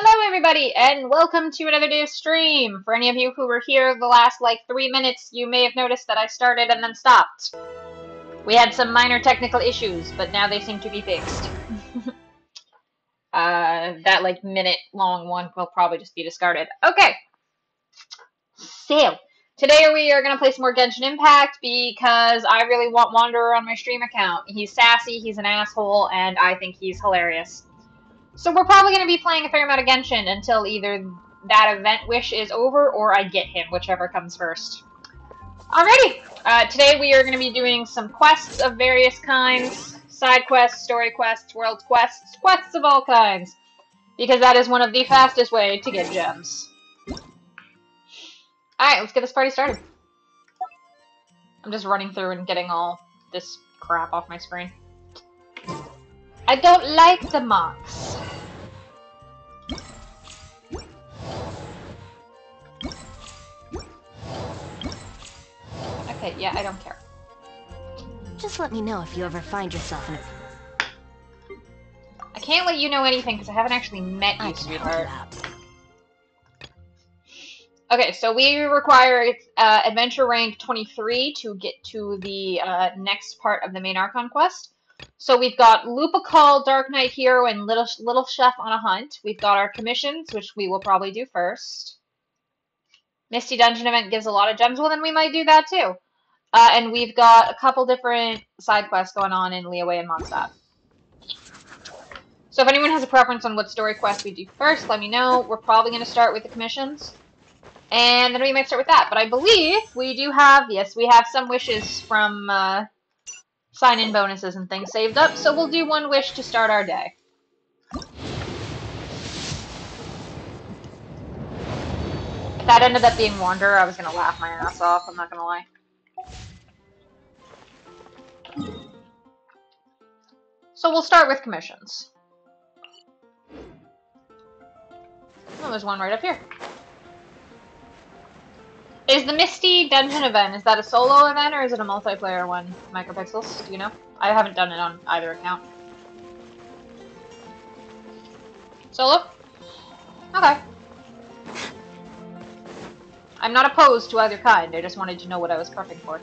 Hello, everybody, and welcome to another day of stream. For any of you who were here the last like three minutes, you may have noticed that I started and then stopped. We had some minor technical issues, but now they seem to be fixed. uh, that like minute long one will probably just be discarded. Okay. So, today we are going to play some more Genshin Impact because I really want Wanderer on my stream account. He's sassy, he's an asshole, and I think he's hilarious. So we're probably going to be playing a fair amount of Genshin until either that event wish is over or I get him, whichever comes first. Alrighty, uh, today we are going to be doing some quests of various kinds. Side quests, story quests, world quests, quests of all kinds. Because that is one of the fastest way to get gems. Alright, let's get this party started. I'm just running through and getting all this crap off my screen. I don't like the marks. Okay, yeah, I don't care. Just let me know if you ever find yourself in a... I can't let you know anything because I haven't actually met you, I can help you sweetheart. out. Okay, so we require uh, adventure rank 23 to get to the uh, next part of the main Archon quest. So we've got Lupical, Dark Knight Hero, and Little Little Chef on a hunt. We've got our commissions, which we will probably do first. Misty Dungeon event gives a lot of gems. Well, then we might do that too. Uh, and we've got a couple different side quests going on in Liyue and Mondstadt. So if anyone has a preference on what story quest we do first, let me know. We're probably going to start with the commissions. And then we might start with that. But I believe we do have, yes, we have some wishes from uh, sign-in bonuses and things saved up. So we'll do one wish to start our day. If that ended up being Wanderer, I was going to laugh my ass off. I'm not going to lie. So we'll start with commissions. Oh, there's one right up here. Is the Misty Dungeon event, is that a solo event or is it a multiplayer one, Micropixels? Do you know? I haven't done it on either account. Solo? Okay. I'm not opposed to either kind, I just wanted to know what I was prepping for.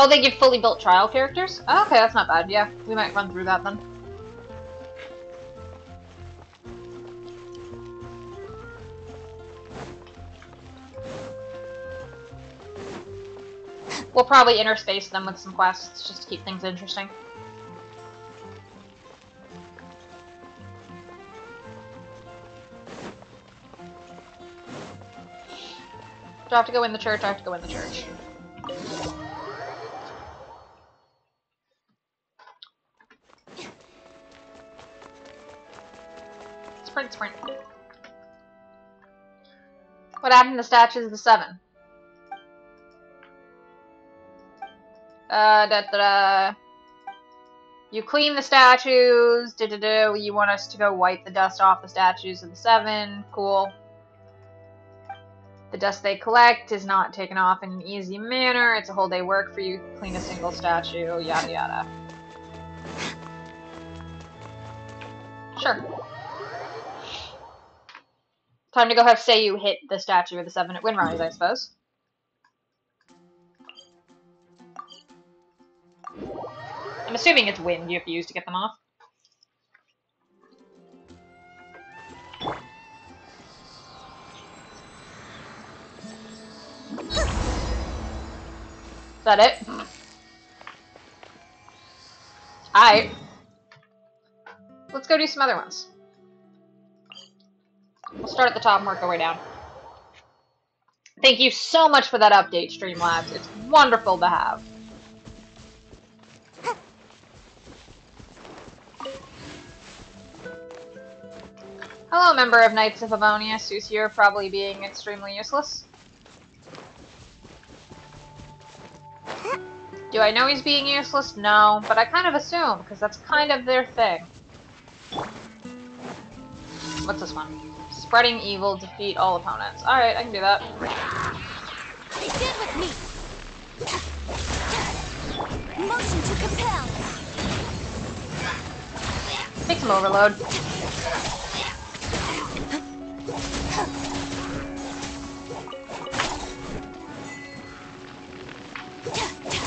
Oh, they give fully built trial characters? Oh, okay, that's not bad. Yeah, we might run through that then. We'll probably interspace them with some quests just to keep things interesting. Do I have to go in the church? I have to go in the church. Sprint, sprint. What happened to the statues of the seven? Uh, da da da. You clean the statues. Da da da. You want us to go wipe the dust off the statues of the seven. Cool. The dust they collect is not taken off in an easy manner. It's a whole day work for you to clean a single statue. Yada yada. Sure. Time to go have say you hit the statue of the seven at Windrise, I suppose. I'm assuming it's wind you have to use to get them off. Is that it? Alright. Let's go do some other ones. We'll start at the top and work our way down. Thank you so much for that update, Streamlabs. It's wonderful to have. Hello, member of Knights of Favonius, who's here probably being extremely useless. Do I know he's being useless? No, but I kind of assume, because that's kind of their thing. What's this one? Spreading evil, defeat all opponents. Alright, I can do that. Begin with me! Motion to compel! Take some overload.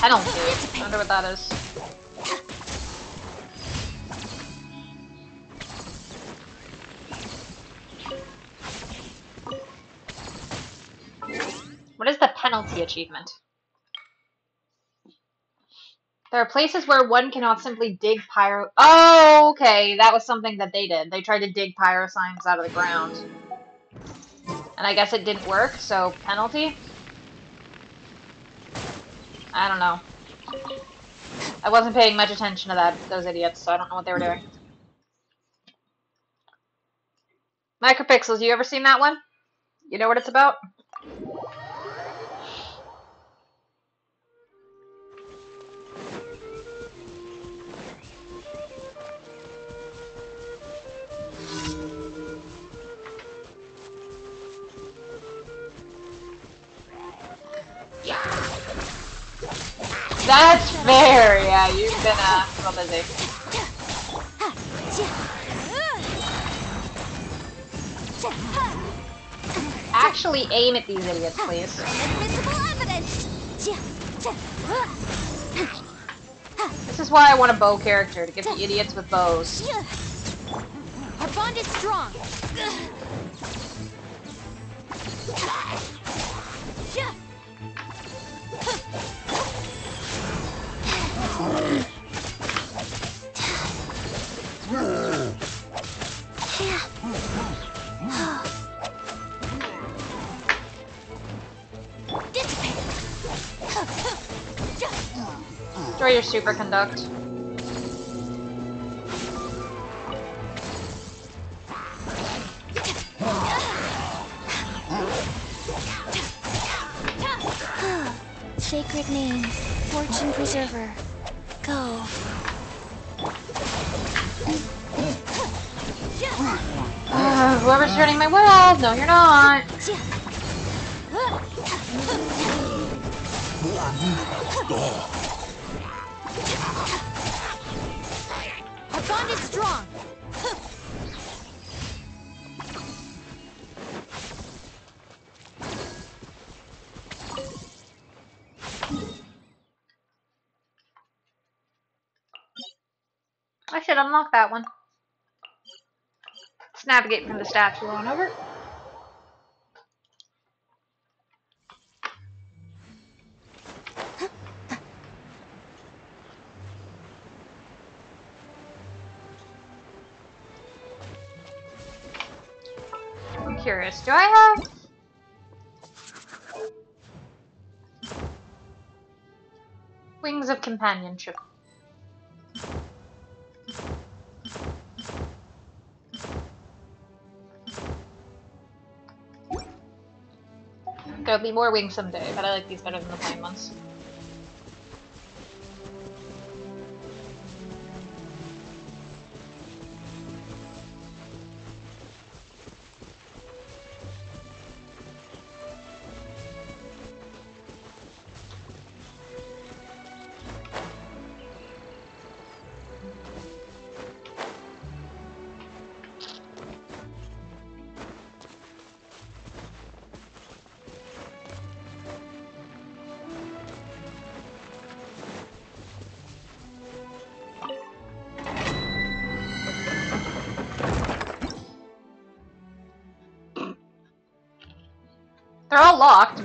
Penalty. I wonder what that is. What is the penalty achievement? There are places where one cannot simply dig pyro- Oh, okay, that was something that they did. They tried to dig pyro signs out of the ground. And I guess it didn't work, so penalty? I don't know. I wasn't paying much attention to that those idiots, so I don't know what they were doing. Micropixels, you ever seen that one? You know what it's about? That's fair, yeah, you've been uh, real busy. Actually aim at these idiots, please. This is why I want a bow character, to get the idiots with bows. Our bond is strong. Throw your superconduct. Sacred name, fortune preserver. Go. Uh, whoever's turning my world, no you're not. Our bond is strong. I should unlock that one. Let's navigate from the statue on over. I'm curious, do I have... Wings of Companionship. There'll be more wings someday, but I like these better than the plain ones.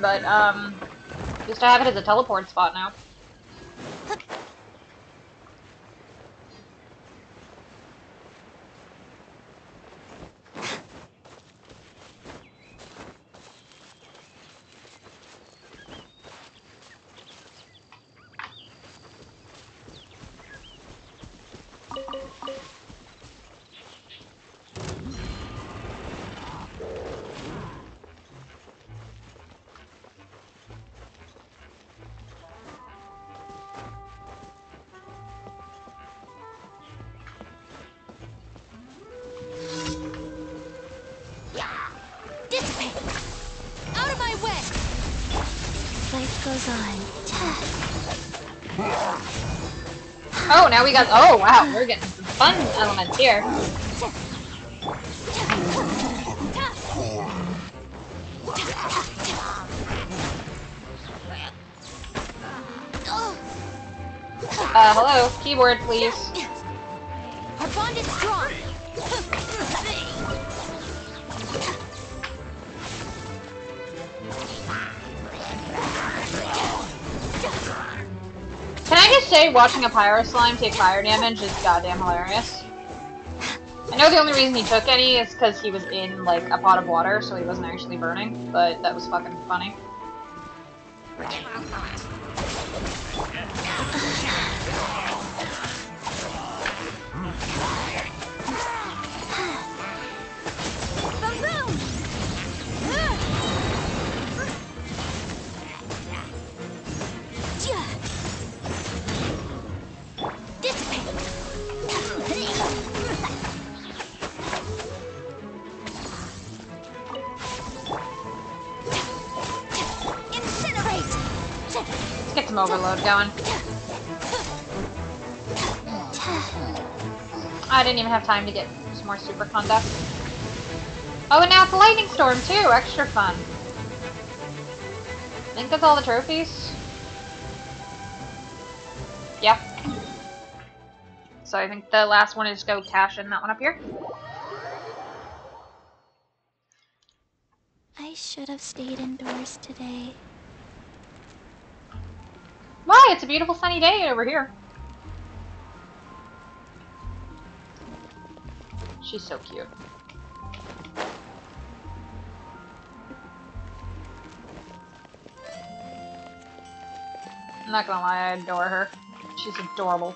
But um, used to have it as a teleport spot now. We got. Oh, wow, we're getting some fun elements here. Uh, hello, keyboard, please. Say, watching a pyro slime take fire damage is goddamn hilarious. I know the only reason he took any is because he was in, like, a pot of water, so he wasn't actually burning, but that was fucking funny. Going. I didn't even have time to get some more superconduct. Oh, and now it's a lightning storm too. Extra fun. I think that's all the trophies. Yep. So I think the last one is go cash in that one up here. I should have stayed indoors today. A beautiful sunny day over here. She's so cute. I'm not gonna lie, I adore her. She's adorable.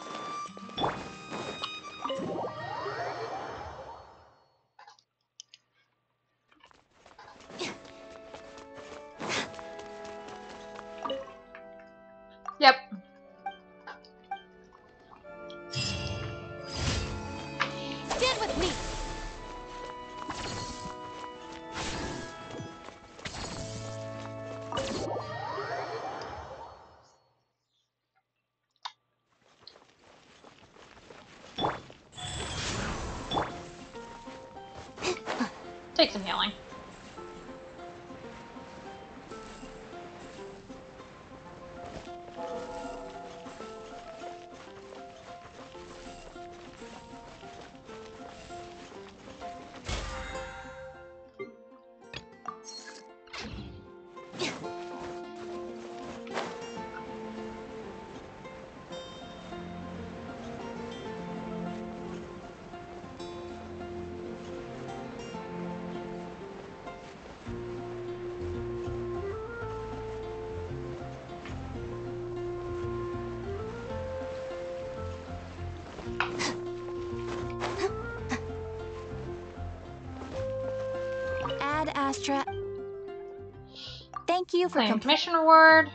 You for Claim commission reward.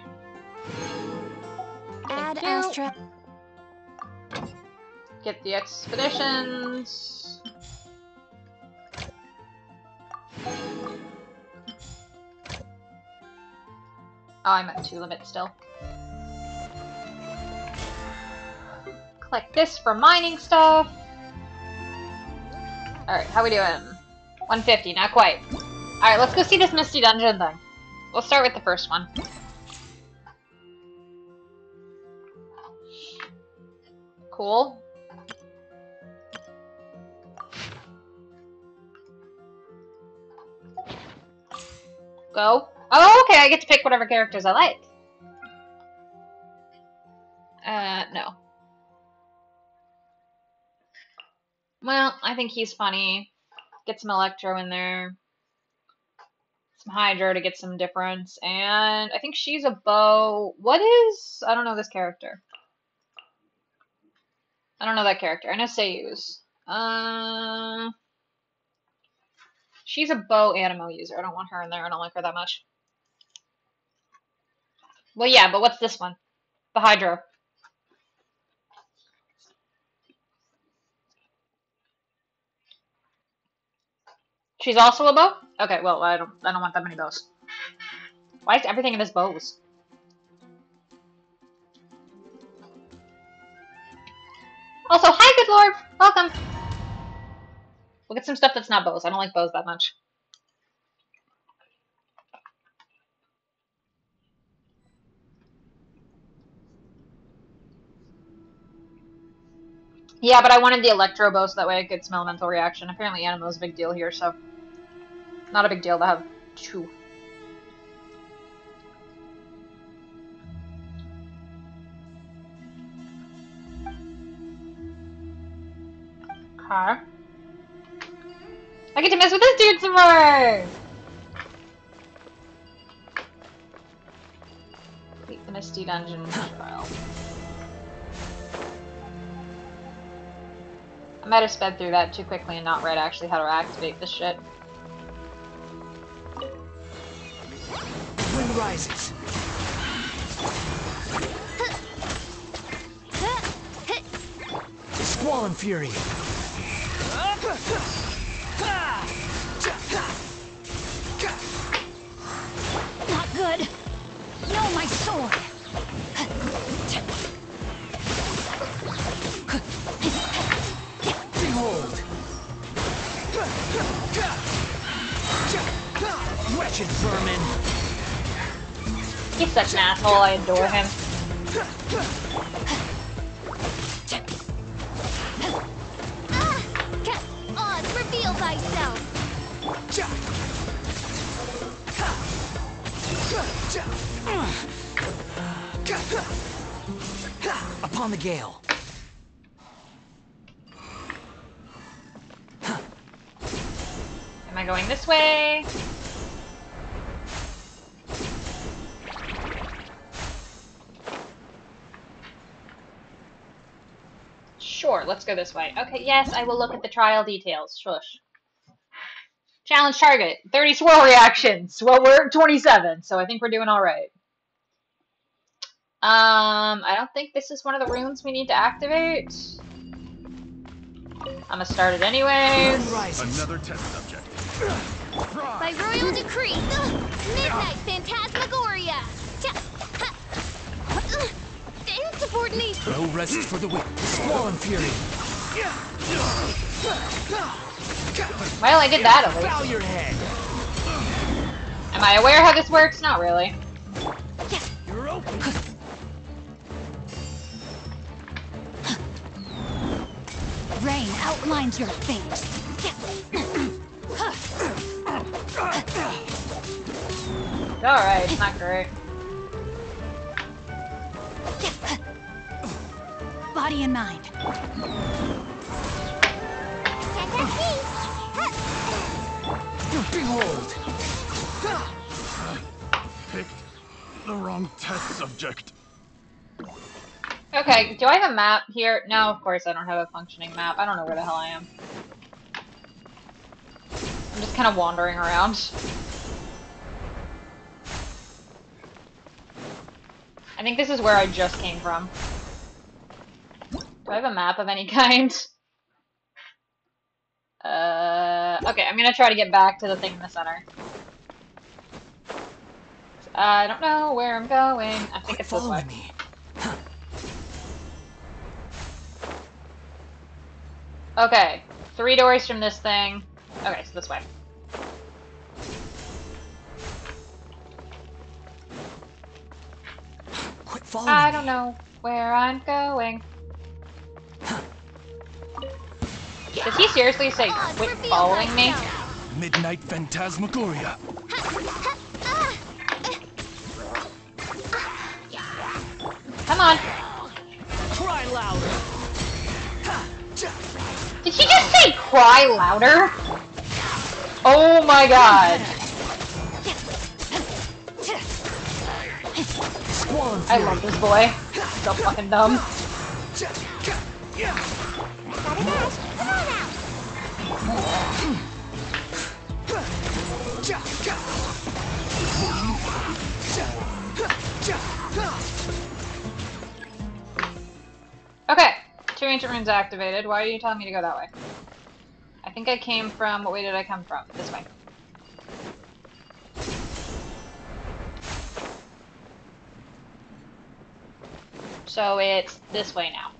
Ad you. Astra. Get the expeditions. Oh, I'm at two limit still. Collect this for mining stuff. Alright, how are we doing? 150, not quite. Alright, let's go see this Misty Dungeon thing. We'll start with the first one. Cool. Go. Oh, okay, I get to pick whatever characters I like. Uh, no. Well, I think he's funny. Get some Electro in there. Some Hydro to get some difference. And I think she's a bow. What is... I don't know this character. I don't know that character. I know Seiyu's. Uh... She's a bow Anemo user. I don't want her in there. I don't like her that much. Well, yeah, but what's this one? The Hydro. She's also a bow? Okay, well, I don't I don't want that many bows. Why is everything in this bows? Also, hi, good lord! Welcome! We'll get some stuff that's not bows. I don't like bows that much. Yeah, but I wanted the electro bow so that way I could smell mental reaction. Apparently Anemo is a big deal here, so not a big deal to have two. Car. I get to mess with this dude some more! Complete the Misty Dungeon trial. I might have sped through that too quickly and not read actually how to activate this shit. Rises. Squall and Fury. Not good. No, my sword. Behold. Wretched vermin. He's such an asshole, I adore him. Ah! Oz, reveal thyself. Upon the gale. Am I going this way? Let's go this way. Okay, yes, I will look at the trial details. Shush. Challenge target, 30 swirl reactions. Well, we're at 27, so I think we're doing alright. Um, I don't think this is one of the runes we need to activate. I'm gonna start it anyways. Another test subject. By royal decree, Midnight Phantasmagoria. Cha- Insubordination. No rest for the weak. Squall and Fury. Well, I did that at least. Bow your head. Am I aware how this works? Not really. You're open. Rain outlines your fate. Alright, it's not great. Body and mind. Behold. Picked the wrong test subject. Okay, do I have a map here? No, of course I don't have a functioning map. I don't know where the hell I am. I'm just kind of wandering around. I think this is where I just came from. Do I have a map of any kind? Uh, okay, I'm gonna try to get back to the thing in the center. I don't know where I'm going. I think Quit it's this way. me. Okay, three doors from this thing. Okay, so this way. Quit following I me. don't know where I'm going. Did he seriously say Oz, quit following me? thyself. Midnight Phantasmagoria. Come on. Cry louder. Did he just say cry louder? Oh my god. I love this boy. So fucking dumb. Okay, two ancient runes activated. Why are you telling me to go that way? I think I came from. What way did I come from? This way. So it's this way now.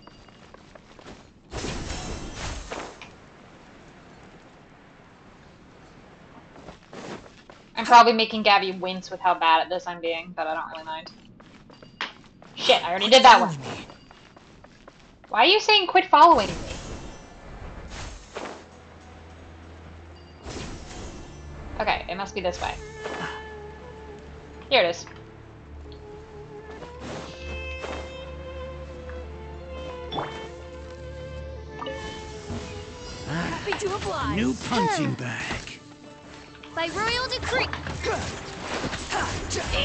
I'm probably making Gabby wince with how bad at this I'm being, but I don't really mind. Shit, I already did that one. Why are you saying quit following me? Okay, it must be this way. Here it is. Happy to oblige. New punching oh. bag. By royal decree.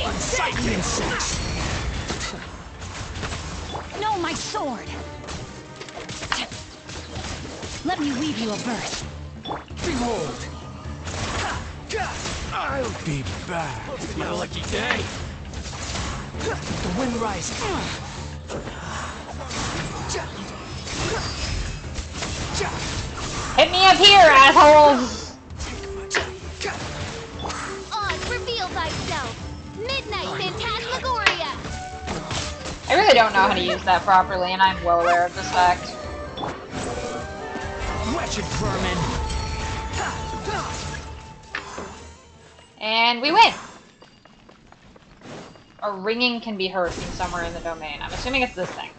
Unsightly insects. No, my sword. Let me weave you a verse. Behold. I'll be back. Your lucky day. The wind rises. Ah. Hit me up here, assholes! Oz, reveal thyself. Midnight oh, Phantasmagoria. I really don't know how to use that properly, and I'm well aware of this fact. Wretched vermin. And we win! A ringing can be heard from somewhere in the domain. I'm assuming it's this thing.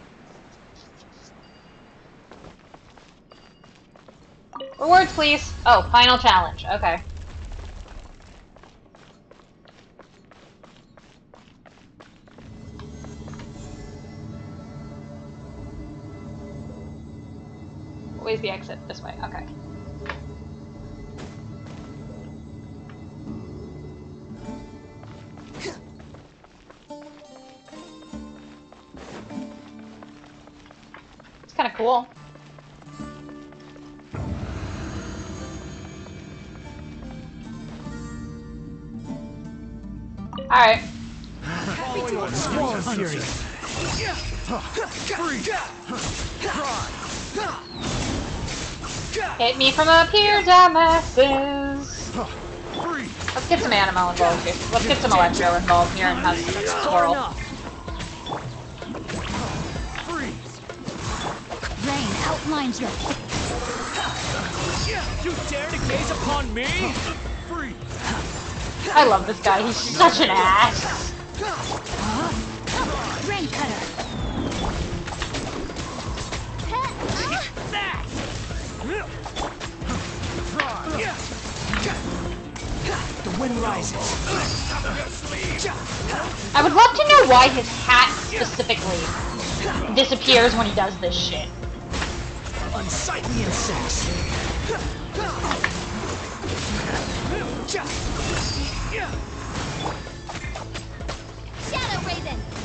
Rewards, please. Oh, final challenge. Okay. Where's the exit? This way. Okay. It's kind of cool. Alright. Hit me from up here, dumbasses. Let's get some Anemo involved here. Let's get some Electro involved here and have some Far Squirrel. enough. Rain outlines your You dare to gaze upon me? Free. I love this guy. He's such an ass. rain cutter. The wind rises. I would love to know why his hat specifically disappears when he does this shit. Unsightly insects.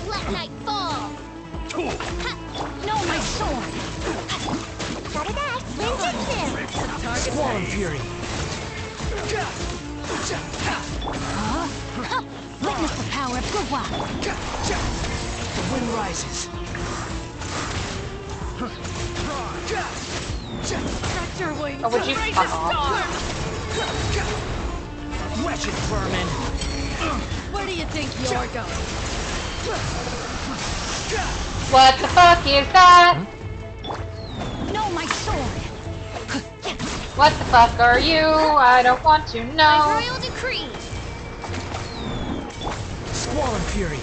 Let night fall. No, my sword. Da-da-da, Ninjutsu. Squall fury. Witness the power of Gurwa. The wind rises. Stretch your wings. Or oh, would you fuck off? Wretched vermin. Where do you think you're going? What the fuck is that? No, my sword. What the fuck are you? I don't want to By know. royal decree. Squall and fury.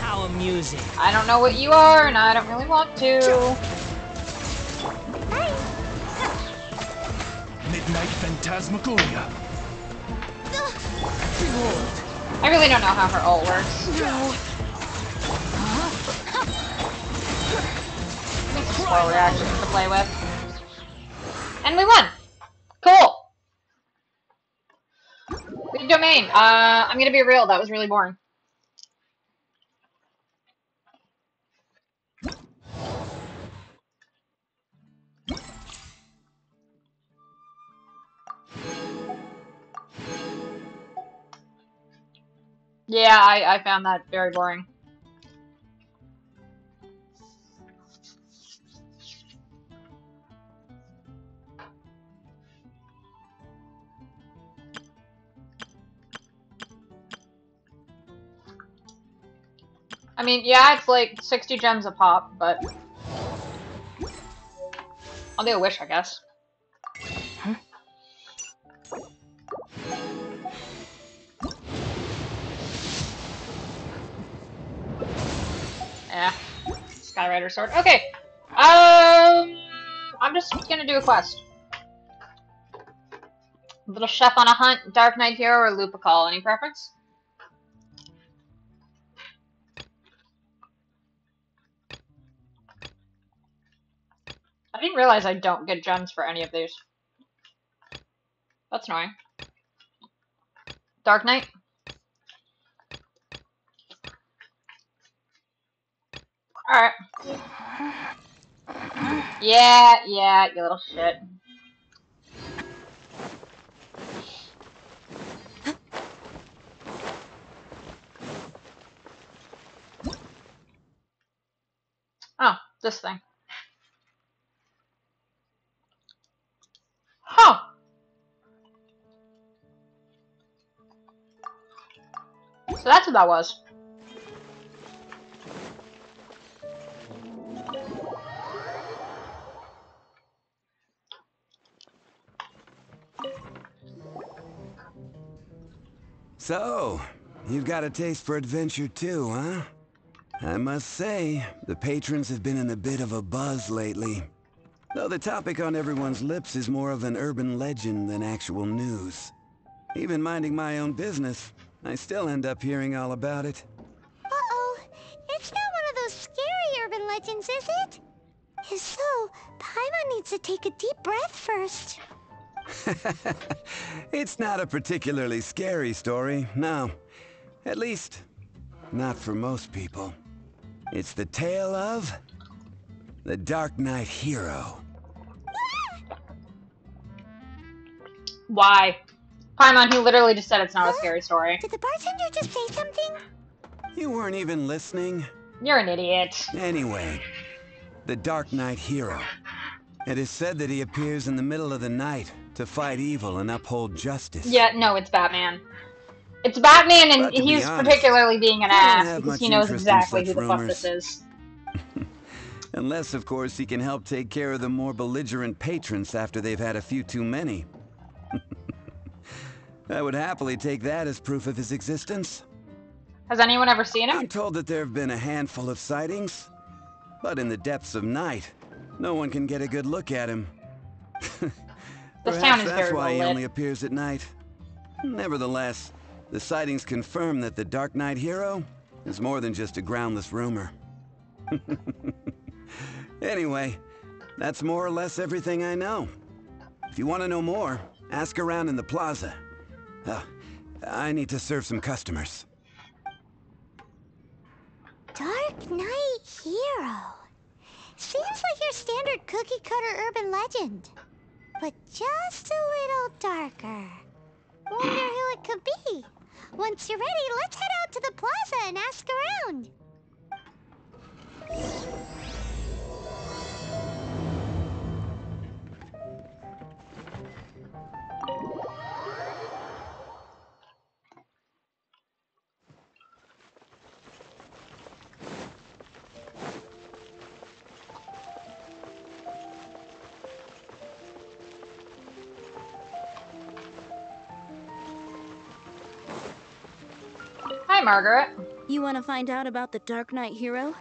How amusing. I don't know what you are, and I don't really want to. Midnight Phantasmagoria. Behold. I really don't know how her ult works. No. Me reactions to play with. And we won! Cool! Big domain. Uh, I'm gonna be real, that was really boring. Yeah, I, I found that very boring. I mean, yeah, it's like 60 gems a pop, but... I'll do a wish, I guess. Yeah. Skyrider sword. Okay. Um, I'm just gonna do a quest. Little chef on a hunt, Dark Knight Hero, or Lupical. Any preference? I didn't realize I don't get gems for any of these. That's annoying. Dark Knight? Alright. Yeah, yeah, you little shit. Oh, this thing. Huh. So that's what that was. So, you've got a taste for adventure too, huh? I must say, the patrons have been in a bit of a buzz lately. Though the topic on everyone's lips is more of an urban legend than actual news. Even minding my own business, I still end up hearing all about it. Uh-oh. It's not one of those scary urban legends, is it? If so, Paimon needs to take a deep breath first. it's not a particularly scary story, no. At least, not for most people. It's the tale of... The Dark Knight Hero. Why? Paimon, he literally just said it's not a scary story. Did the bartender just say something? You weren't even listening? You're an idiot. Anyway, the Dark Knight Hero. It is said that he appears in the middle of the night to fight evil and uphold justice. Yeah, no, it's Batman. It's Batman, and But be he's honest, particularly being an ass because he knows exactly who the fuck this is. Unless, of course, he can help take care of the more belligerent patrons after they've had a few too many. I would happily take that as proof of his existence. Has anyone ever seen him? I'm told that there have been a handful of sightings, but in the depths of night, no one can get a good look at him. This Perhaps town is that's very why well he only appears at night. Nevertheless, the sightings confirm that the Dark Knight Hero is more than just a groundless rumor. anyway, that's more or less everything I know. If you want to know more, ask around in the plaza. Uh, I need to serve some customers. Dark Knight Hero. Seems like your standard cookie cutter urban legend. But just a little darker. Wonder who it could be. Once you're ready, let's head out to the plaza and ask around. Margaret. You want to find out about the Dark Knight Hero?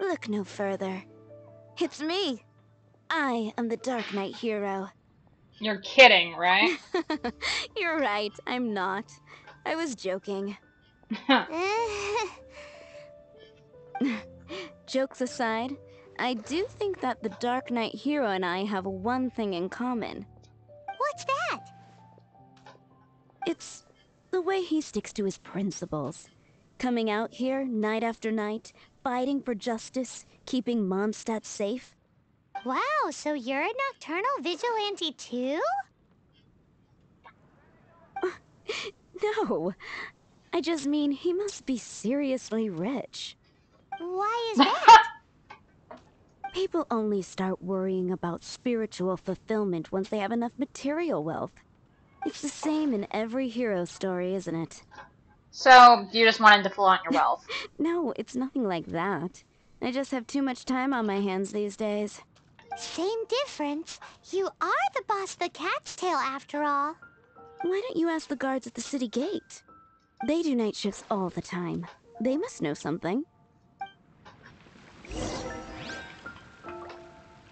Look no further. It's me. I am the Dark Knight Hero. You're kidding, right? You're right, I'm not. I was joking. Jokes aside, I do think that the Dark Knight Hero and I have one thing in common. What's that? It's the way he sticks to his principles. Coming out here night after night, fighting for justice, keeping Mondstadt safe. Wow, so you're a nocturnal vigilante too? No, I just mean he must be seriously rich. Why is that? People only start worrying about spiritual fulfillment once they have enough material wealth. It's the same in every hero story, isn't it? So, you just wanted to flaunt your wealth? no, it's nothing like that. I just have too much time on my hands these days. Same difference. You are the boss of the cat's tail, after all. Why don't you ask the guards at the city gate? They do night shifts all the time. They must know something.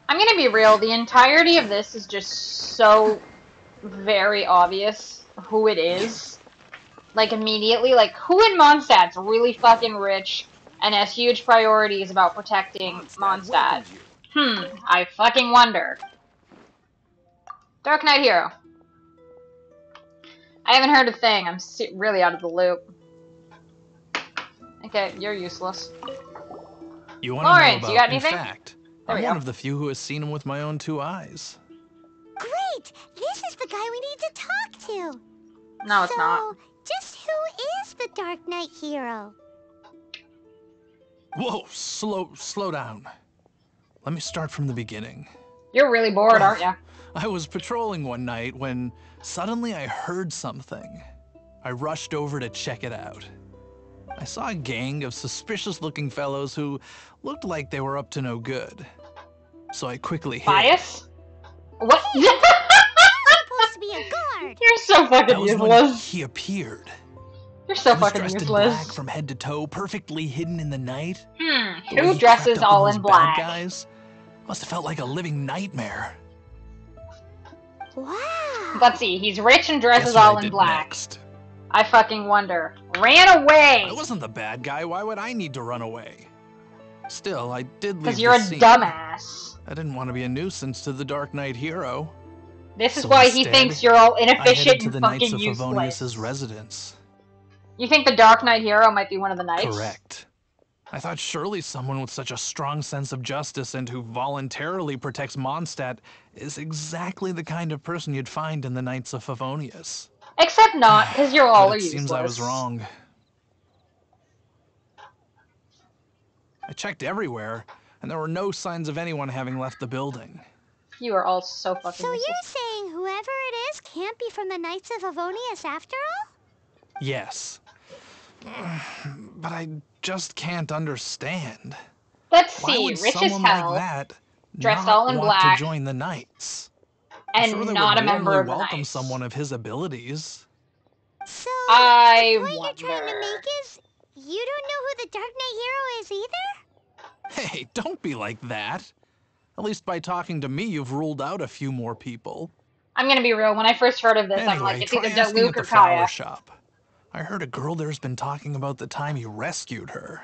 I'm gonna be real, the entirety of this is just so very obvious who it is. Like immediately, like who in Mondstadt's really fucking rich and has huge priorities about protecting Mondstadt. welcomes. Hmm, I fucking wonder. Dark Knight Hero. I haven't heard a thing. I'm really out of the loop. Okay, you're useless. You want to Lawrence, know you about? got anything? In fact, There I'm one of the few who has seen him with my own two eyes. Great! This is the guy we need to talk to. No, it's so, not. just who is the Dark Knight hero? Whoa, slow, slow down. Let me start from the beginning. You're really bored, aren't you? I was patrolling one night when suddenly I heard something. I rushed over to check it out. I saw a gang of suspicious looking fellows who looked like they were up to no good. So I quickly hid. Bias? What? Supposed to be a guard. You're so fucking That was when useless. he appeared. You're so he was fucking dressed in black useless. from head to toe, perfectly hidden in the night. Hmm, The who dresses all in black? Guys must have felt like a living nightmare. Wow. Let's see, he's rich and Guess dresses what I all in did black. next? I fucking wonder. Ran away! I wasn't the bad guy. Why would I need to run away? Still, I did leave Because you're a scene. dumbass. I didn't want to be a nuisance to the Dark Knight hero. This is So why he thinks you're all I headed inefficient to and the fucking Knights of useless. Favonius' residence. You think the Dark Knight hero might be one of the knights? Correct. I thought surely someone with such a strong sense of justice and who voluntarily protects Mondstadt is exactly the kind of person you'd find in the Knights of Favonius. Except not, because you're all But it useless. seems I was wrong. I checked everywhere, and there were no signs of anyone having left the building. You are all so fucking So useless. you're saying whoever it is can't be from the Knights of Favonius after all? Yes. But I just can't understand. Let's see, Why see, would rich as someone hell, like that dressed all in want black, to join the Knights? And sure they not a would member warmly of the welcome knights. someone of his abilities. So I the point you're trying to make is you don't know who the Dark Knight hero is either? Hey, don't be like that. At least by talking to me, you've ruled out a few more people. I'm gonna be real. When I first heard of this, anyway, I'm like, it's either asking Luke the or flower Kaeya. shop. I heard a girl there's been talking about the time you rescued her.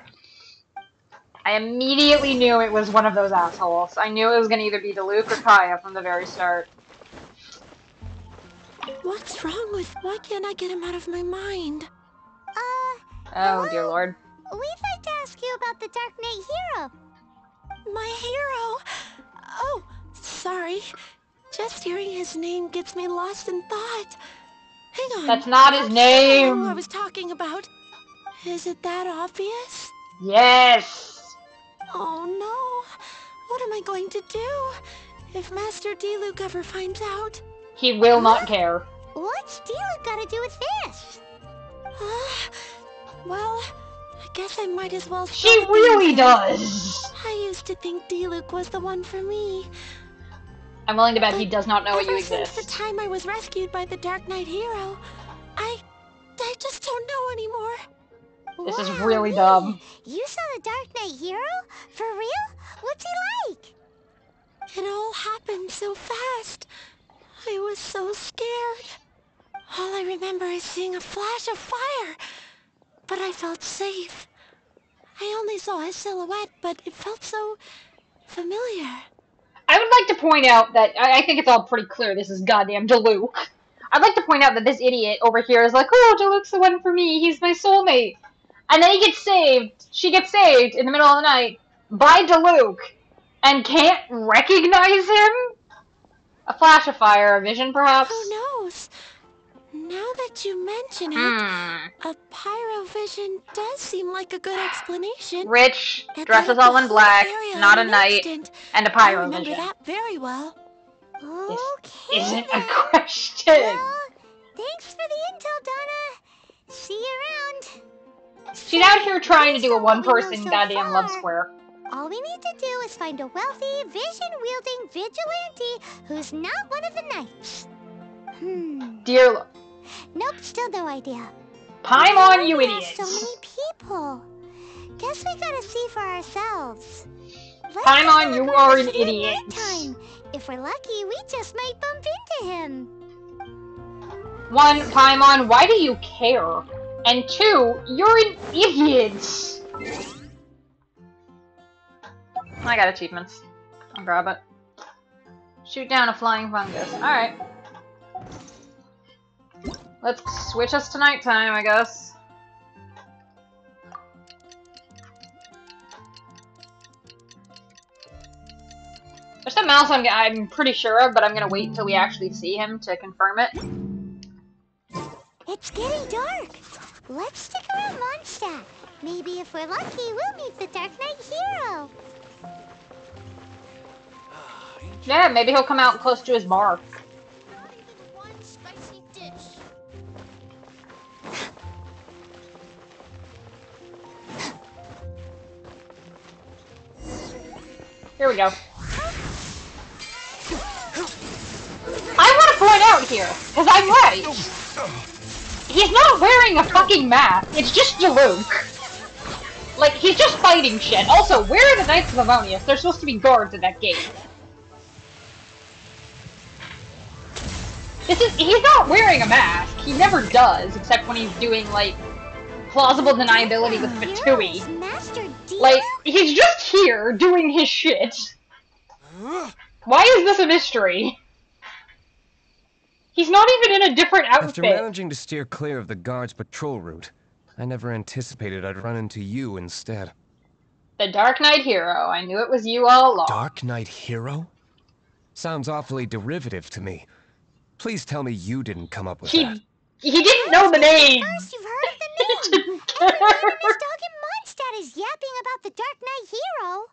I immediately knew it was one of those assholes. I knew it was gonna either be Luke or Kaeya from the very start. What's wrong with... Why can't I get him out of my mind? Uh, Oh dear lord. We'd like to ask you about the Dark Knight hero. My hero! Oh, sorry. Just hearing his name gets me lost in thought. Hang on. That's not his name. do you know Who I was talking about. Is it that obvious? Yes. Oh no. What am I going to do? If Master Diluc ever finds out? He will not care. What's Diluc got to do with this? Uh, well, I guess I might as well She really does. I used to think Diluc was the one for me. I'm willing to bet he does not know what you Ever since the time I was rescued by the Dark Knight hero, I... I just don't know anymore. This is Wow, really dumb. You saw the Dark Knight hero? For real? What's he like? It all happened so fast. I was so scared. All I remember is seeing a flash of fire. But I felt safe. I only saw his silhouette, but it felt so familiar. I would like to point out that I, I think it's all pretty clear this is goddamn Diluc. I'd like to point out that this idiot over here is like, oh, Diluc's the one for me. He's my soulmate. And then he gets saved. She gets saved in the middle of the night by Diluc and can't recognize him? A flash of fire, a vision perhaps? Who knows? Now that you mention it, Hmm. a pyrovision does seem like a good explanation. Rich, It dresses all in black, not a an knight, and a I remember that very well. Okay. Isn't a question. Well, thanks for the intel, Donna. See you around. She's out here trying to do a Based on what we know one-person so goddamn love square. All we need to do is find a wealthy, vision-wielding vigilante who's not one of the knights. Hmm. Dear, Nope, still no idea. Paimon, Why you idiots. So many people. Guess we gotta see for ourselves. Let's you are an idiot. nighttime. If we're lucky, we just might bump into him. One, Paimon, why do you care? And two, you're an idiot. I got achievements. I'll grab it. Shoot down a flying fungus. Alright. Let's switch us to nighttime, I guess. There's a mouse I'm, I'm pretty sure of, but I'm gonna wait until we actually see him to confirm it. It's getting dark. Let's stick around Mondstadt. Maybe if we're lucky, we'll meet the Dark Knight hero. Yeah, maybe he'll come out close to his bar. Here we go. I want to point out here, because I'm right. He's not wearing a fucking mask. It's just Diluc. Like, he's just fighting shit. Also, where are the Knights of Favonius? They're supposed to be guards at that gate. This is- he's not wearing a mask. He never does, except when he's doing, like, plausible deniability with ah, Fatui. Heroes, Master D. Like, he's just here doing his shit. Why is this a mystery? He's not even in a different outfit. After managing to steer clear of the guard's patrol route, I never anticipated I'd run into you instead. The Dark Knight hero. I knew it was you all along. Dark Knight Hero? Sounds awfully derivative to me. Please tell me you didn't come up with He that. he didn't know the name. First, you've heard the name. didn't Every care. Venomous dog Mondstadt is yapping about the Dark Knight hero.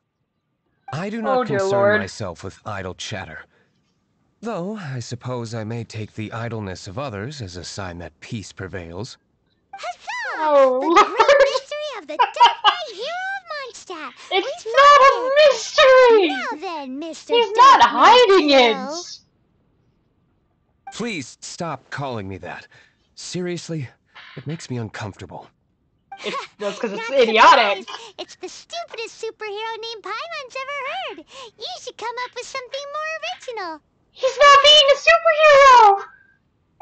I do Oh, not dear concern myself with idle chatter. Though, I suppose I may take the idleness of others as a sign that peace prevails. Huzzah! Oh, the great mystery of the Dark Knight hero of Mondstadt. It's We not a it. mystery. Now then, Mr. He's Dark not hiding hero. it. Please stop calling me that. Seriously, it makes me uncomfortable. It's, that's because it's idiotic. surprised. It's the stupidest superhero name Paimon's ever heard. You should come up with something more original. He's not being a superhero.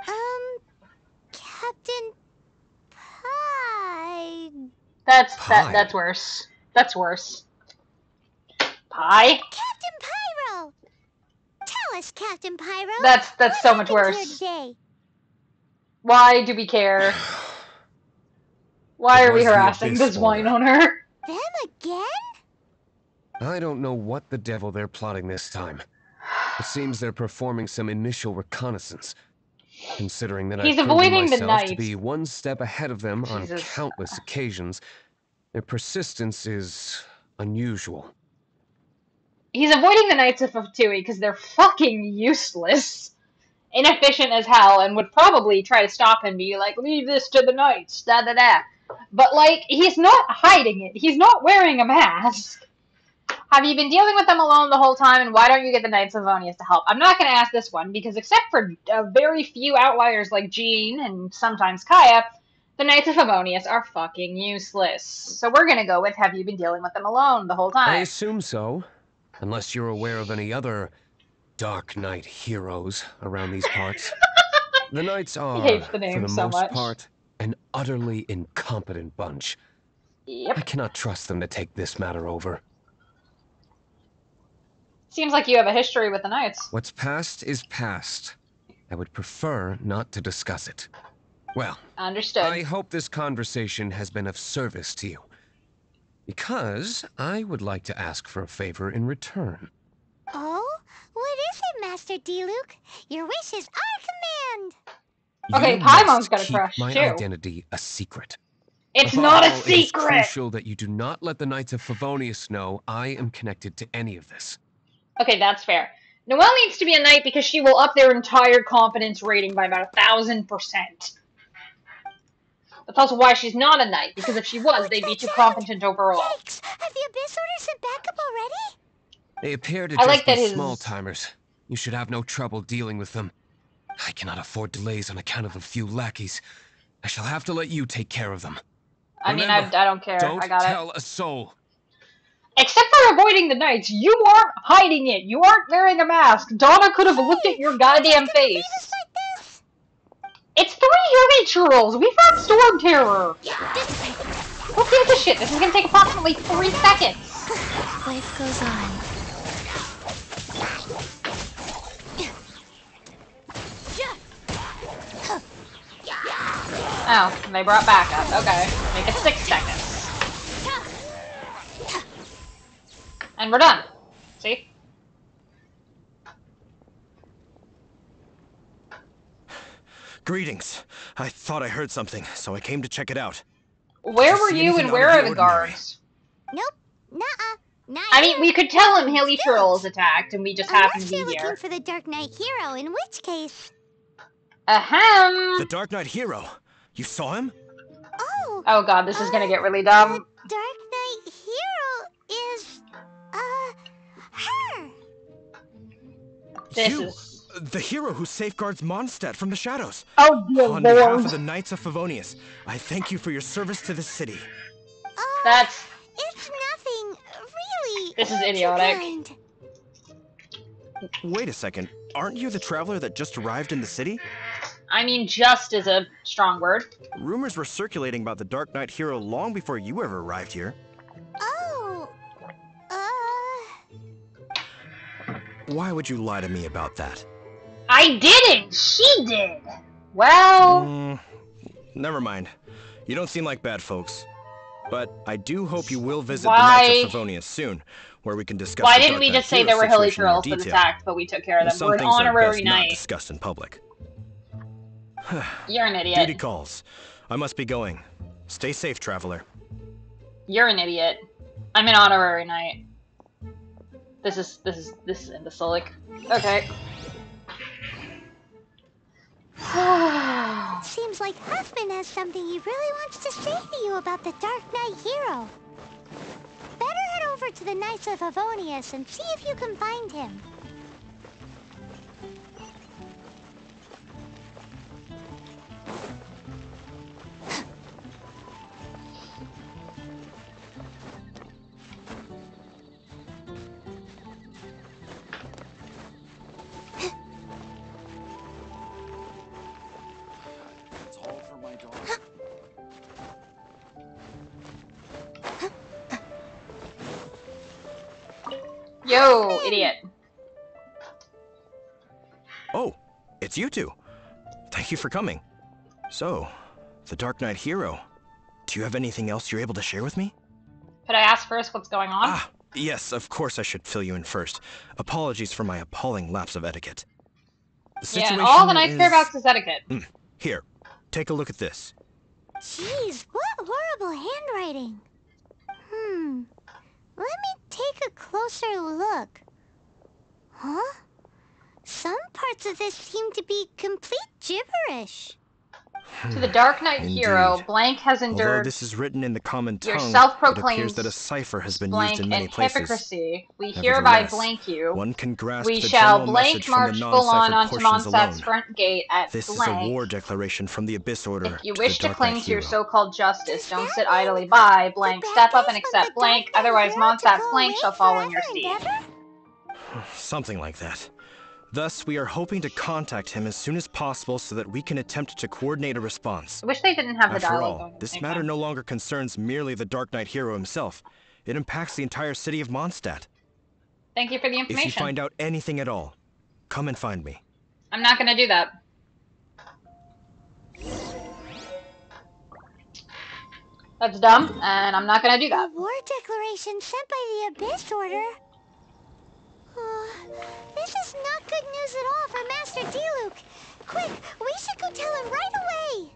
Um, Captain Pie. That's that. That's worse. That's worse. Pie. Captain Pyro. Tell us, Captain Pyro. That's that's so much worse. Today? Why do we care? Why are we harassing this wine owner? Them again? I don't know what the devil they're plotting this time. It seems they're performing some initial reconnaissance. Considering that He's I've proven avoiding the myself to be one step ahead of them on countless occasions, their persistence is unusual. He's avoiding the Knights of Fatui because they're fucking useless. Inefficient as hell and would probably try to stop him and be like, leave this to the Knights, da da da. But, like, he's not hiding it. He's not wearing a mask. Have you been dealing with them alone the whole time, and why don't you get the Knights of Vonius to help? I'm not going to ask this one, because except for a very few outliers like Jean and sometimes Kaeya, the Knights of Favonius are fucking useless. So we're going to go with have you been dealing with them alone the whole time? I assume so, unless you're aware of any other Dark Knight heroes around these parts. the Knights are, the for name the so most much. part, an utterly incompetent bunch. Yep. I cannot trust them to take this matter over. Seems like you have a history with the Knights. What's past is past. I would prefer not to discuss it. Well, Understood. I hope this conversation has been of service to you. Because I would like to ask for a favor in return. Oh? What is it, Master Diluc? Your wish is our command. Okay, You Paimon's must got a keep crush, my too. identity a secret. It's Above not a all, It is secret. crucial that you do not let the Knights of Favonius know I am connected to any of this. Okay, that's fair. Noelle needs to be a knight because she will up their entire confidence rating by about a thousand percent. That's also why she's not a knight, because if she was, they'd be too sound? competent overall. Yikes! Have the Abyss Order sent backup already? They appear to I just like be his- small timers. You should have no trouble dealing with them. I cannot afford delays on account of a few lackeys. I shall have to let you take care of them. I mean, I, I don't care. Don't I got it. tell a soul. Except for avoiding the knights, you aren't hiding it. You aren't wearing a mask. Donna could have looked at your goddamn face. Just like this. It's three Yumi churls. We found Storm Terror. This way. Who gives a shit? This is gonna take approximately three seconds. Life goes on. Oh, they brought backup. Okay, make it six seconds. And we're done. See? Greetings. I thought I heard something, so I came to check it out. Where you were you and where are the the guards? Nope. Nuh-uh. Not I mean, we could tell him Hilichurls attacked, and we just happened Unless to you're be looking for the Dark Knight hero, in which case... Ahem. The Dark Knight hero. You saw him? Oh, Oh god, this is gonna get really dumb. the Dark Knight hero is... Uh... Her. This you. is. The hero who safeguards Mondstadt from the shadows. Oh dear On behalf of the Knights of Favonius, I thank you for your service to the city. Oh, That's. It's nothing, really. This is idiotic. Wait a second. Aren't you the traveler that just arrived in the city? I mean, just is a strong word. Rumors were circulating about the Dark Knight hero long before you ever arrived here. Oh. Uh... Why would you lie to me about that? I didn't! She did! Well. Mm, never mind. You don't seem like bad folks. But I do hope you will visit Why- the Knights of Favonius soon, where we can discuss Why the didn't Dark we just say there were Hilly situation in more Trolls that detail. attacked, but we took care of them? Some We're an things are honorary best not discussed in public. You're an idiot. Duty calls. I must be going. Stay safe, traveler. You're an idiot. I'm an honorary knight. This is this is this is imbecilic. Okay. Seems like Huffman has something he really wants to say to you about the Dark Knight hero. Better head over to the Knights of Favonius and see if you can find him. Yo, idiot. Oh, it's you two. Thank you for coming. So, the Dark Knight hero. Do you have anything else you're able to share with me? Could I ask first what's going on? Ah, yes, of course I should fill you in first. Apologies for my appalling lapse of etiquette. The yeah, all the Knights is... care about is etiquette. Here, take a look at this. Jeez, what horrible handwriting. Hmm. Let me take a closer look. Huh? Some parts of this seem to be complete gibberish. To the Dark Knight hero, Blank has endured. Although endured this is written in the common tongue, it self-proclaimed appears that a cipher has been used in many and places. hypocrisy. We hereby blank you. One can grasp We the shall blank march full on onto portions front gate at This blank. is a war declaration from the Abyss Order. If you to wish the to Dark cling to your hero. so-called justice, don't sit idly by. Blank, step up and accept blank, otherwise hero to Mondstadt go blank shall fall in your forever stead. Something like that. Thus, we are hoping to contact him as soon as possible so that we can attempt to coordinate a response. I wish they didn't have the After dialogue all, going this matter time. no longer concerns merely the Dark Knight hero himself. It impacts the entire city of Mondstadt. Thank you for the information. If you information. find out anything at all, come and find me. I'm not gonna do that. That's dumb, and I'm not gonna do that. A war declaration sent by the Abyss Order? Oh, this is not good news at all for Master Diluc. Quick, we should go tell him right away.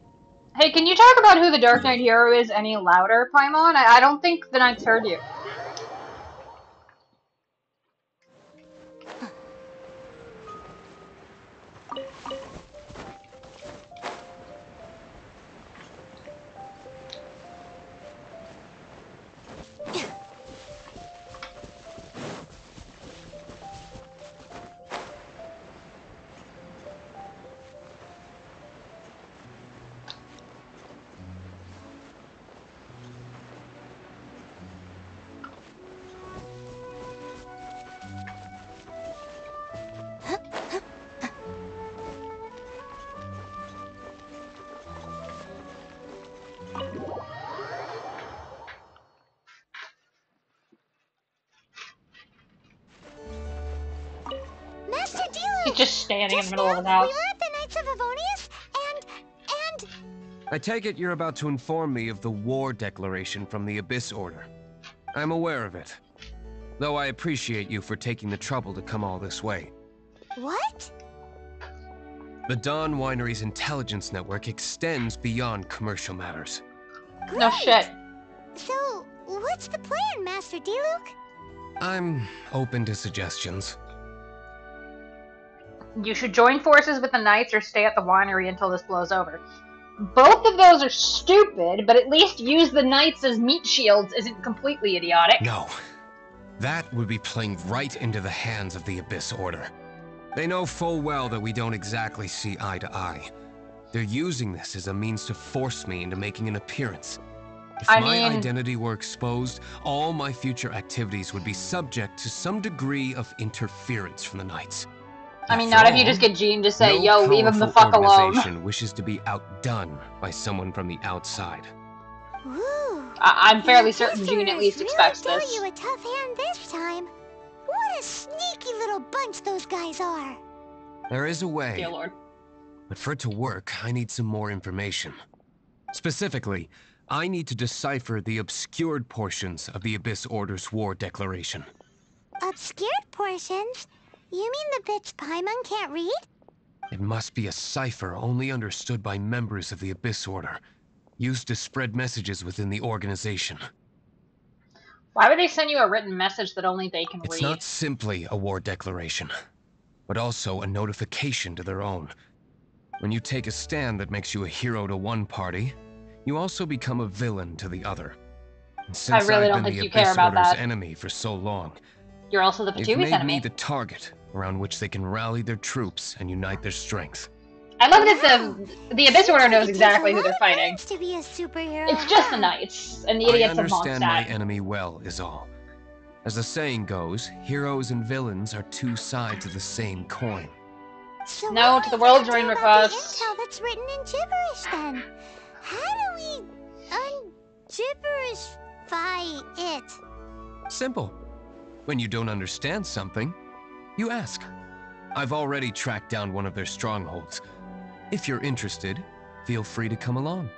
Hey, can you talk about who the Dark Knight hero is any louder, Paimon? I, I don't think the Knights heard you. He's just standing in the middle of his now, house. We were at the Knights of Favonius, and and I take it you're about to inform me of the war declaration from the Abyss Order. I'm aware of it. Though I appreciate you for taking the trouble to come all this way. what? The Dawn Winery's intelligence network extends beyond commercial matters. Great. No shit. So, what's the plan, Master Diluc? I'm open to suggestions. You should join forces with the Knights or stay at the winery until this blows over. Both of those are stupid, but at least use the Knights as meat shields isn't completely idiotic. No. That would be playing right into the hands of the Abyss Order. They know full well that we don't exactly see eye to eye. They're using this as a means to force me into making an appearance. If I my mean- identity were exposed, all my future activities would be subject to some degree of interference from the Knights. I mean, not if you just get Jean to say, no yo, leave him the fuck alone. organization wishes to be outdone by someone from the outside. Woo. I- I'm fairly certain Jean at least really expects dealt this. you a tough hand this time. What a sneaky little bunch those guys are. There is a way. Dear Lord. But for it to work, I need some more information. Specifically, I need to decipher the obscured portions of the Abyss Order's war declaration. Obscured portions? You mean the bitch Paimon can't read? It must be a cipher only understood by members of the Abyss Order, used to spread messages within the organization. Why would they send you a written message that only they can It's read? It's not simply a war declaration, but also a notification to their own. When you take a stand that makes you a hero to one party, you also become a villain to the other. And since really have don't been think the you care Abyss about Order's that. enemy for so long, You're also the they've Fatui's made enemy. me the target around which they can rally their troops and unite their strength. I love that Wow. the the Abyss Order knows exactly who they're fighting. brains to be a superhero. It's just the huh? Knights and the I idiots of understand my enemy well, is all. As the saying goes, heroes and villains are two sides of the same coin. So No to the we world do request. The intel that's written in gibberish then. How do we un-gibberishify it? Simple. When you don't understand something, you ask. I've already tracked down one of their strongholds. If you're interested, feel free to come along.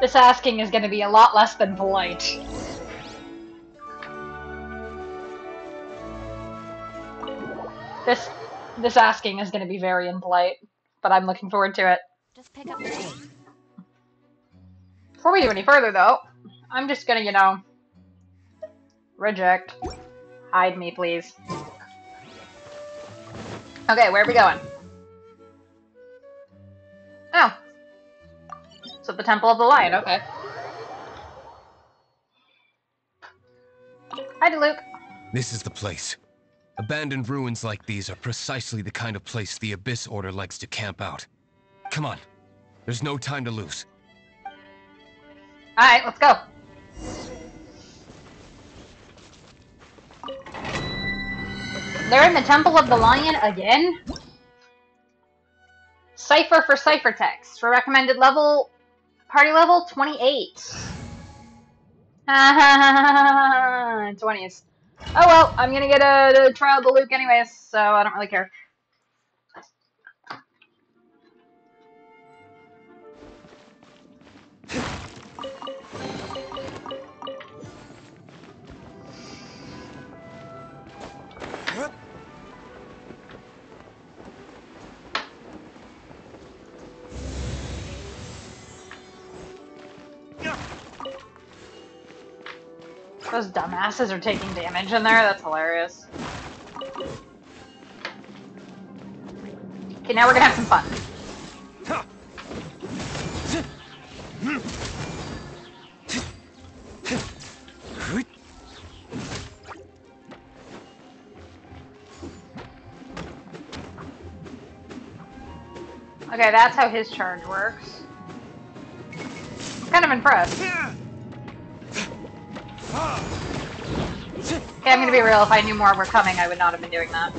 This asking is going to be a lot less than polite. This this asking is going to be very impolite, but I'm looking forward to it. Just pick up the pace. Before we do any further, though, I'm just gonna, you know, reject. Hide me, please. Okay, where are we going? Oh. So the Temple of the Lion, okay. Hi, Luke. This is the place. Abandoned ruins like these are precisely the kind of place the Abyss Order likes to camp out. Come on. There's no time to lose. Alright, let's go. They're in the Temple of the Lion again? Cipher for ciphertext. For recommended level, party level 28. 20s. Oh well, I'm gonna get a, a trial the Luke anyways, so I don't really care. Those dumbasses are taking damage in there. That's hilarious. Okay, now we're gonna have some fun. Okay, that's how his charge works. Kind of impressed. Okay, I'm gonna be real. If I knew more were coming, I would not have been doing that.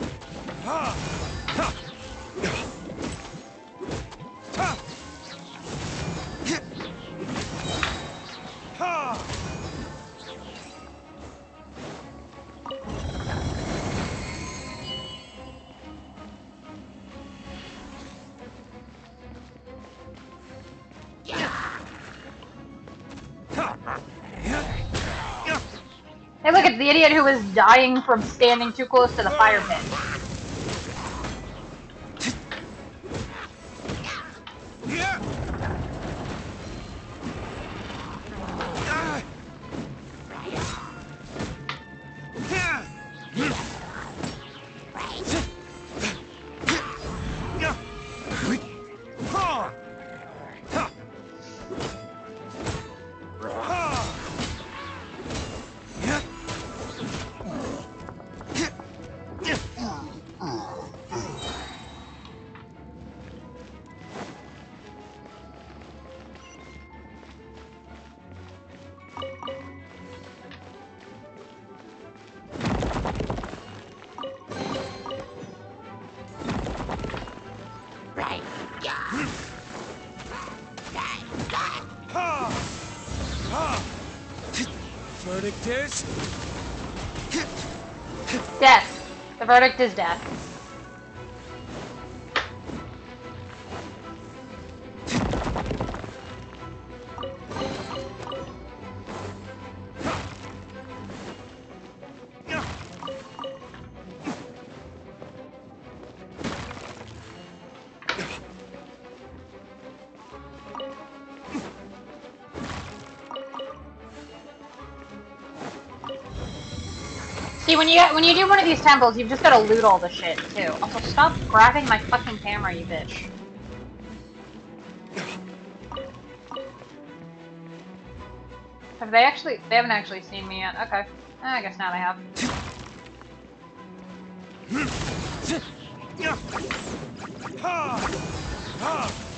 The idiot who was dying from standing too close to the fire pit. Verdict is death. See, when you when you do one of these temples, you've just got to loot all the shit too. Also, stop grabbing my fucking camera, you bitch. Have they actually? They haven't actually seen me yet. Okay, eh, I guess now they have. Time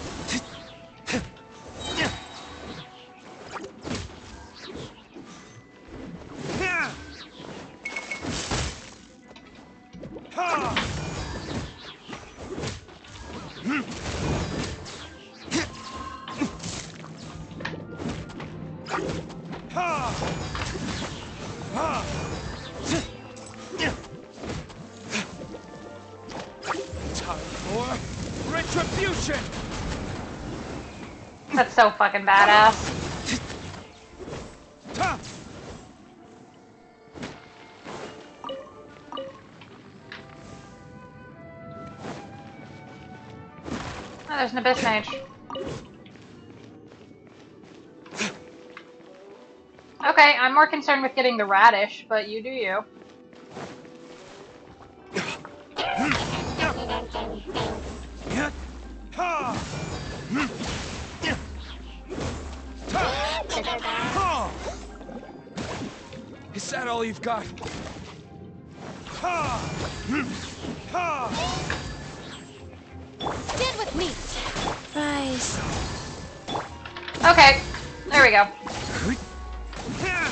fucking badass. Oh, there's an abyss mage. Okay, I'm more concerned with getting the radish, but you do you. That all got? Ha! Ha! Stand with me. Rise. Okay, there we go. Yeah.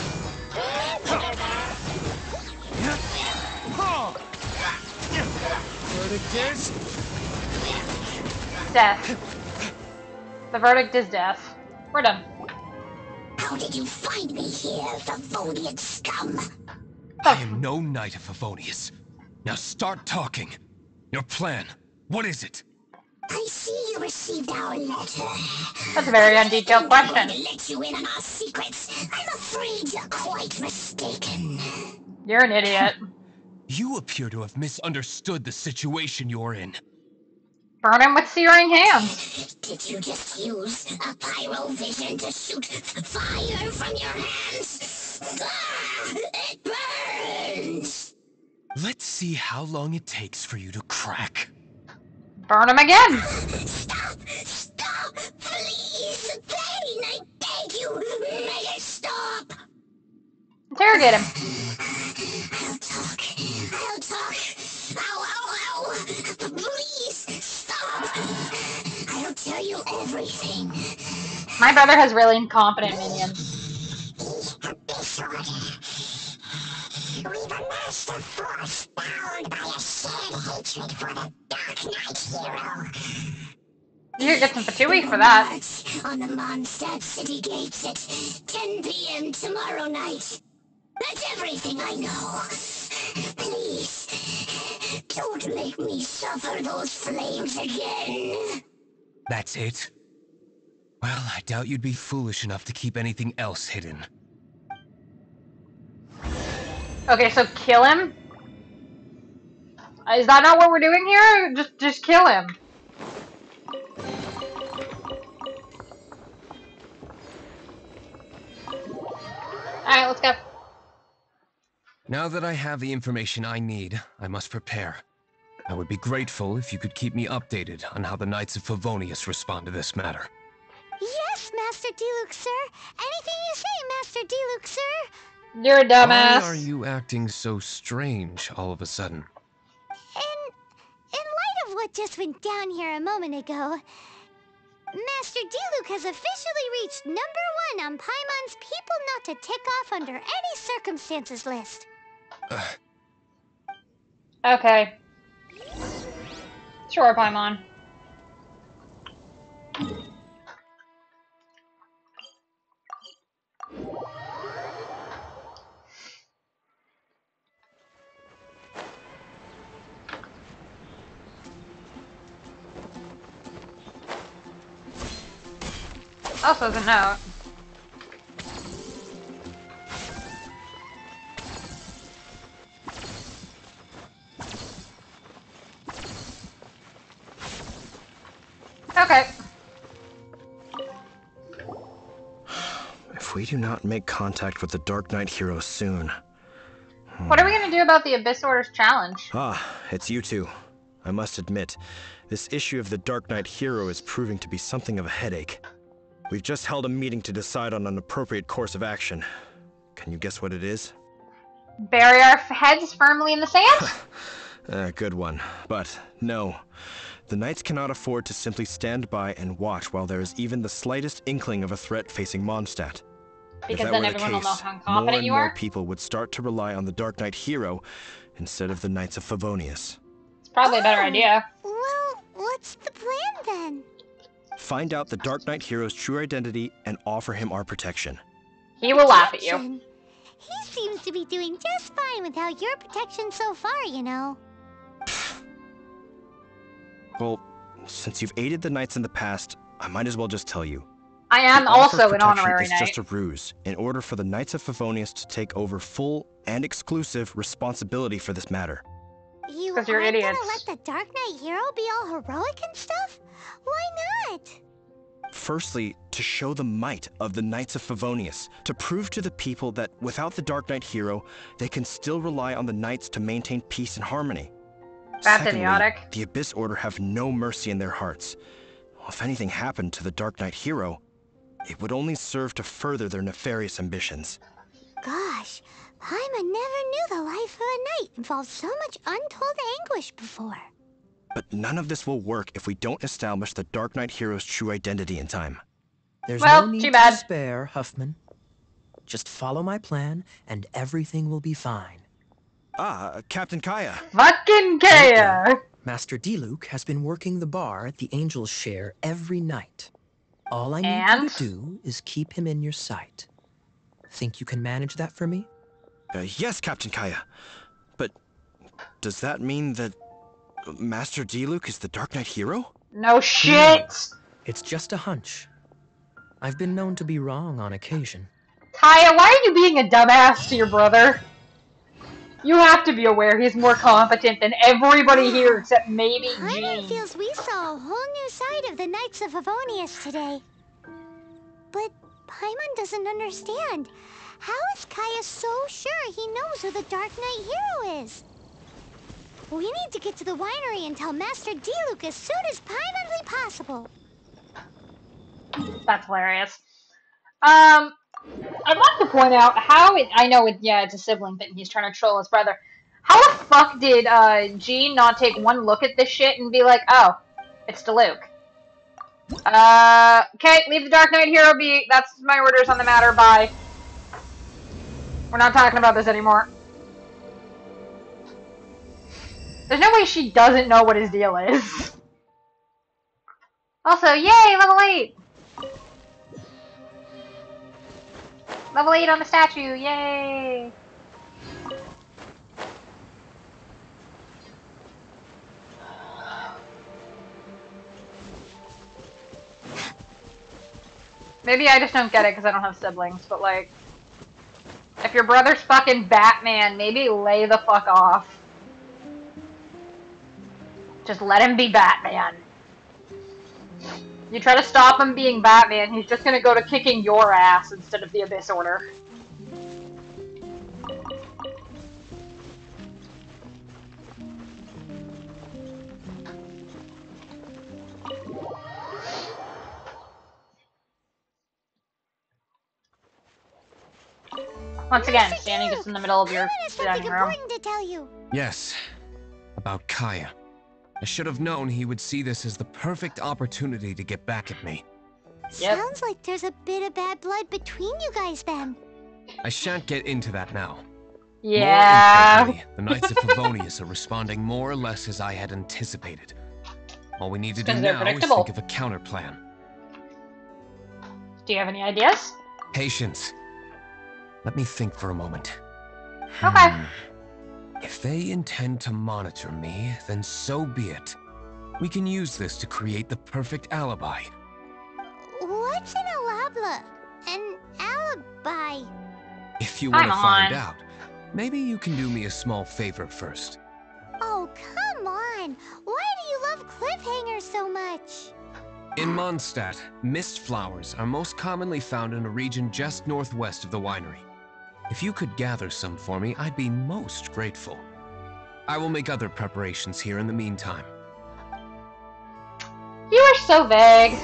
Yeah. Verdict is Death. The verdict is death. We're done. How did you find me here, Favonian scum? I am no knight of Favonius. Now start talking. Your plan. What is it? I see you received our letter. That's a very undetailed question. to question. let you in on our secrets. I'm afraid you're quite mistaken. You're an idiot. You appear to have misunderstood the situation you're in. Burn him with searing hands. Did you just use a pyro vision to shoot fire from your hands? Ah, it burns! Let's see how long it takes for you to crack. Burn him again. Stop! Stop! Please! Pain, I beg you! Make it stop! Interrogate him. I'll talk. I'll talk. Ow, ow, ow! Please, stop! I'll tell you everything. My brother has really incompetent minions. Disorder. We've amassed a force bound by a shared hatred for the Dark Knight hero. You could get some Fatui for that. On the Mondstadt city gates at 10 p.m. tomorrow night. That's everything I know. Please, don't make me suffer those flames again. That's it? Well, I doubt you'd be foolish enough to keep anything else hidden. Okay, so kill him? Is that not what we're doing here? Just just kill him. Alright, let's go. Now that I have the information I need, I must prepare. I would be grateful if you could keep me updated on how the Knights of Favonius respond to this matter. Yes, Master Diluc, sir. Anything you say, Master Diluc, sir. You're a dumbass. Why are you acting so strange all of a sudden? In, in light of what just went down here a moment ago, Master Diluc has officially reached number one on Paimon's people not to tick off under any circumstances list. Okay. Sure, Paimon. Also, as a note, Okay. If we do not make contact with the Dark Knight hero soon. What are we gonna do about the Abyss Order's challenge? Ah, it's you two. I must admit, this issue of the Dark Knight hero is proving to be something of a headache. We've just held a meeting to decide on an appropriate course of action. Can you guess what it is? Bury our heads firmly in the sand? A uh, good one. But no. The Knights cannot afford to simply stand by and watch while there is even the slightest inkling of a threat facing Mondstadt. If Because that then were the everyone will know case, how more and you more are. people would start to rely on the Dark Knight hero instead of the Knights of Favonius. It's probably a better Oh. idea. Well, what's the plan then? Find out the Dark Knight hero's true identity and offer him our protection. He will laugh at you. He seems to be doing just fine without your protection so far, you know. Well, since you've aided the Knights in the past, I might as well just tell you. I am The offer of also an protection honorary is knight. just a ruse in order for the Knights of Favonius to take over full and exclusive responsibility for this matter. You're aren't idiots. gonna let the Dark Knight hero be all heroic and stuff? Why not? Firstly, to show the might of the Knights of Favonius, to prove to the people that without the Dark Knight hero, they can still rely on the Knights to maintain peace and harmony. That's Secondly, idiotic. The Abyss Order have no mercy in their hearts. If anything happened to the Dark Knight hero, it would only serve to further their nefarious ambitions. Gosh, Paimon never knew the life of a knight involved so much untold anguish before. But none of this will work if we don't establish the Dark Knight hero's true identity in time. There's Well, no need too to bad. despair, Huffman. Just follow my plan, and everything will be fine. Ah, Captain Kaeya. Fucking Kaeya! Master Diluc has been working the bar at the Angel's Share every night. All I need you to do is keep him in your sight. Think you can manage that for me? Uh, yes, Captain Kaeya. But does that mean that Master Diluc is the Dark Knight hero? No hmm. shit! It's just a hunch. I've been known to be wrong on occasion. Kaeya, why are you being a dumbass to your brother? You have to be aware he's more competent than everybody here except maybe Paimon Jean. feels we saw a whole new side of the Knights of Favonius today. But Paimon doesn't understand. How is Kaeya so sure he knows who the Dark Knight hero is? We need to get to the winery and tell Master Diluc as soon as Paimonly possible. That's hilarious. Um, I'd like to point out how it. I know it. Yeah, it's a sibling thing. He's trying to troll his brother. How the fuck did uh Jean not take one look at this shit and be like, "Oh, it's Diluc"? Uh, okay, leave the Dark Knight hero be. That's my orders on the matter. Bye. We're not talking about this anymore. There's no way she doesn't know what his deal is. Also, yay, level 8! Level 8 on the statue, yay! Maybe I just don't get it because I don't have siblings, but like... If your brother's fucking Batman, maybe lay the fuck off. Just let him be Batman. You try to stop him being Batman, he's just gonna go to kicking your ass instead of the Abyss Order. Once again, standing just in the middle of your Paimon dining room. to tell you. Yes, about Kaeya. I should have known he would see this as the perfect opportunity to get back at me. Yep. Sounds like there's a bit of bad blood between you guys then. I shan't get into that now. Yeah. More importantly, the Knights of Favonius are responding more or less as I had anticipated. All we need to do now is think of a counter plan. Do you have any ideas? Patience. Let me think for a moment. Okay. Hmm. If they intend to monitor me, then so be it. We can use this to create the perfect alibi. What's an alabla? An alibi? If you want to find out, maybe you can do me a small favor first. Oh, come on. Why do you love cliffhangers so much? In Mondstadt, mist flowers are most commonly found in a region just northwest of the winery. If you could gather some for me, I'd be most grateful. I will make other preparations here in the meantime. You are so vague.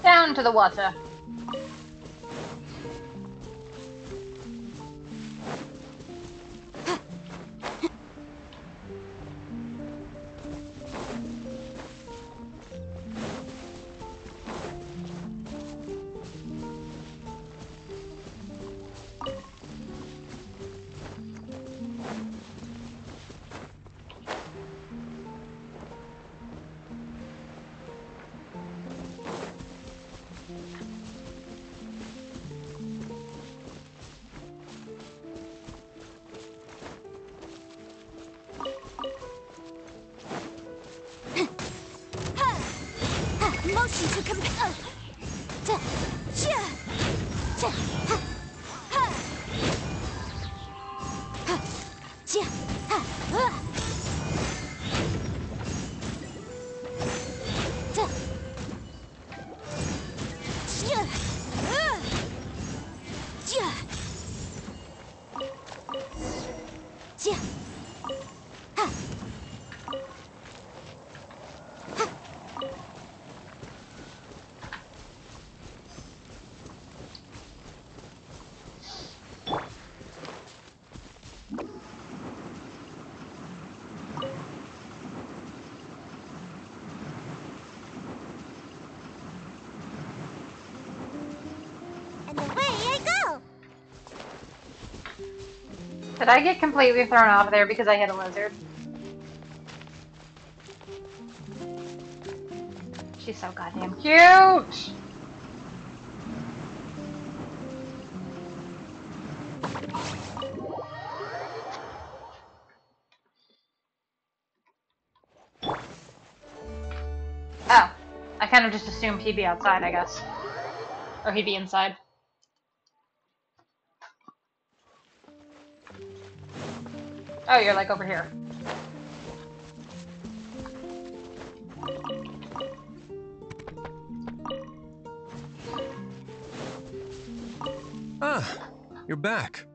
Down to the water. Did I get completely thrown off there because I hit a lizard? She's so goddamn cute! Oh, I kind of just assumed he'd be outside, I guess. Or he'd be inside. Oh, you're like over here. Ah, you're back.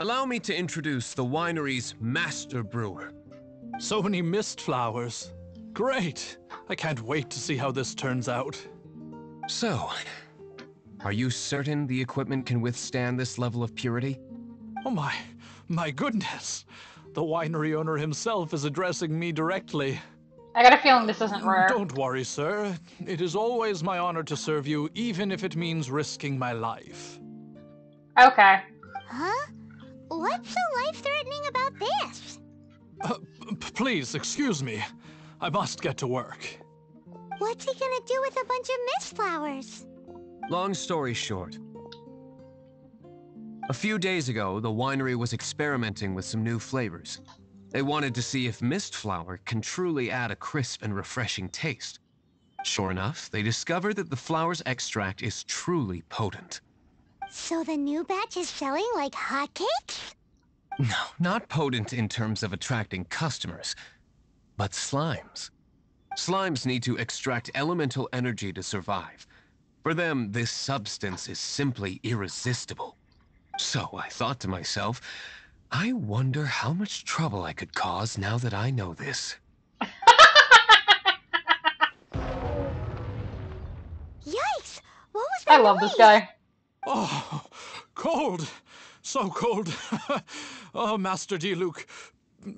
Allow me to introduce the winery's master brewer. So many mist flowers. Great! I can't wait to see how this turns out. So, are you certain the equipment can withstand this level of purity? Oh my, my goodness! The winery owner himself is addressing me directly. I got a feeling this isn't rare. Don't worry, sir. It is always my honor to serve you, even if it means risking my life. Okay. Huh? What's so life-threatening about this? Uh, p- please, excuse me. I must get to work. What's he gonna do with a bunch of mist flowers? Long story short, A few days ago, the winery was experimenting with some new flavors. They wanted to see if mist flower can truly add a crisp and refreshing taste. Sure enough, they discovered that the flower's extract is truly potent. So the new batch is selling like hotcakes? No, not potent in terms of attracting customers, but slimes. Slimes need to extract elemental energy to survive. For them, this substance is simply irresistible. So I thought to myself, I wonder how much trouble I could cause now that I know this. Yikes! What was that I love this guy. Oh, cold. So cold. oh, Master Diluc.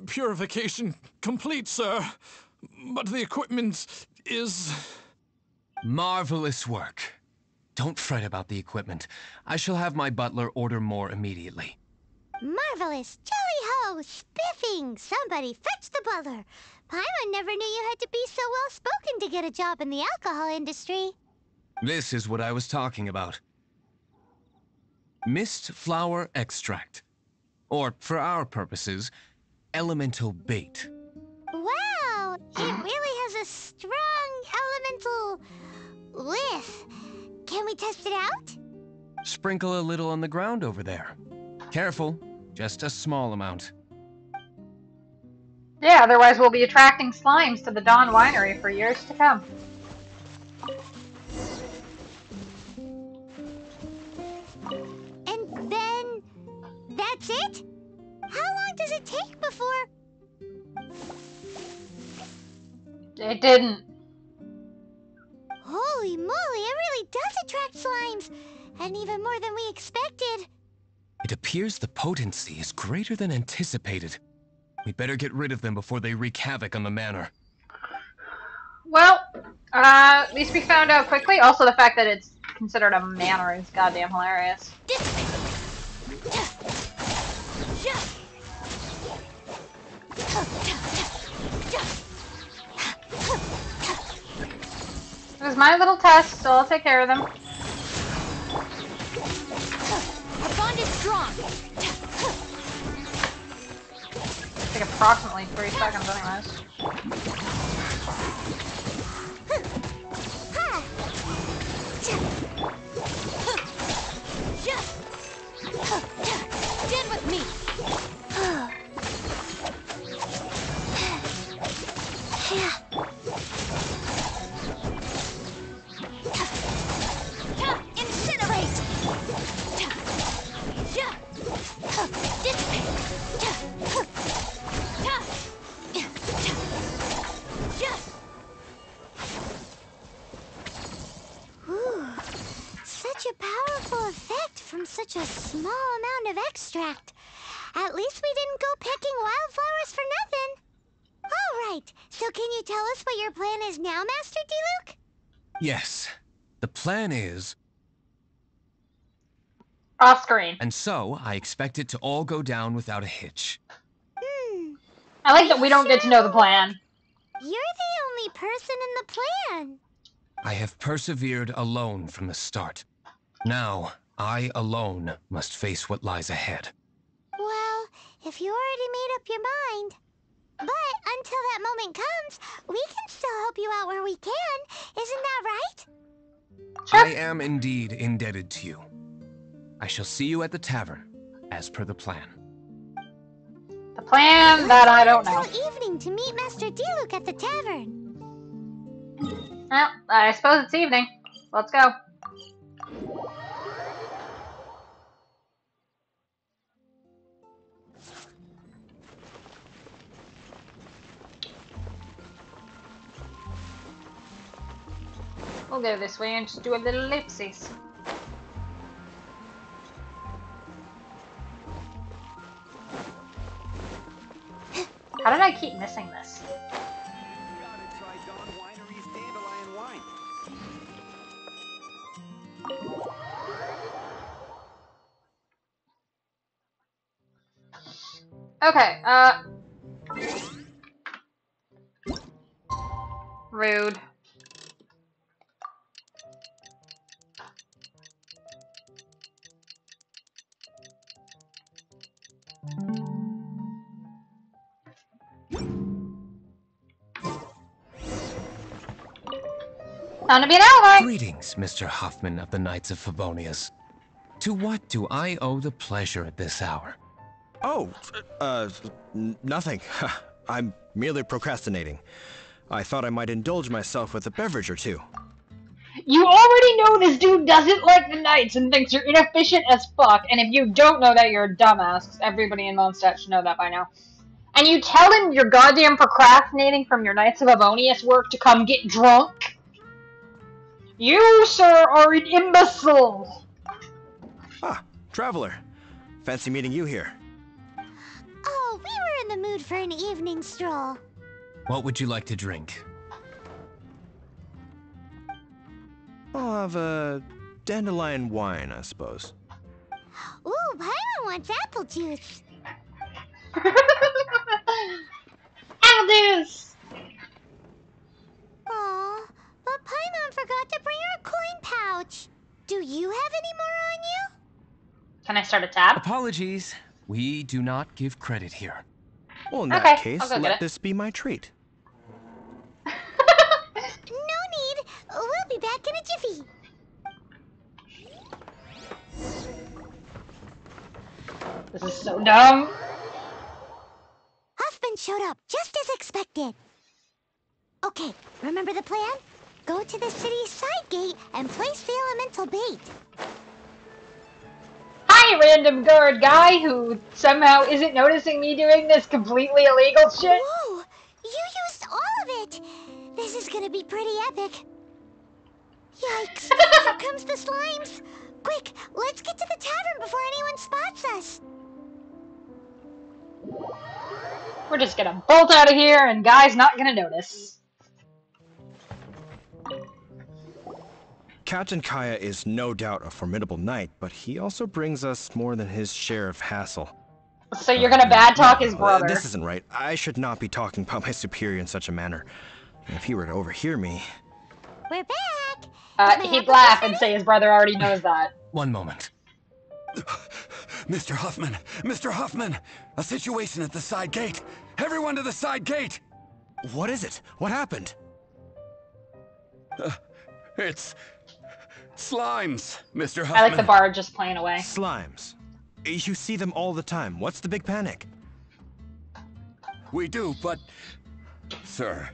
Purification complete, sir. But the equipment is. Marvelous work. Don't fret about the equipment. I shall have my butler order more immediately. Marvelous! Jolly ho! Spiffing! Somebody fetch the butler! Paimon never knew you had to be so well spoken to get a job in the alcohol industry. This is what I was talking about. Mist flower extract. Or, for our purposes, elemental bait. Wow! It really has a strong elemental whiff. Can we test it out? Sprinkle a little on the ground over there. Careful, just a small amount. Yeah, otherwise we'll be attracting slimes to the Dawn Winery for years to come. And then that's it? How long does it take before It didn't. Holy moly, it really does attract slimes! And even more than we expected. It appears the potency is greater than anticipated. We'd better get rid of them before they wreak havoc on the manor. Well, uh, at least we found out quickly. Also, the fact that it's considered a manor is goddamn hilarious. Was my little test, so I'll take care of them. Our bond is strong. Take approximately three seconds, anyways. Stand with me. Incinerate. Small amount of extract. At least we didn't go pecking wildflowers for nothing. All right, so can you tell us what your plan is now, Master Diluc? Yes, the plan is, Off screen. and so I expect it to all go down without a hitch. Hmm, I like that we don't get to know the plan. you're the only person in the plan. I have persevered alone from the start. Now, I alone must face what lies ahead. Well, if you already made up your mind. But until that moment comes, we can still help you out where we can. Isn't that right? Sure. I am indeed indebted to you. I shall see you at the tavern, as per the plan. The plan that I don't know. Until evening to meet Master Diluc at the tavern. Well, I suppose it's evening. Let's go. We'll go this way and just do a little ellipsis. How did I keep missing this? Okay, uh. Rude. Time to be an ally. Greetings, Mr. Huffman of the Knights of Favonius. To what do I owe the pleasure at this hour? Oh, uh, nothing. I'm merely procrastinating. I thought I might indulge myself with a beverage or two. You already know this dude doesn't like the knights and thinks you're inefficient as fuck. And if you don't know that, you're a dumbass. 'cause everybody in Mondstadt should know that by now. And you tell him you're goddamn procrastinating from your Knights of Favonius work to come get drunk? You, sir, are an imbecile. Ah, traveler. Fancy meeting you here. Oh, we were in the mood for an evening stroll. What would you like to drink? I'll have a dandelion wine, I suppose. Ooh, Paimon wants apple juice. Apple juice! Aw, but Paimon forgot to bring her coin pouch. Do you have any more on you? Can I start a tab? Apologies. We do not give credit here. Well, in Okay, that case, I'll go get let this be my treat. No need. We'll be back in a jiffy. This is so dumb. Huffman showed up just as expected. Okay, remember the plan? Go to the city's side gate and place the elemental bait. Hi, random guard guy who somehow isn't noticing me doing this completely illegal shit. Whoa! You used all of it! This is gonna be pretty epic. Yikes! Here comes the slimes! Quick, let's get to the tavern before anyone spots us! We're just gonna bolt out of here and guy's not gonna notice. Captain Kaeya is no doubt a formidable knight, but he also brings us more than his share of hassle. So you're gonna bad talk his Uh, brother. This isn't right. I should not be talking about my superior in such a manner. If he were to overhear me, We're back! Uh, he'd laugh and say his brother already knows that. One moment. Mr. Huffman! Mr. Huffman! A situation at the side gate! Everyone to the side gate! what is it? What happened? It's... Slimes, Mr. Huffman. I like the bard just playing away. Slimes. You see them all the time. What's the big panic? We do, but... Sir,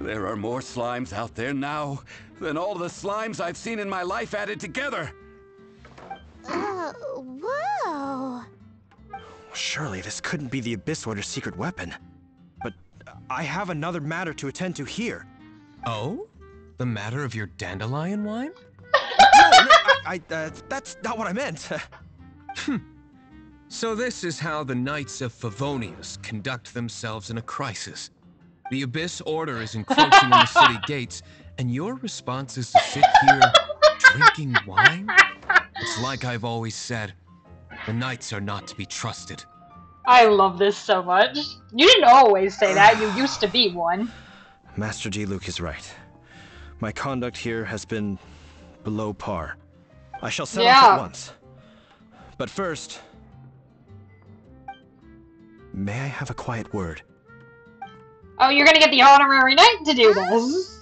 there are more slimes out there now than all the slimes I've seen in my life added together. Uh, whoa! Surely this couldn't be the Abyss Order's secret weapon. But I have another matter to attend to here. Oh? The matter of your dandelion wine? No, no, I, I, uh, that's not what I meant. So this is how the Knights of Favonius conduct themselves in a crisis. The Abyss Order is encroaching on the city gates, and your response is to sit here drinking wine? It's like I've always said, the Knights are not to be trusted. I love this so much. You didn't always say that, you used to be one. Master Diluc is right. My conduct here has been below par. I shall set off at once. But first, may I have a quiet word? Oh, you're gonna get the honorary knight to do this.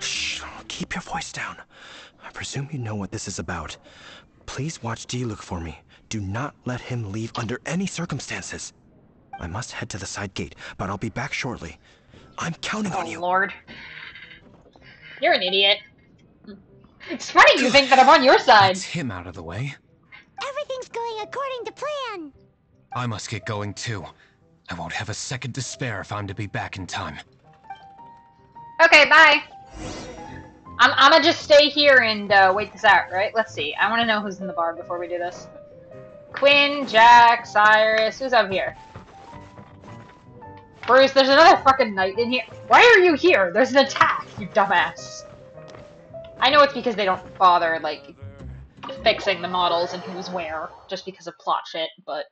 Shh, keep your voice down. I presume you know what this is about. Please watch Diluc for me. Do not let him leave under any circumstances. I must head to the side gate, but I'll be back shortly. I'm counting on Oh, you. Lord. You're an idiot. It's funny you think that I'm on your side. That's him out of the way. Everything's going according to plan. I must get going too. I won't have a second to spare if I'm to be back in time. Okay, bye. I'm, I'm gonna just stay here and uh, wait this out, right? Let's see. I want to know who's in the bar before we do this. Quinn, Jack, Cyrus, who's up here? Bruce, there's another fucking knight in here. Why are you here? There's an attack, you dumbass. I know it's because they don't bother, like, fixing the models and who's where, just because of plot shit, but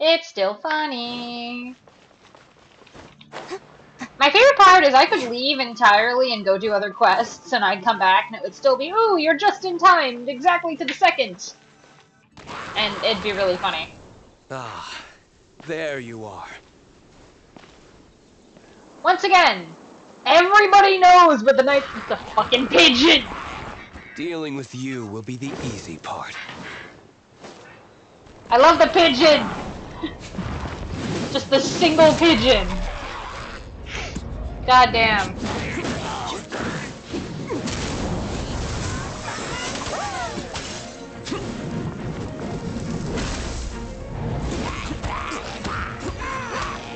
it's still funny. My favorite part is I could leave entirely and go do other quests, and I'd come back and it would still be, ooh, you're just in time, exactly to the second. and it'd be really funny. Ah, there you are. Once again, everybody knows but the Knights is the fucking pigeon! Dealing with you will be the easy part. I love the pigeon! Just the single pigeon. God damn.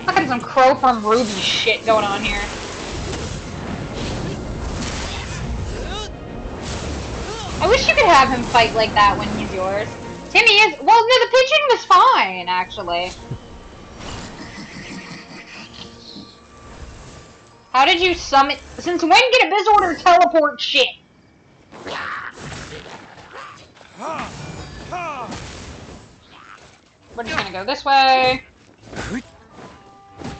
Fucking some Qrow from RWBY shit going on here. I wish you could have him fight like that when he's yours. Timmy is- well, no, the pigeon was fine, actually. How did you summon- since when did Abyss Order teleport shit? We're just gonna go this way.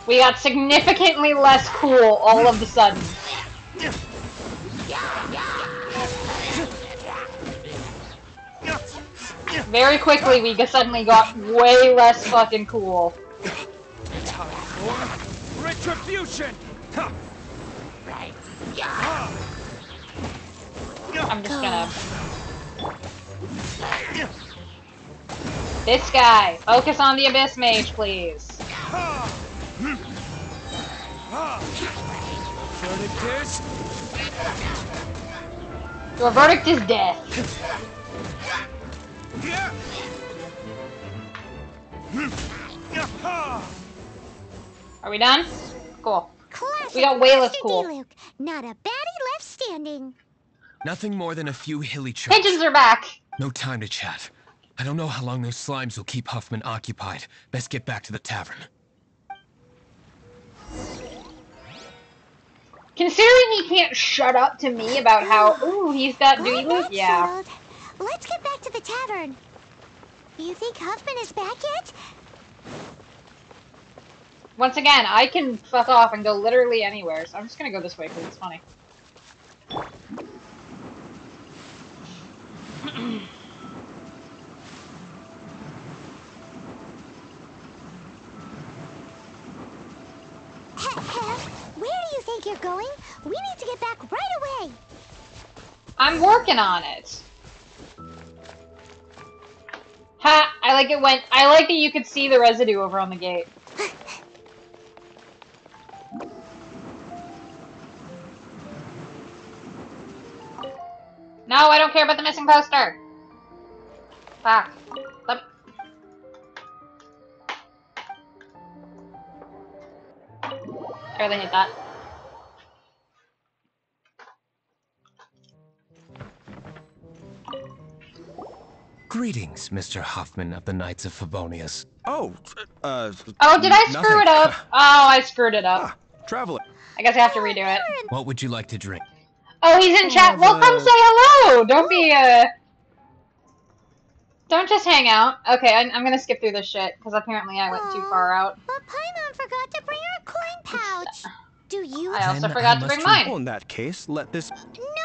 We got significantly less cool all of the sudden. Very quickly, we suddenly got way less fucking cool. Retribution! Right. Yeah. I'm just gonna... This guy! Focus on the Abyss Mage, please. Your verdict is death. Are we done? Cool. Classic We got way less Master cool. Diluc. Not a baddie left standing. Nothing more than a few Hilichurls. Pigeons are back! No time to chat. I don't know how long those slimes will keep Huffman occupied. Best get back to the tavern. Considering he can't shut up to me about how, ooh, he's got Glad Dewey Loop, that's yeah. settled. Let's get back to the tavern. You think Huffman is back yet? Once again, I can fuck off and go literally anywhere, so I'm just gonna go this way because it's funny. Where do you think you're going? We need to get back right away. I'm working on it. Ha! I like it when I like that you could see the residue over on the gate. No, I don't care about the missing poster. Fuck. I really hate that. Greetings, Mr. Huffman of the Knights of Favonius. Oh, uh. Oh, did I screw nothing. it up? Oh, I screwed it up. Ah, traveler. I guess I have to redo it. What would you like to drink? Oh, he's in chat. Oh, Well, come say hello. Don't be uh. Don't just hang out. Okay, I'm, I'm gonna skip through this shit because apparently I went too far out. But Paimon forgot to bring her coin pouch. Do you? I also forgot I to bring must mine. In that case, let this. No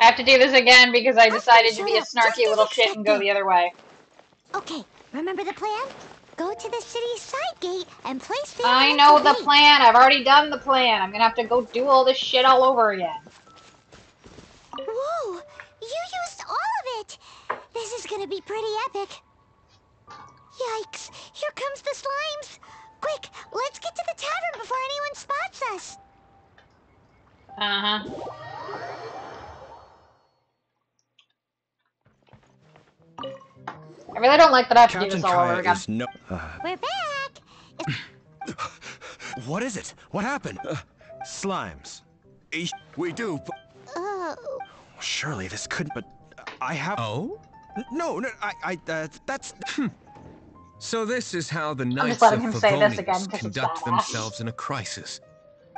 I have to do this again because I decided to be a snarky little shit and go the other way. Okay, remember the plan? Go to the city side gate and place the. I know the plan. I've already done the plan. I'm gonna have to go do all this shit all over again. Whoa! You used all of it! This is gonna be pretty epic. Yikes! Here comes the slimes! Quick, let's get to the tavern before anyone spots us! Uh huh. I really don't like that I have to do Captain this all over again. is no. Uh, We're back! what is it? What happened? Uh, slimes. We do. Oh, Surely this couldn't. But I have. Oh? No, no. I. I. Uh, that's. So this is how the Knights of him Favonius again 'cause it's conduct themselves in a crisis.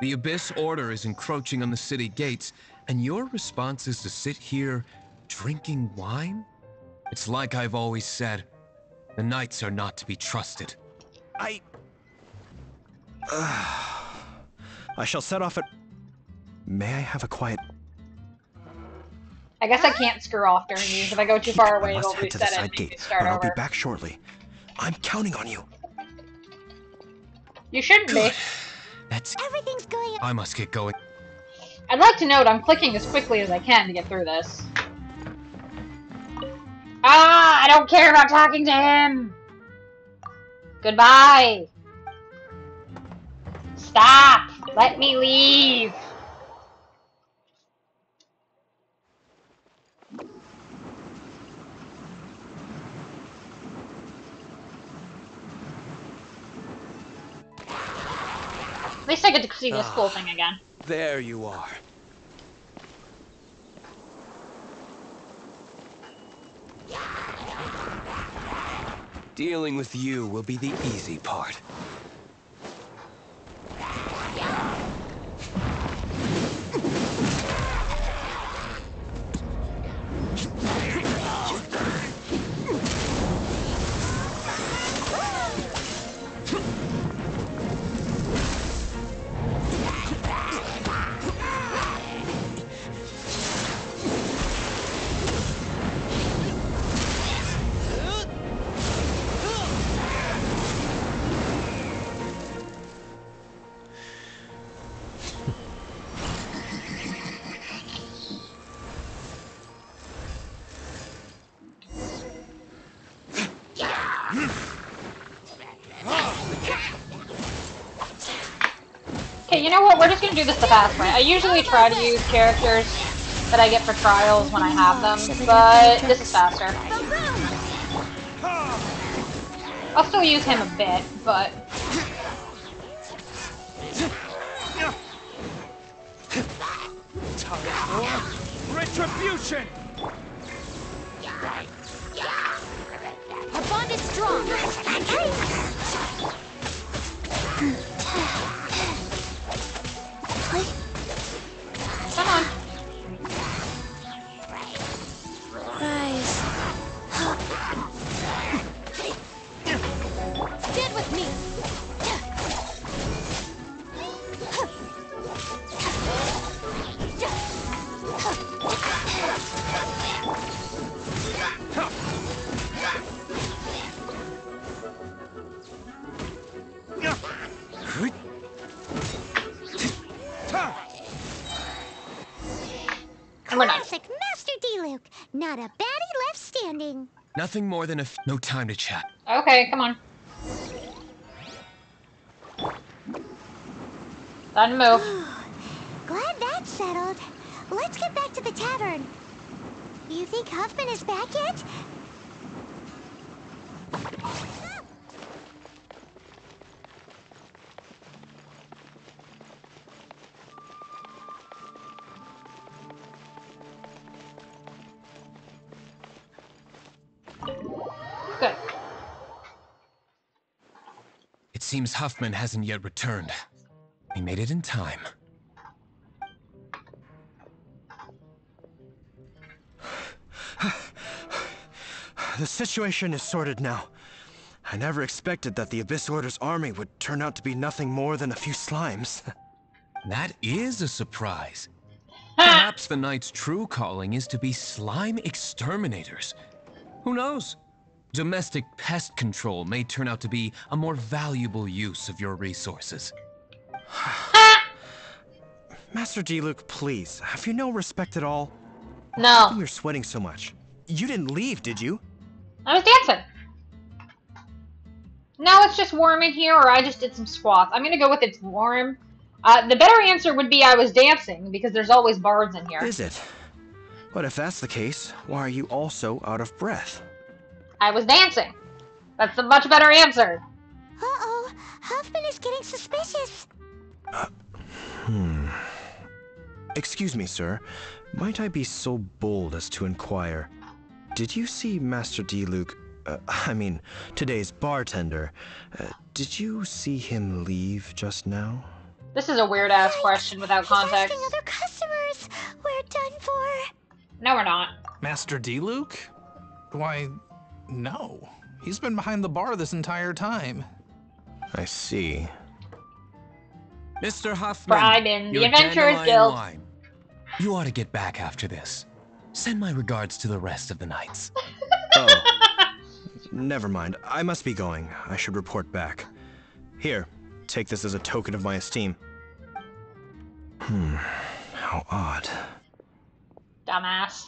The Abyss Order is encroaching on the city gates, and your response is to sit here drinking wine? It's like I've always said, the Knights are not to be trusted. I. Uh, I shall set off at. May I have a quiet. I guess I can't screw off during these. If I go too far away, I it'll must head to the reset it side and make gate, start but I'll over. be back shortly. I'm counting on you. You shouldn't be. That's. Everything's going I must get going. I'd like to note I'm clicking as quickly as I can to get through this. Ah, I don't care about talking to him. Goodbye. Stop. Let me leave. At least I get to see this cool thing again. There you are. Dealing with you will be the easy part. You know what? We're just gonna do this the fast way. I usually try to use characters that I get for trials when I have them, but this is faster. I'll still use him a bit, but Retribution! Nothing more than a. F- no time to chat. Okay, come on. Done move. Glad that's settled. Let's get back to the tavern. You think Huffman is back yet? It Huffman hasn't yet returned. We made it in time. The situation is sorted now. I never expected that the Abyss Order's army would turn out to be nothing more than a few slimes. That is a surprise. Perhaps the Knight's true calling is to be slime exterminators. Who knows? Domestic pest control may turn out to be a more valuable use of your resources. Master Diluc, please, have you no respect at all? No, You're sweating so much. You didn't leave, did you? I was dancing. No, it's just warm in here, or I just did some squats. I'm gonna go with it's warm. Uh, the better answer would be I was dancing, because there's always bards in here. Is it? But if that's the case, why are you also out of breath? I was dancing. That's a much better answer. Uh-oh. Huffman is getting suspicious. Hmm. Excuse me, sir. Might I be so bold as to inquire? Did you see Master Diluc? Uh, I mean, today's bartender. Uh, did you see him leave just now? This is a weird ass question without context. asking other customers. We're done for. No, we're not. Master Diluc? Why, no. He's been behind the bar this entire time. I see. Mr. Huffman, Bribing the your Adventurers dandelion Guild. wine. You ought to get back after this. Send my regards to the rest of the knights. Oh. Never mind. I must be going. I should report back. Here, take this as a token of my esteem. Hmm. How odd. Dumbass.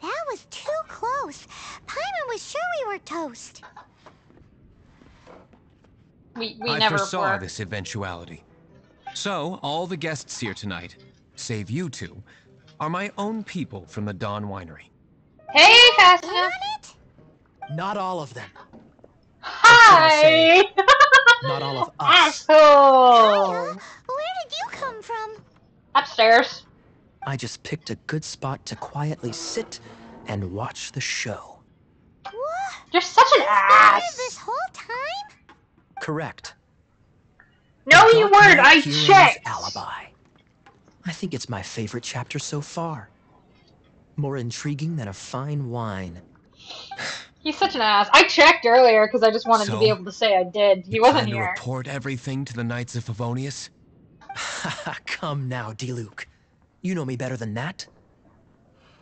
Whew, that was too close. Paimon was sure we were toast. We we I never foresaw were. this eventuality. So, all the guests here tonight, save you two, are my own people from the Dawn Winery. Hey, On Fastina. it? Not all of them. Hi. Not all of us. Asshole. Where did you come from? Upstairs. I just picked a good spot to quietly sit and watch the show. What? You're such an Been here this whole time? Correct. No, you weren't. I checked. Alibi. I think it's my favorite chapter so far. More intriguing than a fine wine. He's such an ass. I checked earlier because I just wanted to be able to say I did. He wasn't plan to report everything to the Knights of Favonius? Come now, Diluc. You know me better than that.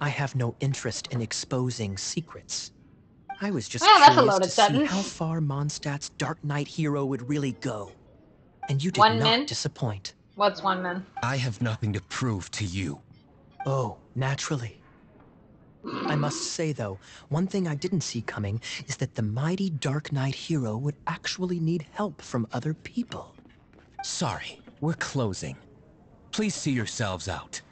I have no interest in exposing secrets. I was just Well, that's a curious to sentence. see how far Mondstadt's Dark Knight hero would really go. And you did One not min? disappoint. What's one man? I have nothing to prove to you. Oh, naturally. I must say, though, one thing I didn't see coming is that the mighty Dark Knight hero would actually need help from other people. Sorry, we're closing. Please see yourselves out.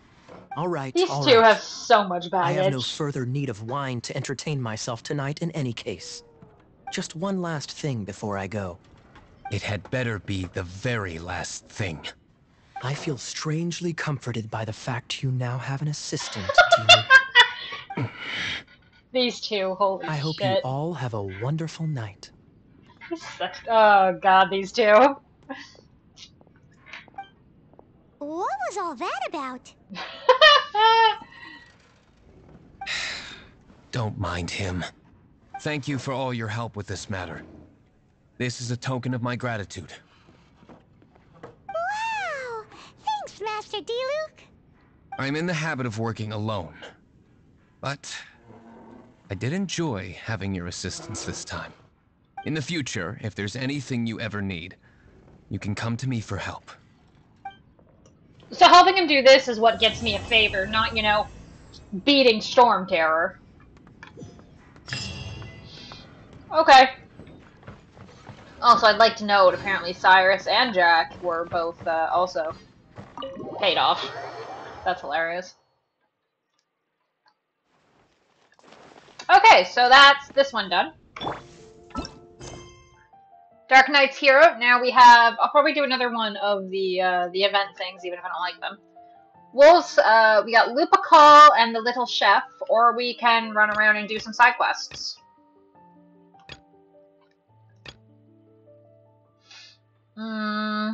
All right, These all two right. have so much baggage. I have no further need of wine to entertain myself tonight in any case. Just one last thing before I go. It had better be the very last thing. I feel strangely comforted by the fact you now have an assistant, Dina. These two, holy I hope shit. you all have a wonderful night. Such- Oh god, these two. What was all that about? Don't mind him. Thank you for all your help with this matter. This is a token of my gratitude. Wow! Thanks, Master Diluc. I'm in the habit of working alone. But I did enjoy having your assistance this time. In the future, if there's anything you ever need, you can come to me for help. So helping him do this is what gets me a favor, not, you know, beating Storm Terror. Okay. Also, I'd like to note, apparently Cyrus and Jack were both uh, also paid off. That's hilarious. Okay, so that's this one done. Dark Knight's Hero. Now we have. I'll probably do another one of the uh, the event things, even if I don't like them. Wolves. Uh, we got Lupical and the Little Chef, or we can run around and do some side quests. Hmm.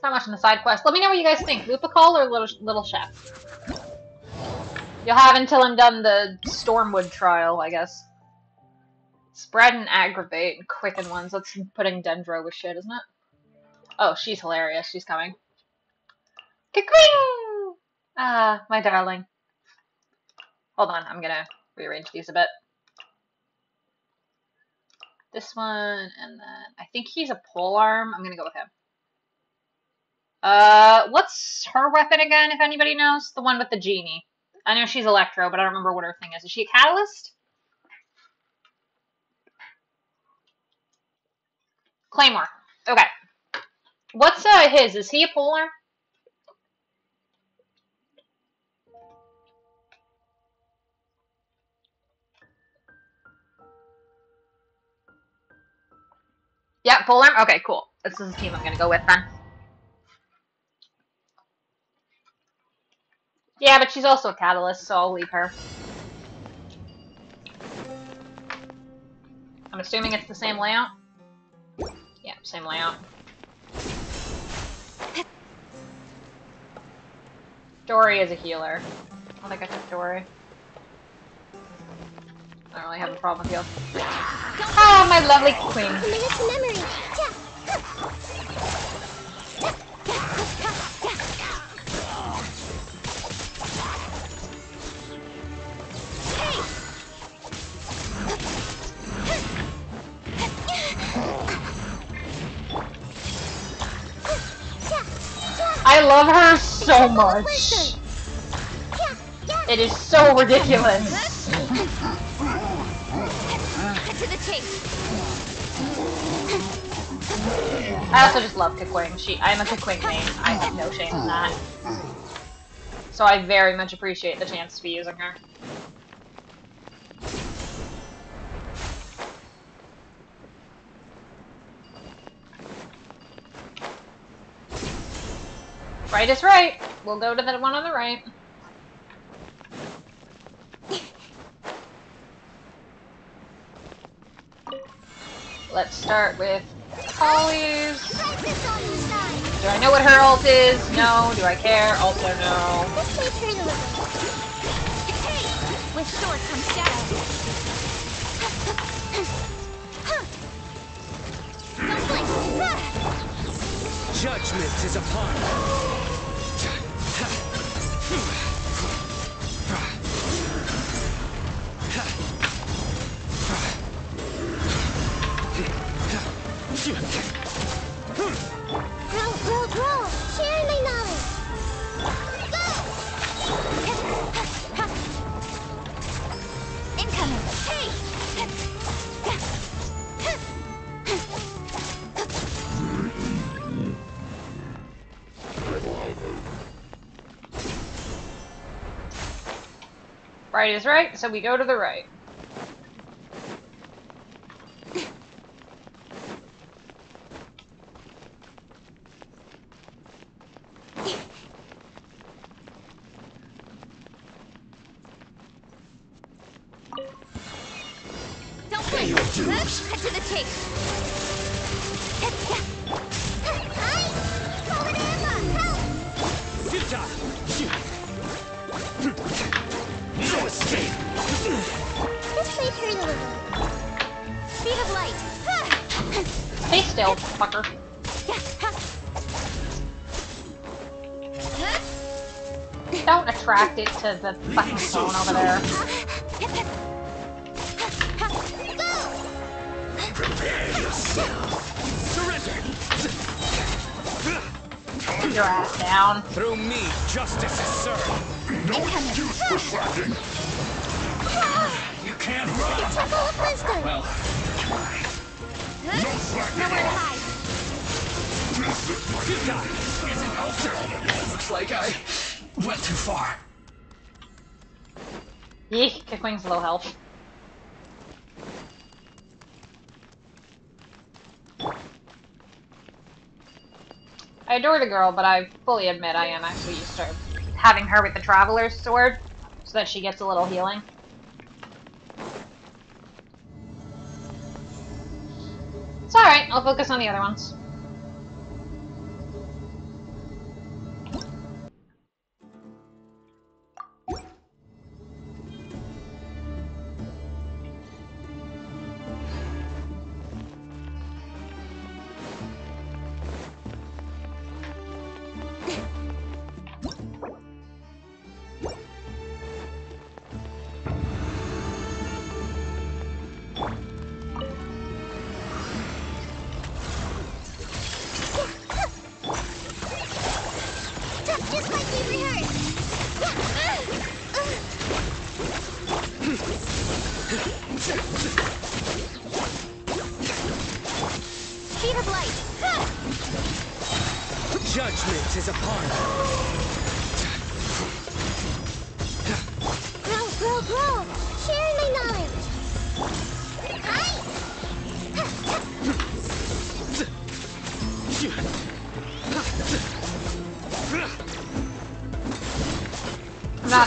It's not much in the side quest. Let me know what you guys think. Lupical or Little, Little Chef? You'll have until I'm done the Stormwood trial, I guess. Spread and aggravate and quicken ones. That's putting Dendro with shit, isn't it? Oh, she's hilarious. She's coming. Keqing! Ah, my darling. Hold on, I'm gonna rearrange these a bit. This one, and then I think he's a polearm. I'm gonna go with him. Uh, what's her weapon again, if anybody knows? The one with the genie. I know she's Electro, but I don't remember what her thing is. Is she a catalyst? Claymore. Okay. What's uh his? Is he a polar? Yeah, polar. Okay, cool. This is the team I'm gonna go with then. Yeah, but she's also a catalyst, so I'll leave her. I'm assuming it's the same layout. Yeah, same layout. Dori is a healer. I think I took Dori. I don't really have a problem with you. Ah, my lovely queen. I love her so much. It is so ridiculous. to the chase. I also just love Keqing. She, I'm a Keqing main. I have no shame in that. So I very much appreciate the chance to be using her. Right is right. We'll go to the one on the right. Let's start with Holly's. Do I know what her ult is? No. Do I care? Also no. With sword comes shadow. Judgment is upon. Grow, grow, grow. Sharing my knowledge. Go! Incoming. Hey! Right is right, so we go to the right. Yeek, low health. I adore the girl, but I fully admit I am actually used to having her with the Traveler's Sword, so that she gets a little healing. It's alright, I'll focus on the other ones.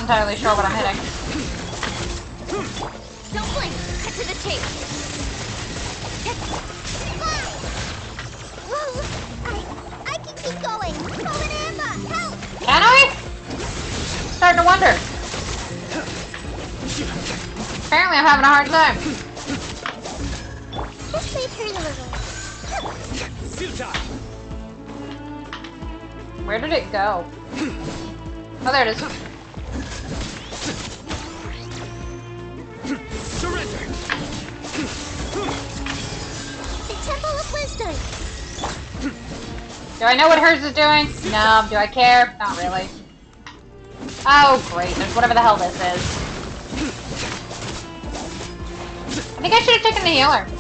Entirely sure what I know what hers is doing? No. Do I care? Not really. Oh, great. There's whatever the hell this is. I think I should have taken the healer.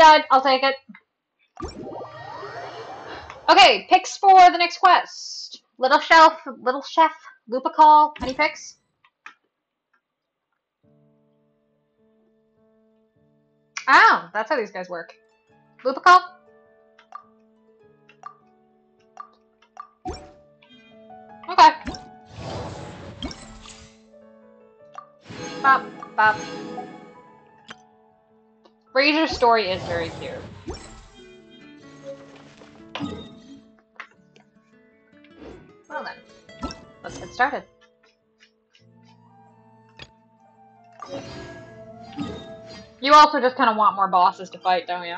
Died. I'll take it. Okay, picks for the next quest. Little Chef, Little Chef, Lupical. Any picks? Oh, that's how these guys work. Lupical? Okay. Bop, bop. Razor's story is very cute. Well then, let's get started. You also just kind of want more bosses to fight, don't you?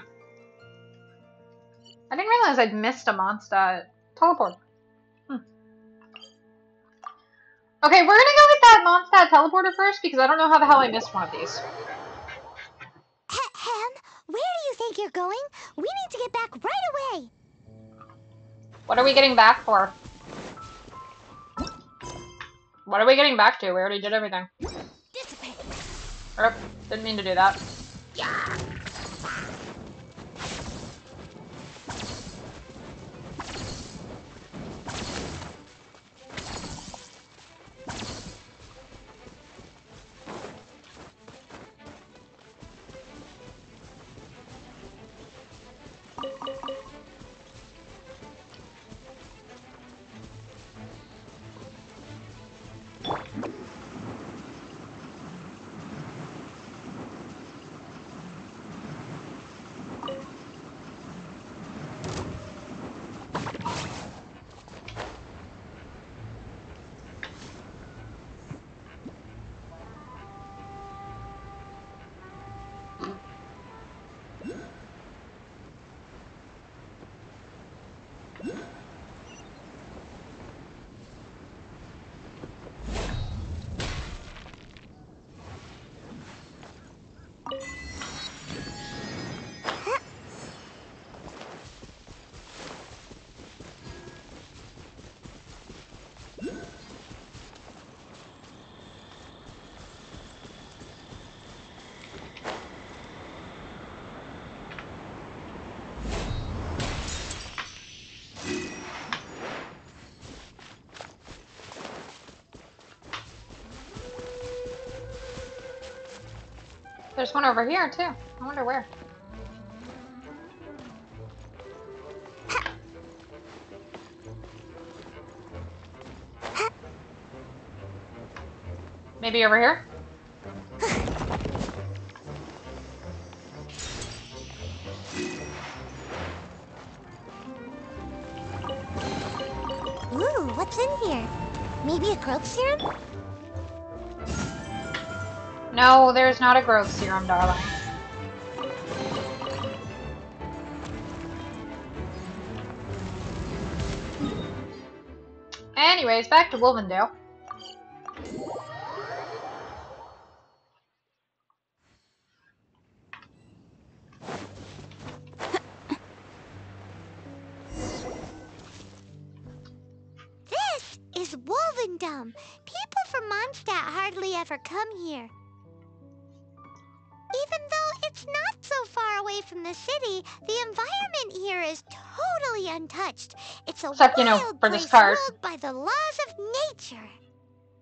I didn't realize I'd missed a monster teleport. Hmm. Okay, we're gonna go get that Mondstadt teleporter first because I don't know how the hell I missed one of these. Ham, where do you think you're going? We need to get back right away. What are we getting back for? What are we getting back to? We already did everything. Dissipate. Er, didn't mean to do that. One over here too. I wonder where. Maybe over here? Ooh, what's in here? Maybe a growth serum? No, there's not a growth serum, darling. Anyways, back to Wolvendale. Except, you know, for this card. by the laws of nature.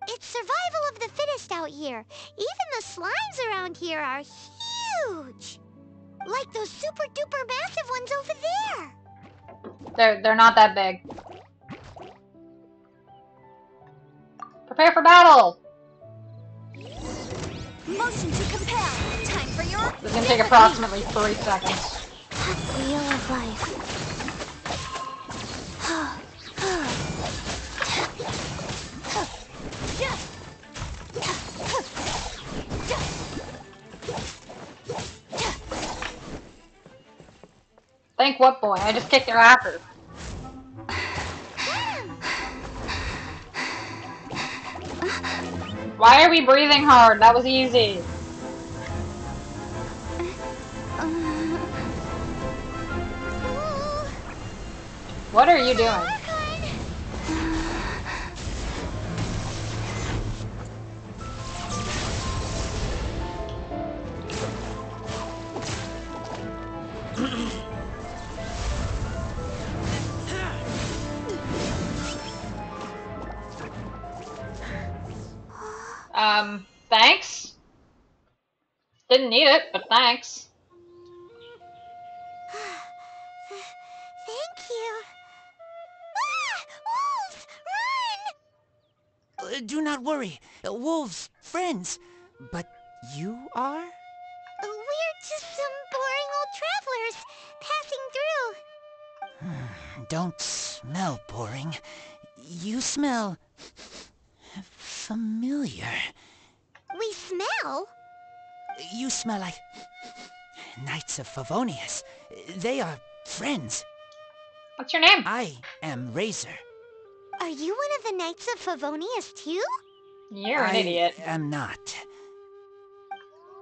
It's survival of the fittest out here. Even the slimes around here are huge. Like those super duper massive ones over there. They're they're not that big. Prepare for battle. Motion to compel. Time for your This is gonna take approximately three seconds. wheel of life. Thank what boy? I just kicked their asses. Why are we breathing hard? That was easy. What are you doing? Um, thanks. Didn't need it, but thanks. Thank you. Ah! Wolves! Run! Uh, do not worry. Uh, wolves, friends. But you are? We're just some boring old travelers passing through. Don't smell boring. You smell familiar. We smell? You smell like Knights of Favonius. They are friends. What's your name? I am Razor. Are you one of the Knights of Favonius too? You're an I idiot. I am not.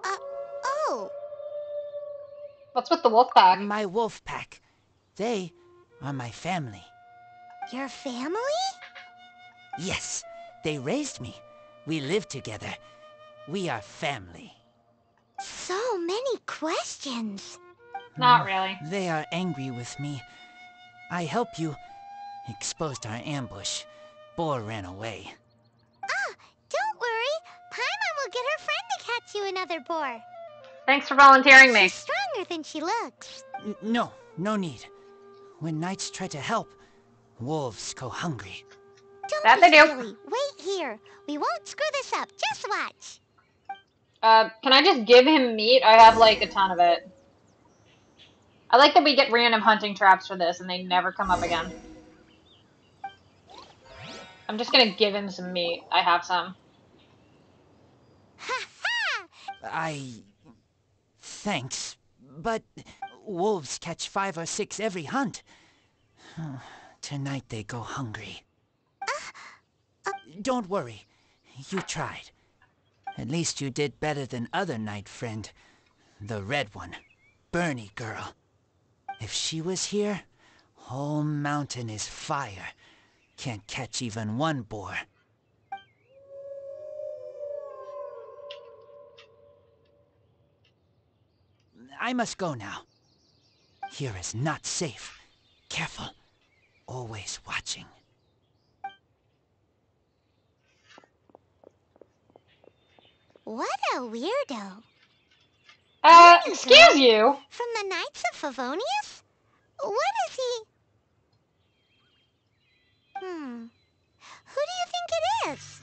Uh, oh. What's with the wolf pack? My wolf pack. They are my family. Your family? Yes, they raised me. We live together. We are family. So many questions. Not really. They are angry with me. I help you. Exposed our ambush. Boar ran away. Ah, don't worry. Paimon will get her friend to catch you another boar. Thanks for volunteering me. She's stronger than she looks. N- no, no need. When knights try to help, wolves go hungry. Don't That be they do. silly. Wait here. We won't screw this up. Just watch. Uh, can I just give him meat? I have like a ton of it. I like that we get random hunting traps for this and they never come up again. I'm just gonna give him some meat. I have some. Ha ha! I. Thanks. But wolves catch five or six every hunt. Tonight they go hungry. Don't worry. You tried. At least you did better than other night friend. The red one. Bernie girl. If she was here, whole mountain is fire. Can't catch even one boar. I must go now. Here is not safe. Careful. Always watching. What a weirdo. Uh, excuse you? From the Knights of Favonius? What is he? Hmm. Who do you think it is?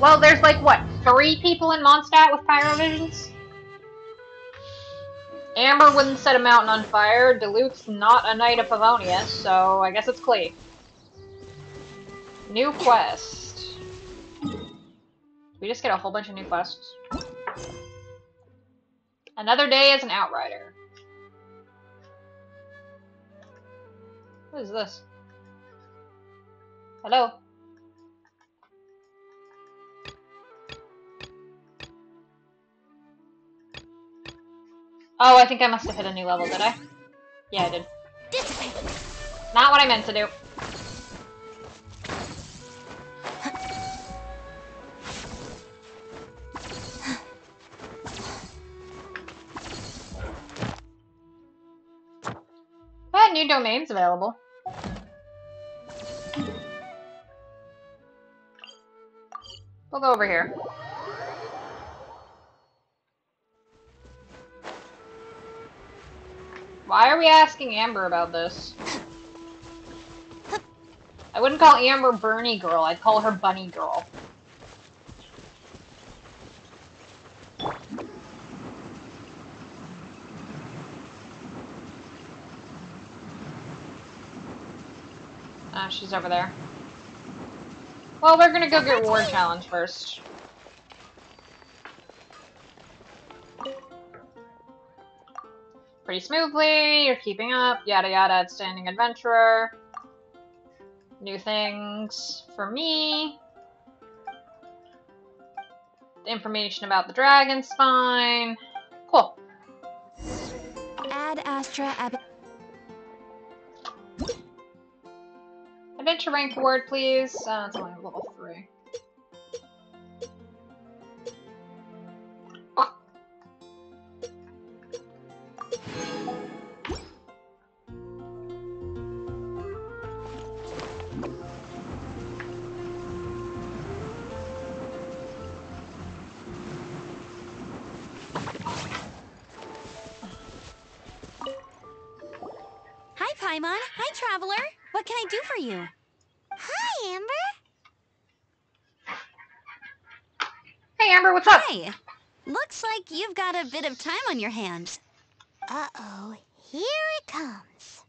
Well, there's like, what, three people in Mondstadt with pyrovisions? Amber wouldn't set a mountain on fire. Diluc's not a knight of Favonius, so I guess it's Klee. New quest. We just get a whole bunch of new quests. Another day as an outrider. What is this? Hello? Oh, I think I must have hit a new level, did I? Yeah, I did. Not what I meant to do. Domains available. We'll go over here. Why are we asking Amber about this? I wouldn't call Amber Bernie Girl, I'd call her Bunny Girl. Ah, she's over there. Well, we're gonna go get War Challenge first. Pretty smoothly, you're keeping up, yada yada, outstanding adventurer. New things for me. Information about the dragon spine. Cool. Ad Astra Ab. Adventure rank award, please. Uh, it's only level 3. Bit of time on your hands. Uh-oh, here it comes.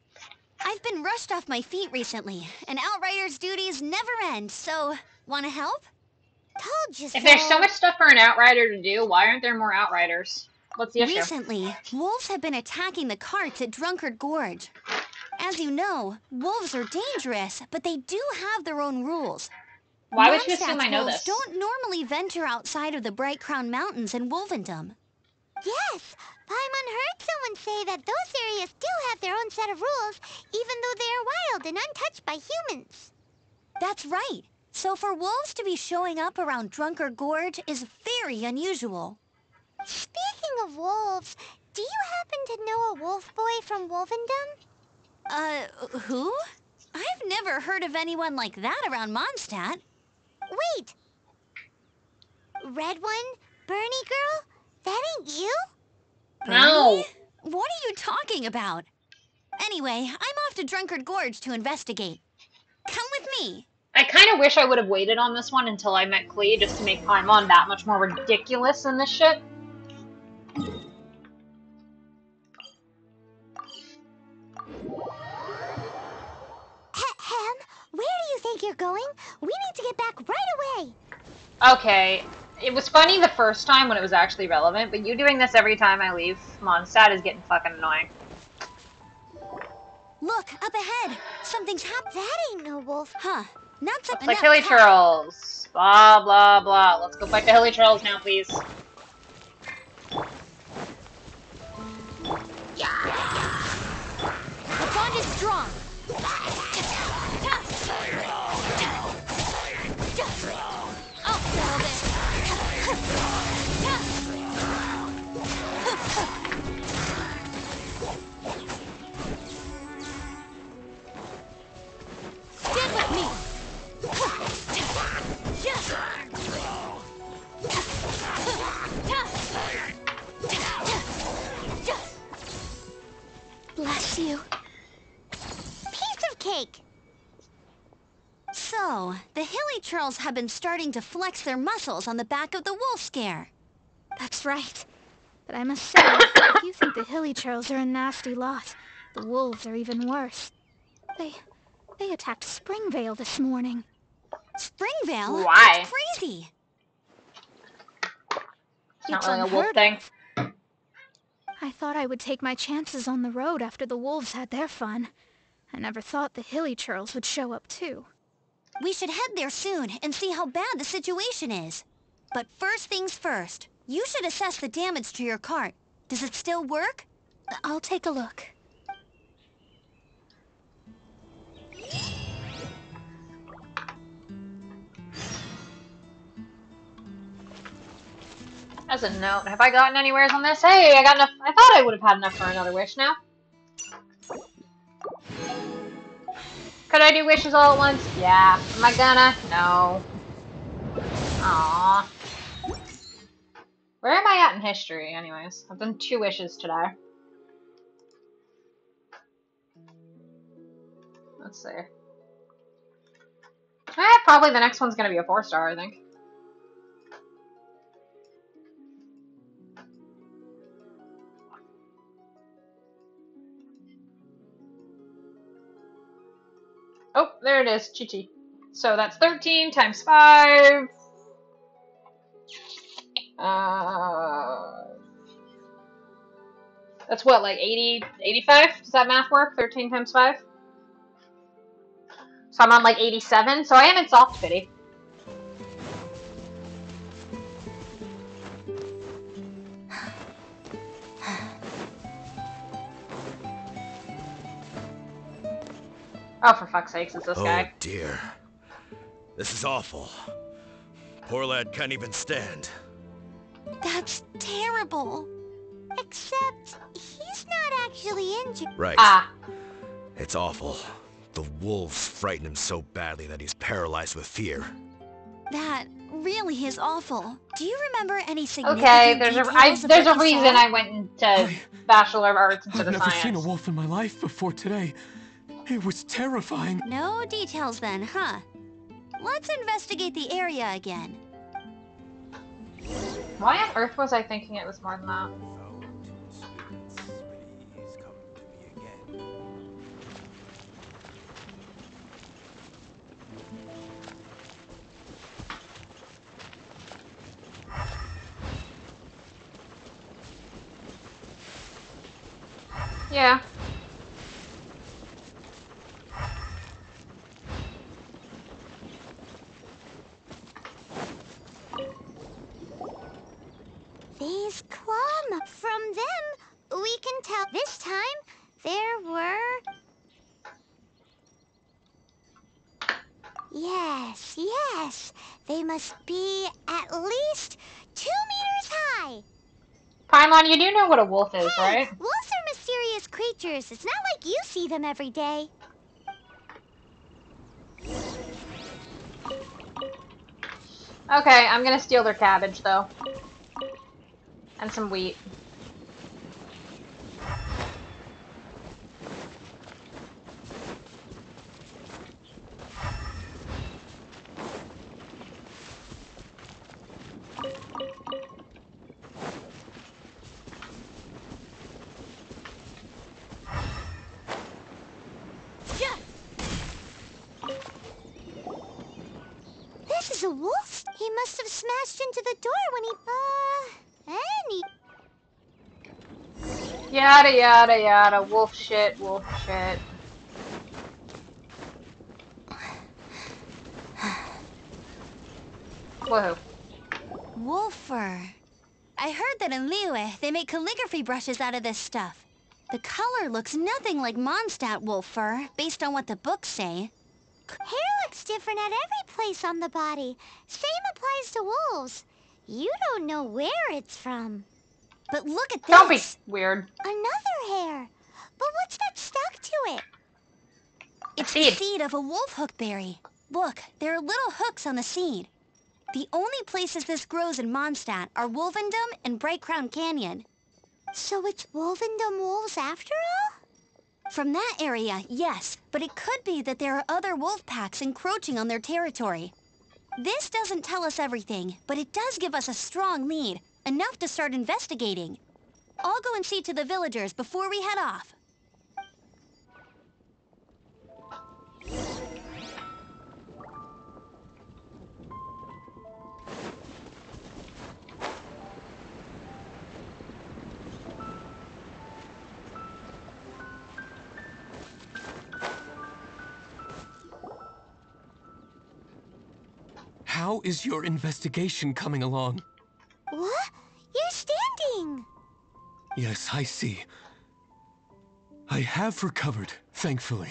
I've been rushed off my feet recently, and Outrider's duties never end, so wanna help? Told you so. If there's so much stuff for an outrider to do, why aren't there more outriders? What's the issue? Recently, wolves have been attacking the carts at Drunkard Gorge. As you know, wolves are dangerous, but they do have their own rules. Why would you assume Mondstadt's I know wolves this? don't normally venture outside of the Bright Crown Mountains in Wolvendom. Yes, Paimon heard someone say that those areas do have their own set of rules, even though they are wild and untouched by humans. That's right. So for wolves to be showing up around Drunkard Gorge is very unusual. Speaking of wolves, do you happen to know a wolf boy from Wolvendom? Uh, who? I've never heard of anyone like that around Mondstadt. Wait! Red one? Bernie girl? That ain't you? No. What are you talking about? Anyway, I'm off to Drunkard Gorge to investigate. Come with me. I kind of wish I would have waited on this one until I met Klee just to make Paimon that much more ridiculous in this shit. Ahem, where do you think you're going? We need to get back right away. Okay, it was funny the first time when it was actually relevant, but you doing this every time I leave Mondstadt is getting fucking annoying. Look, up ahead. Something's happened. That ain't no wolf. Huh. Not something Like Hilly Churls. Blah, blah, blah. Let's go fight the Hilichurls now, please. Yeah. The bond is strong. Bless you. Piece of cake. So, the Hilichurls have been starting to flex their muscles on the back of the wolf scare. That's right. But I must say, if you think the Hilichurls are a nasty lot, the wolves are even worse. They... they attacked Springvale this morning. Springvale? Why? That's crazy. It's not really a wolf thing. I thought I would take my chances on the road after the wolves had their fun. I never thought the Hilichurls would show up too. We should head there soon and see how bad the situation is. But first things first, you should assess the damage to your cart. Does it still work? I'll take a look. As a note, have I gotten anywheres on this? Hey, I got enough. I thought I would have had enough for another wish now. Could I do wishes all at once? Yeah. Am I gonna? No. Aww. Where am I at in history, anyways? I've done two wishes today. Let's see. Eh, probably the next one's gonna be a four star, I think. Oh, there it is, Qiqi. So that's 13 times 5. Uh, that's what, like 80, 85? Does that math work? 13 times 5? So I'm on like 87, so I am in soft pity. Oh, for fuck's sakes, it's this oh guy. dear. This is awful. Poor lad can't even stand. That's terrible. Except he's not actually injured. Right. Ah, It's awful. The wolves frighten him so badly that he's paralyzed with fear. That really is awful. Do you remember any significant okay, there's a, I, there's a reason? I went into Bachelor of Arts instead I've of never seen a wolf in my life before today. It was terrifying. No details then, huh? Let's investigate the area again. Why on earth was I thinking it was more than that? Yeah. These clum. From them, we can tell this time there were... Yes, yes. They must be at least two meters high. Paimon, you do know what a wolf is, Hey, right? wolves are mysterious creatures. It's not like you see them every day. Okay, I'm gonna steal their cabbage, though. And some wheat. This is a wolf. He must have smashed into the door when he... Uh... Yada yada yada. Wolf shit, wolf shit. Woohoo. Wolfer. I heard that in Liyue, they make calligraphy brushes out of this stuff. The color looks nothing like Mondstadt wolf fur, based on what the books say. Hair looks different at every place on the body. Same applies to wolves. You don't know where it's from. But look at this. Don't be weird. Another hair. But what's that stuck to it? It's seed. the seed of a wolf hookberry. Look, there are little hooks on the seed. The only places this grows in Mondstadt are Wolvendom and Bright Crown Canyon. So it's Wolvendom wolves after all? From that area, yes, but it could be that there are other wolf packs encroaching on their territory. This doesn't tell us everything, but it does give us a strong lead, enough to start investigating. I'll go and see to the villagers before we head off. How is your investigation coming along? What? You're standing! Yes, I see. I have recovered, thankfully.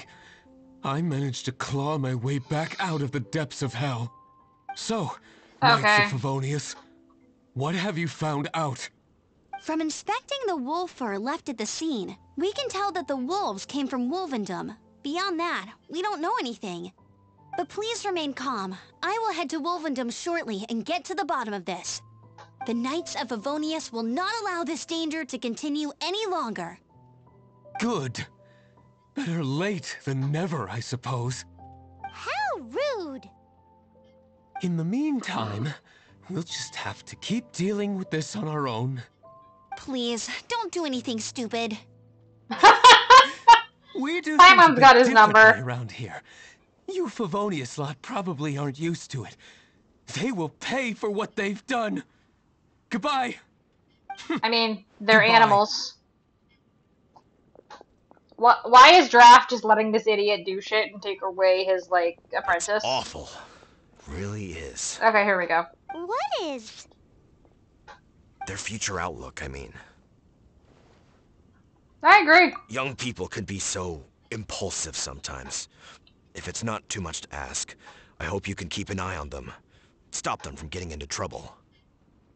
I managed to claw my way back out of the depths of hell. So, Knights of Favonius, what have you found out? From inspecting the wolf fur left at the scene, we can tell that the wolves came from Wolvendom. Beyond that, we don't know anything. But please remain calm. I will head to Wolvendom shortly and get to the bottom of this. The Knights of Favonius will not allow this danger to continue any longer. Good. Better late than never, I suppose. How rude! In the meantime, we'll just have to keep dealing with this on our own. Please, don't do anything stupid. We do Simon's things a bit got his number. around here. You Favonius lot probably aren't used to it. They will pay for what they've done. Goodbye. I mean, they're Goodbye. animals. Why, why is Draff just letting this idiot do shit and take away his, like, apprentice? Awful. Really is. Okay, here we go. What is? Their future outlook, I mean. I agree. Young people can be so impulsive sometimes. If it's not too much to ask, I hope you can keep an eye on them. Stop them from getting into trouble.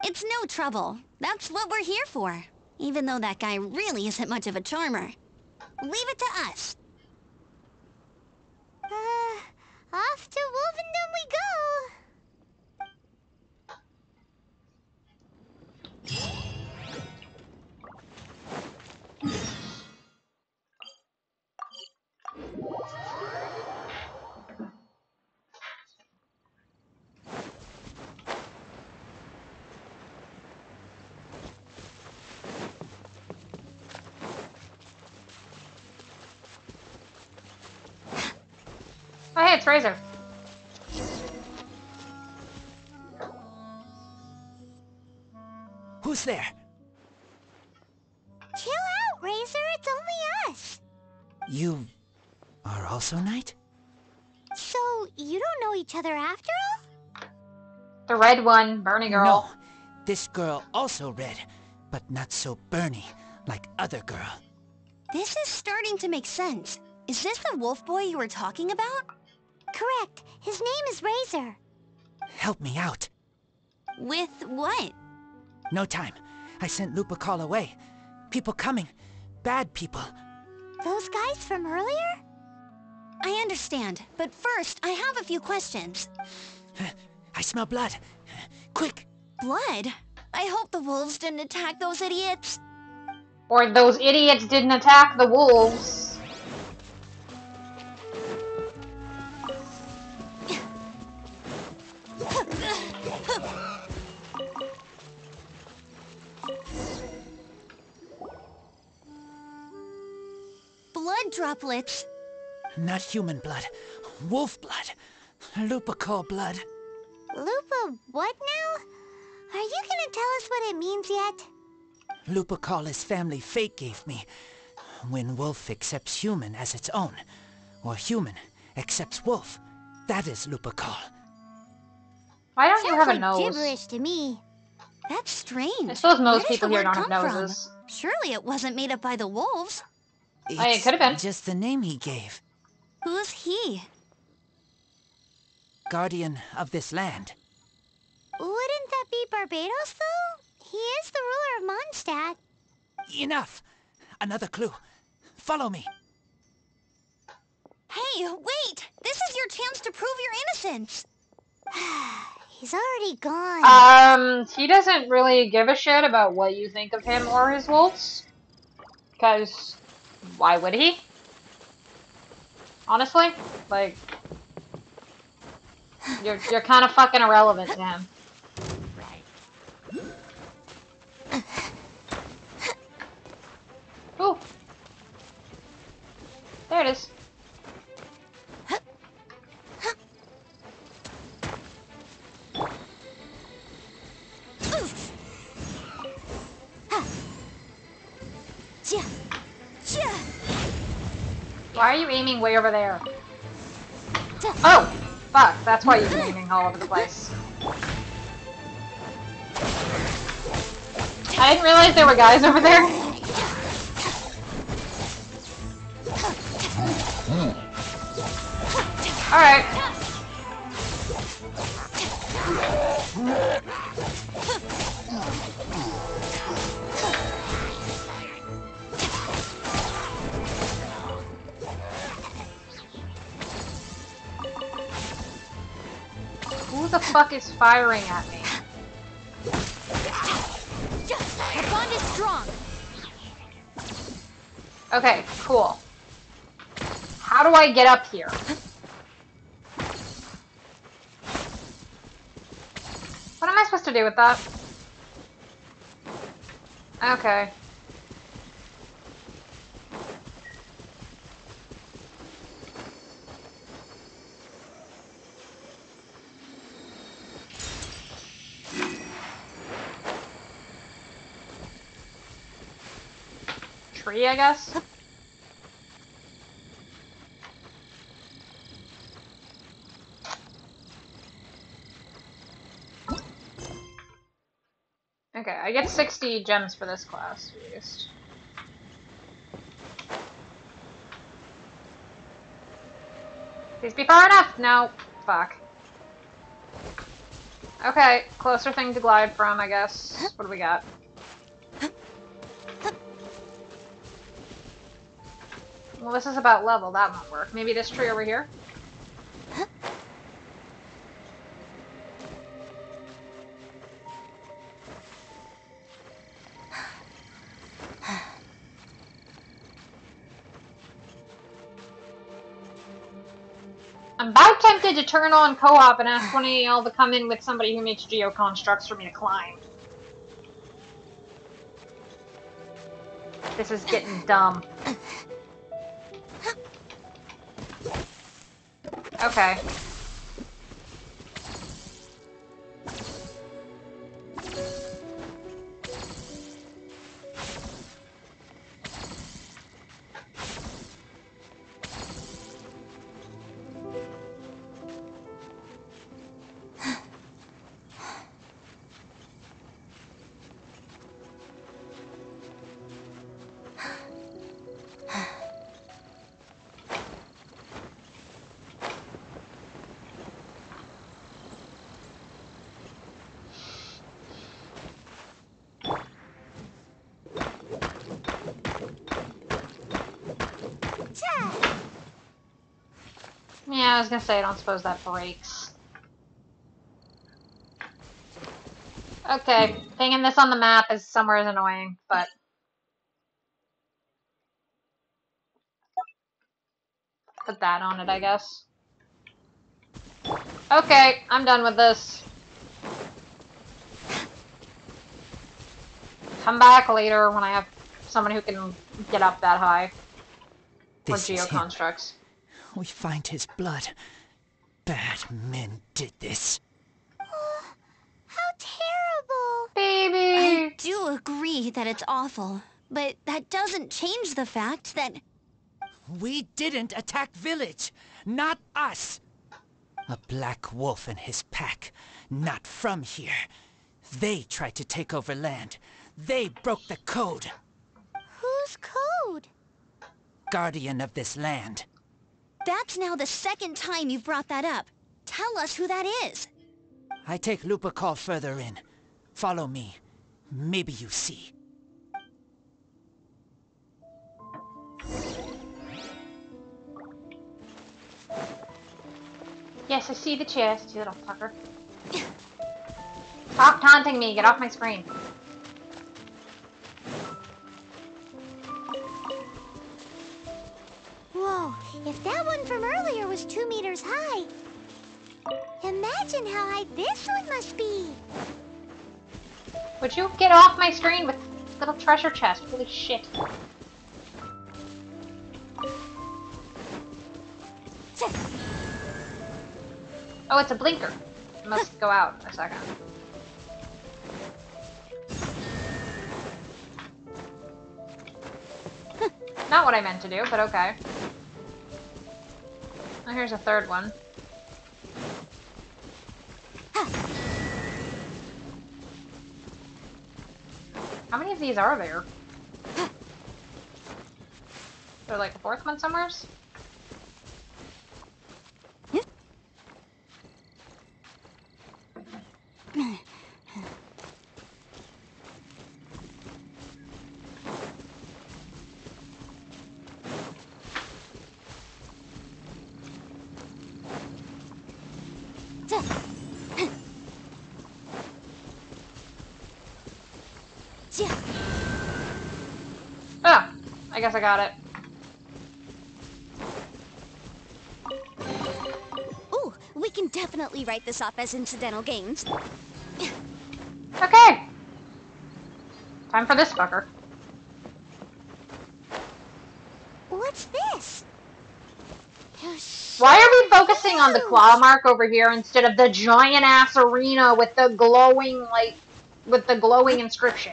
It's no trouble. That's what we're here for. Even though that guy really isn't much of a charmer. Leave it to us. Uh, off to Wolvendom we go. Oh, hey, it's Razor. Who's there? Chill out, Razor. It's only us. You are also Knight? So, you don't know each other after all? The red one, Bernie girl. No. This girl also red, but not so Bernie like other girl. This is starting to make sense. Is this the wolf boy you were talking about? Correct. His name is Razor. Help me out. With what? No time. I sent Lupical away. People coming. Bad people. Those guys from earlier? I understand, but first, I have a few questions. I smell blood. Quick. Blood? I hope the wolves didn't attack those idiots. Or those idiots didn't attack the wolves. Blood droplets. Not human blood. Wolf blood. Lupa blood. Lupa, what now? Are you gonna tell us what it means yet? Lupical his family fate gave me. When wolf accepts human as its own, or human accepts wolf, that is Lupical. Why don't you Sounds have a like nose? gibberish to me. That's strange. I suppose most Where people the here word don't have come from? noses. Surely it wasn't made up by the wolves. I mean, it could have been. Just the name he gave. Who's he? Guardian of this land. Wouldn't that be Barbatos, though? He is the ruler of Mondstadt. Enough! Another clue. Follow me. Hey, wait! This is your chance to prove your innocence. He's already gone. Um, he doesn't really give a shit about what you think of him or his wolves. Because, why would he? Honestly? Like, you're, you're kind of fucking irrelevant to him. Ooh. There it is. Why are you aiming way over there? Oh! Fuck, that's why you're aiming all over the place. I didn't realize there were guys over there. Hmm. Alright. Fuck is firing at me? The bond is strong. Okay, cool. How do I get up here? What am I supposed to do with that? Okay. Tree, I guess? Okay, I get 60 gems for this class, at least. Please be far enough! No. Fuck. Okay, closer thing to glide from, I guess. What do we got? Well, this is about level. That won't work. Maybe this tree over here? I'm about tempted to turn on co-op and ask one of y'all to come in with somebody who makes geoconstructs for me to climb. This is getting dumb. Okay. Was gonna say, I don't suppose that breaks. Okay, pinging this on the map is somewhere is annoying, but... Put that on it, I guess. Okay, I'm done with this. Come back later when I have someone who can get up that high. Or This is him. geoconstructs. We find his blood. Bad men did this. Oh, How terrible! Baby! I do agree that it's awful, but that doesn't change the fact that We didn't attack village. Not us. A black wolf and his pack. Not from here. They tried to take over land. They broke the code. Whose code? Guardian of this land. That's now the second time you've brought that up. Tell us who that is. I take Lupical further in. Follow me. Maybe you see. Yes, I see the chest, you little fucker. Stop taunting me, get off my screen. Whoa, if that one from earlier was two meters high, imagine how high this one must be. Would you get off my screen with little treasure chest? Holy shit. Oh, it's a blinker. It must go out in a second. Not what I meant to do, but okay. Oh, here's a third one. How many of these are there? There's like a fourth one somewheres? Guess I got it. Ooh, we can definitely write this off as incidental gains. Okay. Time for this fucker. What's this? Why are we focusing on the claw mark over here instead of the giant ass arena with the glowing like with the glowing inscription?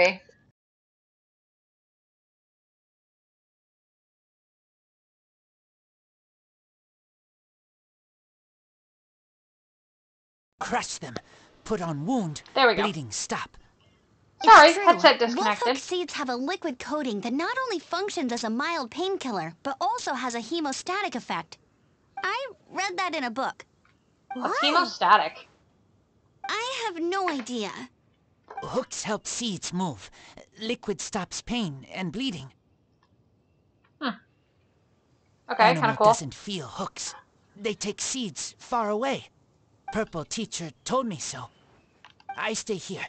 Where are we? Crush them. Put on wound. There we go. Bleeding stop. Sorry, It's true. headset Wolfhook disconnected. seeds have a liquid coating that not only functions as a mild painkiller, but also has a hemostatic effect. I read that in a book. What's hemostatic? I have no idea. Hooks help seeds move. Liquid stops pain and bleeding. Hmm. Okay, Animal kind of cool. doesn't feel hooks. They take seeds far away. Purple teacher told me so. I stay here.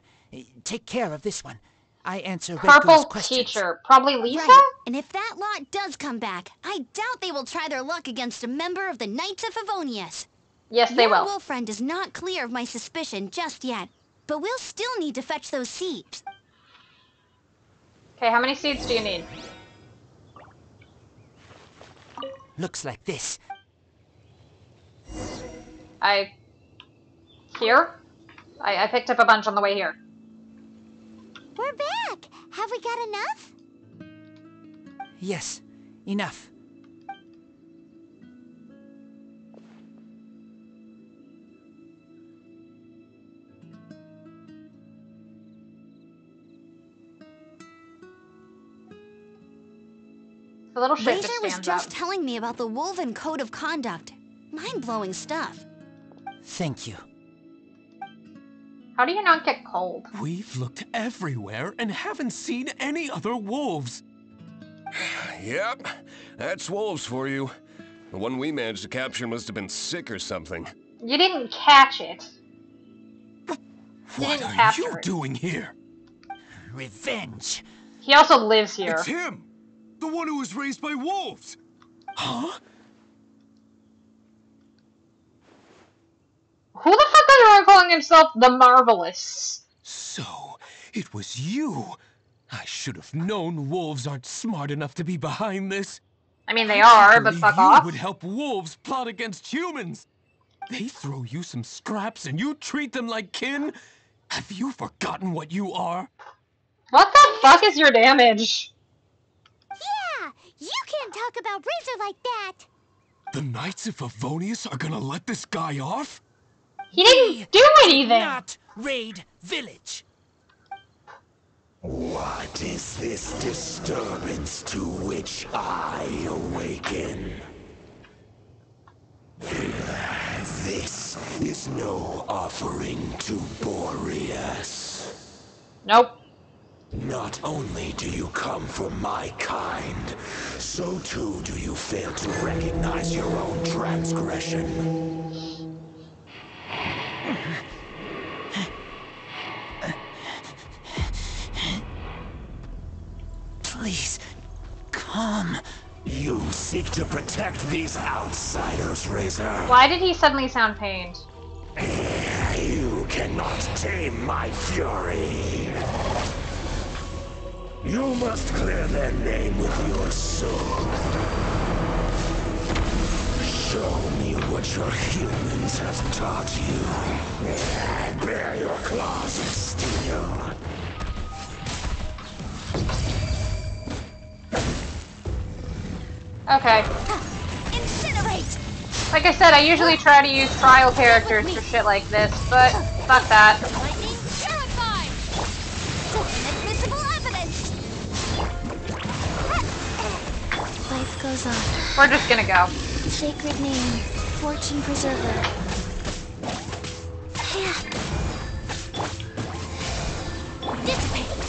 Take care of this one. I answer Red Purple teacher, probably Lisa. Right. And if that lot does come back, I doubt they will try their luck against a member of the Knights of Favonius. Yes, they Your will. wolf friend is not clear of my suspicion just yet, but we'll still need to fetch those seeds. Okay, how many seeds do you need? Looks like this. I here. I, I picked up a bunch on the way here. We're back. Have we got enough? Yes, enough. The little ship Razor was just up. telling me about the Wolven Code of Conduct. Mind-blowing stuff. Thank you. How do you not get cold? We've looked everywhere and haven't seen any other wolves. Yep, that's wolves for you. The one we managed to capture must have been sick or something. You didn't catch it. You What didn't are you it. doing here? Revenge. He also lives here. It's him! The one who was raised by wolves! Huh? Who the fuck is around calling himself the Marvelous? So, it was you. I should have known wolves aren't smart enough to be behind this. I mean, they I are, but believe fuck you off. would help wolves plot against humans. They throw you some scraps and you treat them like kin? Have you forgotten what you are? What the fuck is your damage? Yeah, you can't talk about Razor like that. The Knights of Favonius are gonna let this guy off? He didn't do anything. Not raid village. What is this disturbance to which I awaken? This is no offering to Boreas. Nope. Not only do you come from my kind, so too do you fail to recognize your own transgression. Please, come. You seek to protect these outsiders, Razor. Why did he suddenly sound pained? You cannot tame my fury. You must clear their name with your sword. Show me what your humans have taught you. Bear your claws of steel. Okay. Incinerate! Like I said, I usually try to use trial characters for shit like this, but fuck that. Goes on. We're just gonna go. Sacred name, fortune preserver. Dissipate! of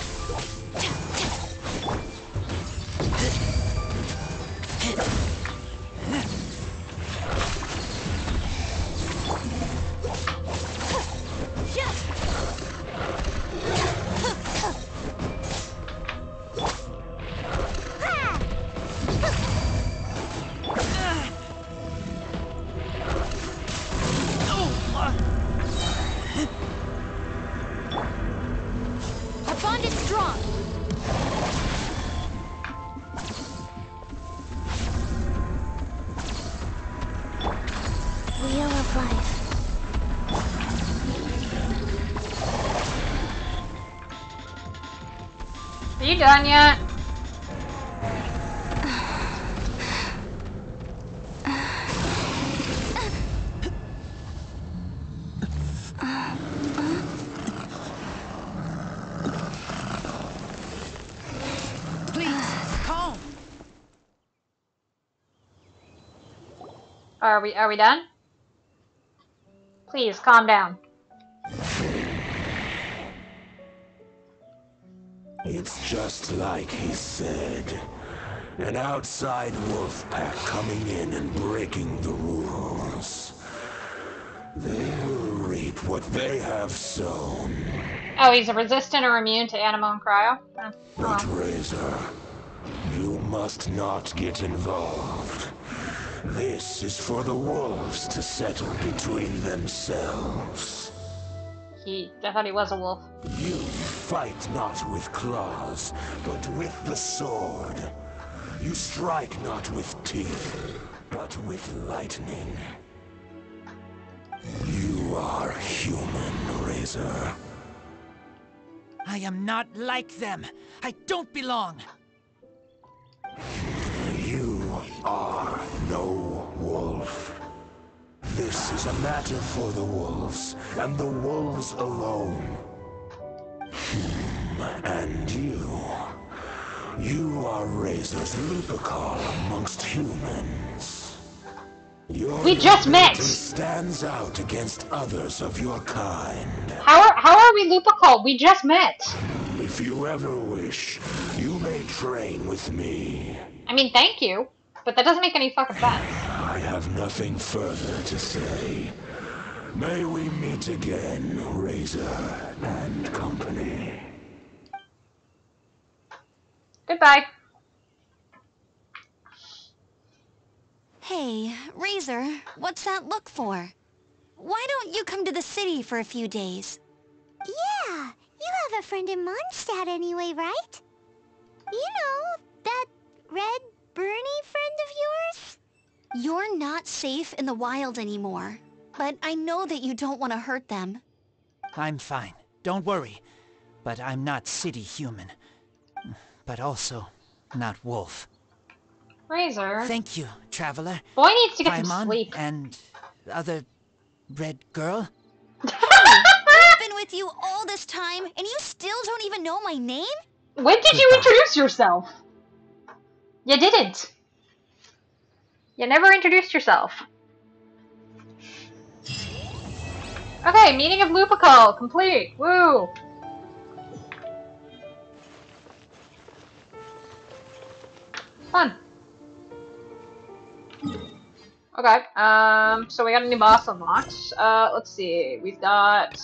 done yet? Are we are we done? Please calm down. It's just like he said. An outside wolf pack coming in and breaking the rules. They will reap what they have sown. Oh, he's resistant or immune to Anemo and Cryo? Eh, But. Razor, you must not get involved. This is for the wolves to settle between themselves. He I thought he was a wolf. You fight not with claws, but with the sword. You strike not with teeth, but with lightning. You are human, Razor. I am not like them. I don't belong. You are no wolf. This is a matter for the wolves, and the wolves alone. And you. You are Razor's Lupical amongst humans. Your We just met! stands out against others of your kind. How are how are we Lupical? We just met. If you ever wish, you may train with me. I mean, thank you, but that doesn't make any fucking sense. I have nothing further to say. May we meet again, Razor and company. Goodbye. Hey, Razor, what's that look for? Why don't you come to the city for a few days? Yeah, you have a friend in Mondstadt anyway, right? You know, that red Bernie friend of yours? You're not safe in the wild anymore, but I know that you don't want to hurt them. I'm fine. Don't worry. But I'm not city human. But also not wolf. Razor. Thank you, traveler. Boy needs to get some sleep. and other red girl. I've been with you all this time, and you still don't even know my name? When did you introduce yourself? You didn't. You never introduced yourself. Okay, meeting of Lupical complete. Woo! Fun. Okay, um, so we got a new boss unlocked. Uh, let's see, we've got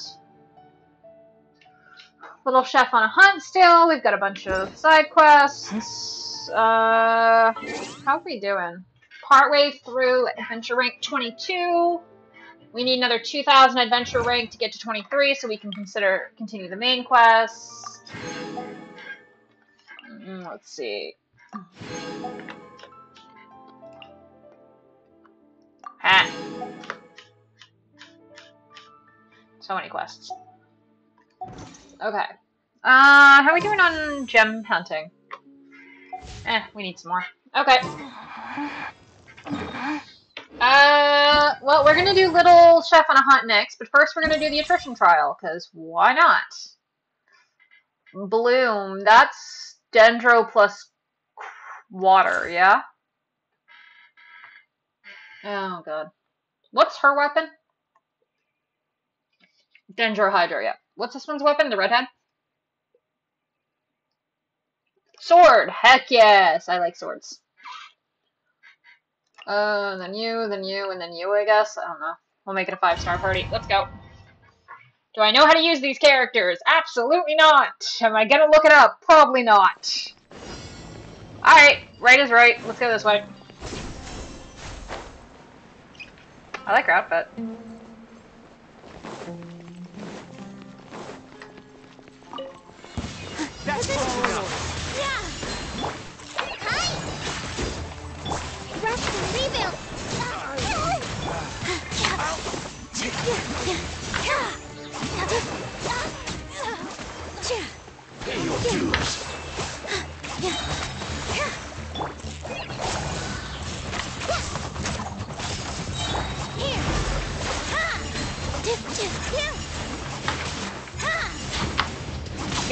Little Chef on a Hunt still, we've got a bunch of side quests. Uh, how are we doing? Partway through Adventure Rank 22. We need another 2,000 Adventure Rank to get to 23 so we can consider continue the main quest. Mm, let's see. Ah. So many quests. Okay. Uh, how are we doing on gem hunting? Eh, we need some more. Okay. Uh, well, we're gonna do Little Chef on a Hunt next, but first we're gonna do the attrition trial, because why not? Bloom, that's Dendro plus water, yeah? Oh god. What's her weapon? Dendrohydra, yeah. What's this one's weapon? The redhead? Sword! Heck yes! I like swords. Uh, then you, then you, and then you, I guess. I don't know. We'll make it a five-star party. Let's go. Do I know how to use these characters? Absolutely not! Am I gonna look it up? Probably not. Alright, right is right. Let's go this way. I like her outfit. That's. You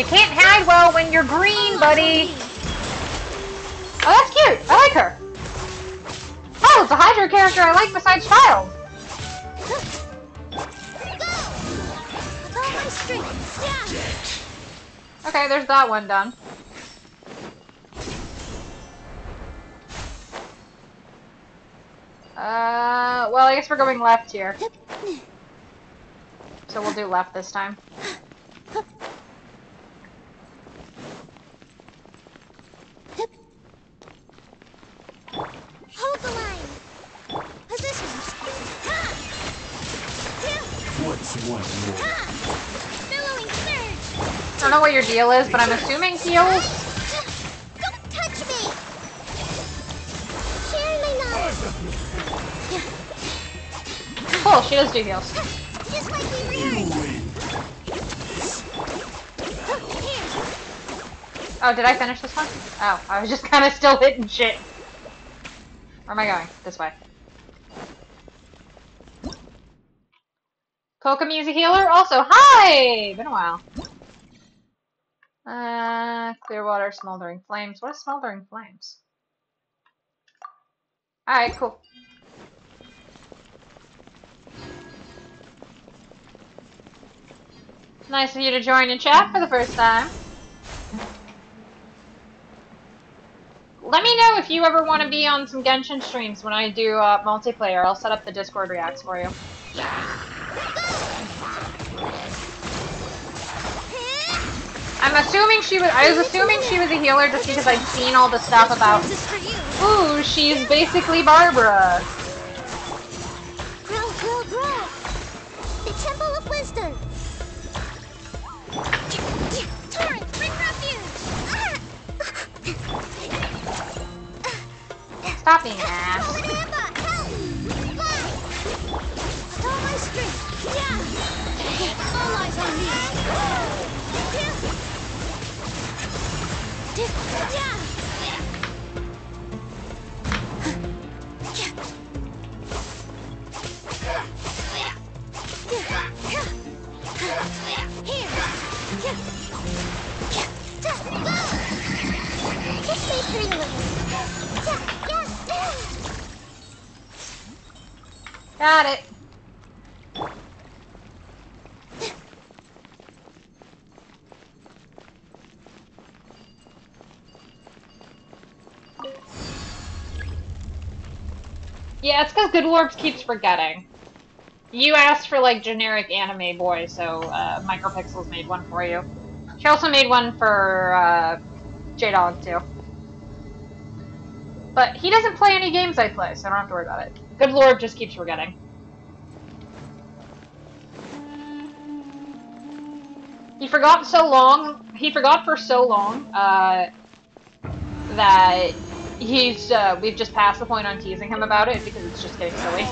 can't hide well when you're green, buddy. Oh, that's cute. I like her. Oh, it's a Hydro character I like besides Childe. Okay, there's that one done. Uh, well, I guess we're going left here. So we'll do left this time. Hold the line. Positions. What's one more? I don't know what your deal is, but I'm assuming knowledge. Cool, she does do heals. Just like we Oh, did I finish this one? Oh, I was just kind of still hitting shit. Where am I going? This way. Kokomi's a healer? Also, hi! Been a while. Uh, Clearwater, Smoldering Flames. What is Smoldering Flames? Alright, cool. Nice of you to join in chat for the first time. Let me know if you ever want to be on some Genshin streams when I do uh, multiplayer. I'll set up the Discord reacts for you. I'm assuming she was. I was assuming she was a healer just because I'd seen all the stuff about. Ooh, she's basically Barbara. Grow, grow, grow. The Temple of Wisdom. Torrent, bring refuge. Ah. Stop being ass. Got it. Yeah, it's because Good Orbs keeps forgetting. You asked for like generic anime boy, so uh, Micropixels made one for you. She also made one for uh, J Dog too. But he doesn't play any games I play, so I don't have to worry about it. Good Lord just keeps forgetting. He forgot so long. He forgot for so long uh, that he's. Uh, we've just passed the point on teasing him about it because it's just getting silly.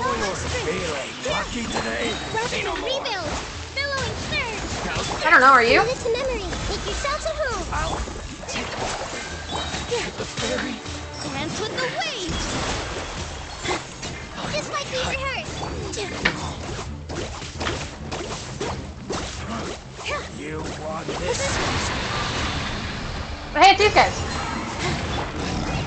Lucky today. Rapid rebuild. Billowing surge. I don't know. Are you? Commit to memory. Make yourselves at home. Dance with the waves. Just like we rehearsed. You want this? Hey, it's these guys.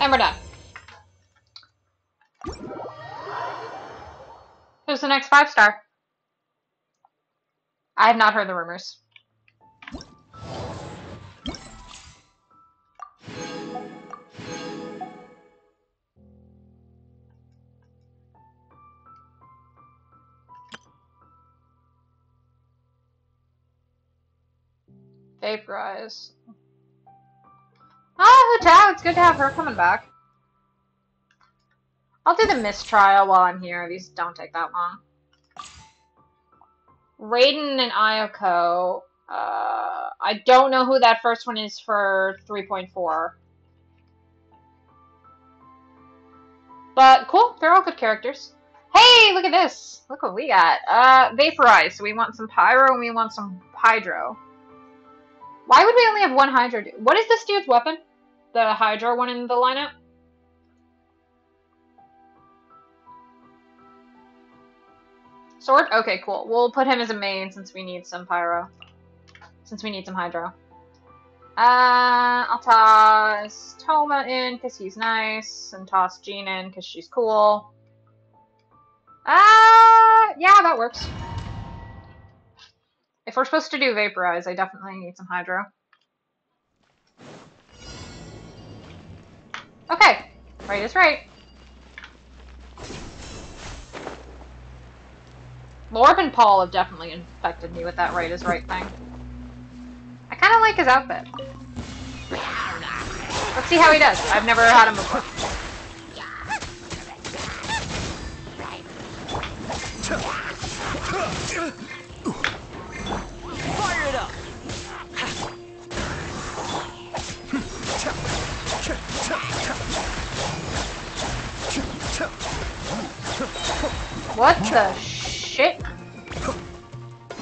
And we're done. Who's the next five star? I have not heard the rumors. Vaporize. Ah, Hu it's good to have her coming back. I'll do the mistrial while I'm here. These don't take that long. Raiden and Ayako. Uh, I don't know who that first one is for 3.4. But cool, they're all good characters. Hey, look at this. Look what we got. Uh, Vaporize. So we want some Pyro and we want some Hydro. Why would we only have one Hydro? What is this dude's weapon? The Hydro one in the lineup? Sword? Okay, cool. We'll put him as a main since we need some Pyro. Since we need some Hydro. Uh, I'll toss Thoma in because he's nice, and toss Jean in because she's cool. Uh, yeah, that works. If we're supposed to do Vaporize, I definitely need some Hydro. Okay, right is right. Lorb and Paul have definitely infected me with that right is right thing. I kind of like his outfit. Let's see how he does. I've never had him before. What the shit?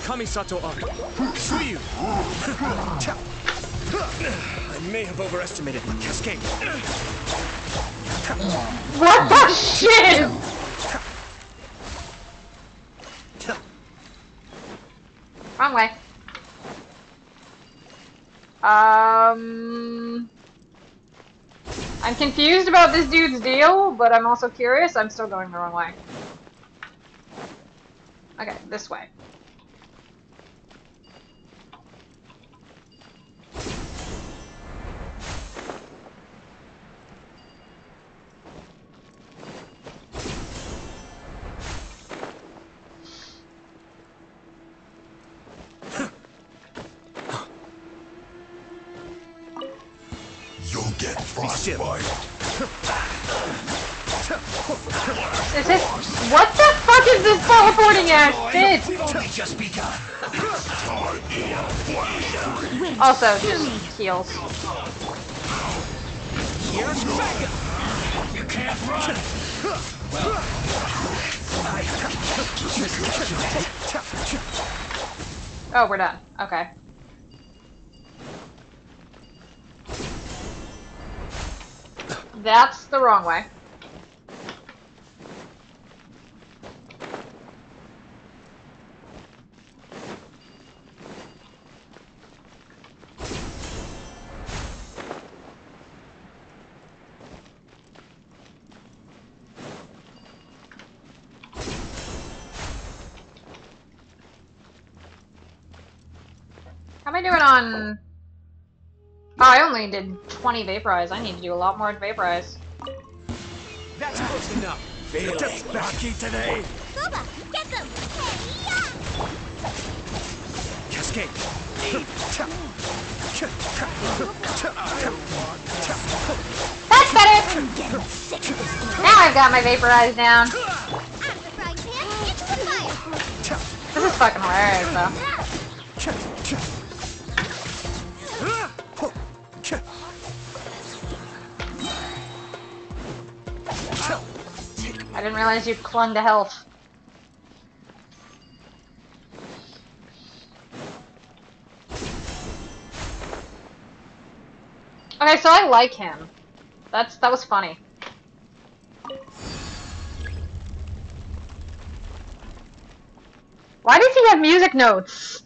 Kamisato Art. Shuyu! I may have overestimated my cascade. What the shit? Wrong way. Um... I'm confused about this dude's deal, but I'm also curious. I'm still going the wrong way. Okay, this way. Ass shit? just. Also, just heals. Here's! You can't run! Oh, we're done. Okay. That's the wrong way. On... Oh, I only did 20 vaporize. I need to do a lot more vaporize. That's close enough. Feeling lucky today. Scuba, get them! Cascade. That's better! Now I've got my vaporize down. This is fucking hilarious, though. Didn't realize you clung to health. Okay, so I like him. That's that was funny. Why does he have music notes?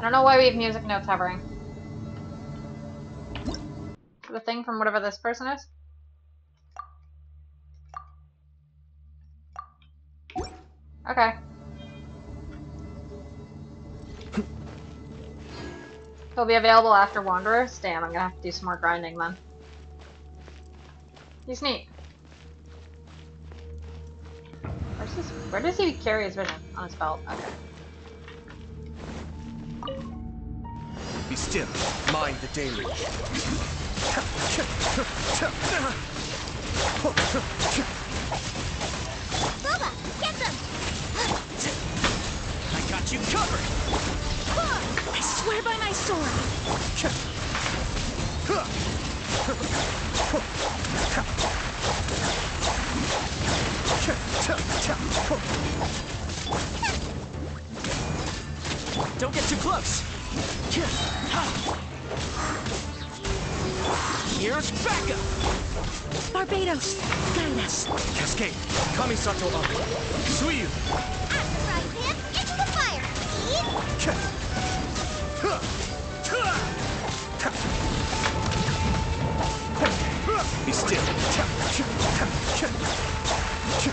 I don't know why we have music notes hovering. The thing from whatever this person is? Okay. He'll be available after Wanderers? Damn, I'm gonna have to do some more grinding then. He's neat. Where does he carry his vision? On his belt. Okay. Be still. Mind the deluge. Boba, get them! I got you covered. I swear by my sword. Don't get too close. Here's backup. Barbatos, guide us. Cascade. Kamisato up. Suyu. After frying pan, into the fire. Be still.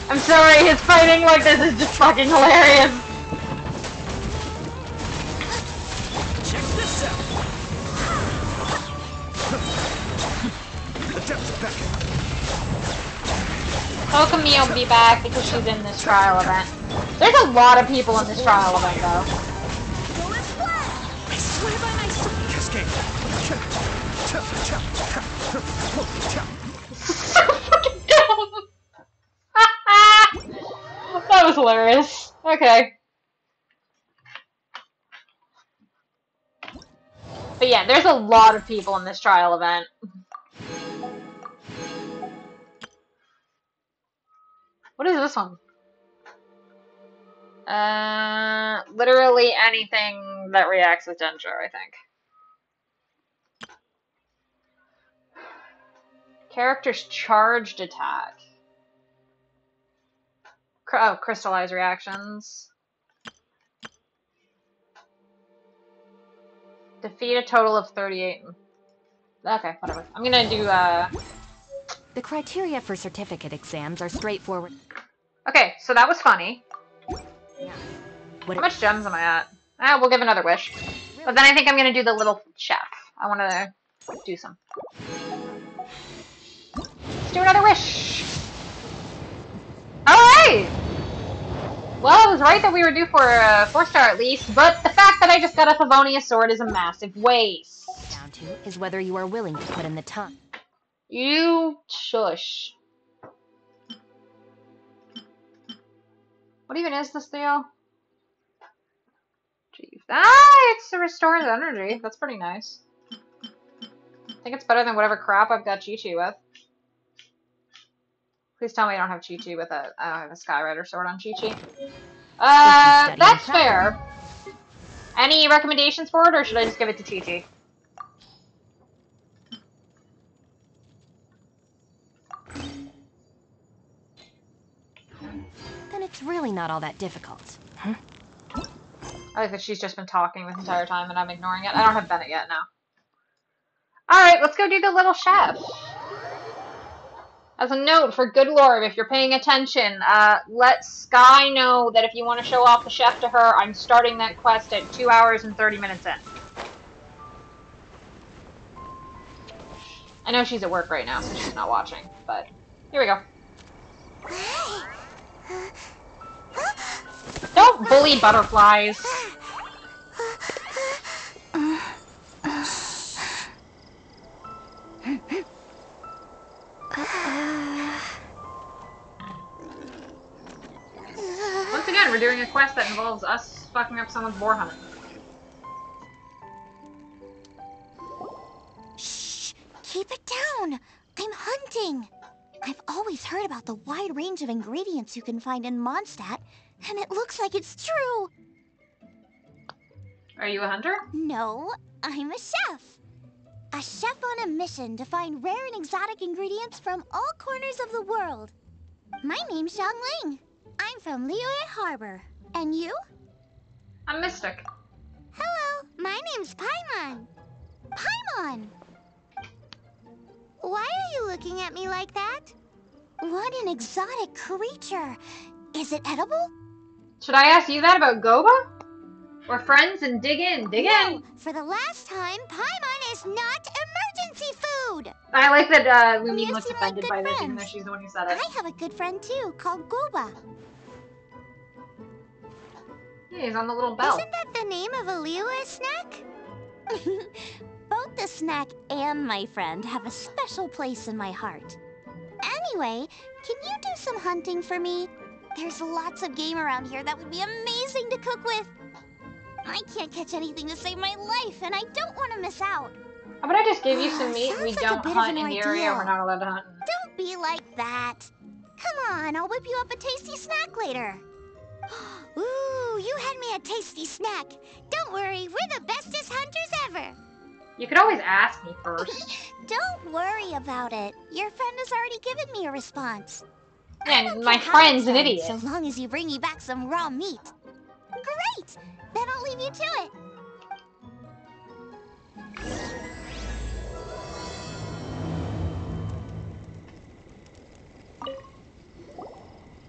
I'm sorry, his fighting like this is just fucking hilarious. Camille will be back because she's in this trial event. There's a lot of people in this trial event, though. Swear by my that was hilarious. Okay. But yeah, there's a lot of people in this trial event. What is this one? Uh, literally anything that reacts with Densho, I think. Character's charged attack. Oh, crystallize reactions. Defeat a total of 38. Okay, whatever. I'm gonna do, uh... The criteria for certificate exams are straightforward. Okay, so that was funny. What How much gems am I at? Ah, we'll give another wish. But then I think I'm gonna do the little chef. I wanna do some. Let's do another wish! Alright! Well, I was right that we were due for a 4-star at least, but the fact that I just got a Favonius sword is a massive waste. down to is whether you are willing to put in the time. You shush. What even is this deal? Jeez. Ah, it's a restores energy. That's pretty nice. I think it's better than whatever crap I've got Qiqi with. Please tell me I don't have Qiqi with a, have a Skyrider sword on Qiqi. Uh, that's fair. Any recommendations for it, or should I just give it to Qiqi? Then it's really not all that difficult. Huh? I like that she's just been talking this entire time and I'm ignoring it. I don't have Bennett yet now. Alright, let's go do the little chef. As a note for Good Lord, if you're paying attention, uh, let Sky know that if you want to show off the chef to her, I'm starting that quest at 2 hours and 30 minutes in. I know she's at work right now, so she's not watching, but here we go. Don't bully butterflies. Once again, we're doing a quest that involves us fucking up someone's boar hunt. Shh! Keep it down! I'm hunting! I've always heard about the wide range of ingredients you can find in Mondstadt, and it looks like it's true! Are you a hunter? No, I'm a chef! A chef on a mission to find rare and exotic ingredients from all corners of the world. My name's Xiang Ling. I'm from Liyue Harbor. And you? I'm Mystic. Hello, my name's Paimon. Paimon! Why are you looking at me like that? What an exotic creature. Is it edible? Should I ask you that about Guoba? We're friends and dig in, dig in. For the last time, Paimon is not emergency food. I like that uh, seem looks offended good by this, even though she's the one who said it. I have a good friend too, called Guoba. Yeah, he's on the little bell. Isn't that the name of a Liyue snack? Both the snack and my friend have a special place in my heart. Anyway, can you do some hunting for me? There's lots of game around here that would be amazing to cook with. I can't catch anything to save my life, and I don't want to miss out. How about I just give you some ah, meat? Sounds We like don't hunt in the area. We're not allowed to hunt. Don't be like that. Come on, I'll whip you up a tasty snack later. Ooh, you had me a tasty snack. Don't worry, we're the bestest hunters ever. You could always ask me first. Don't worry about it. Your friend has already given me a response. And my friend's an idiot. So long as you bring me back some raw meat. Great! Then I'll leave you to it.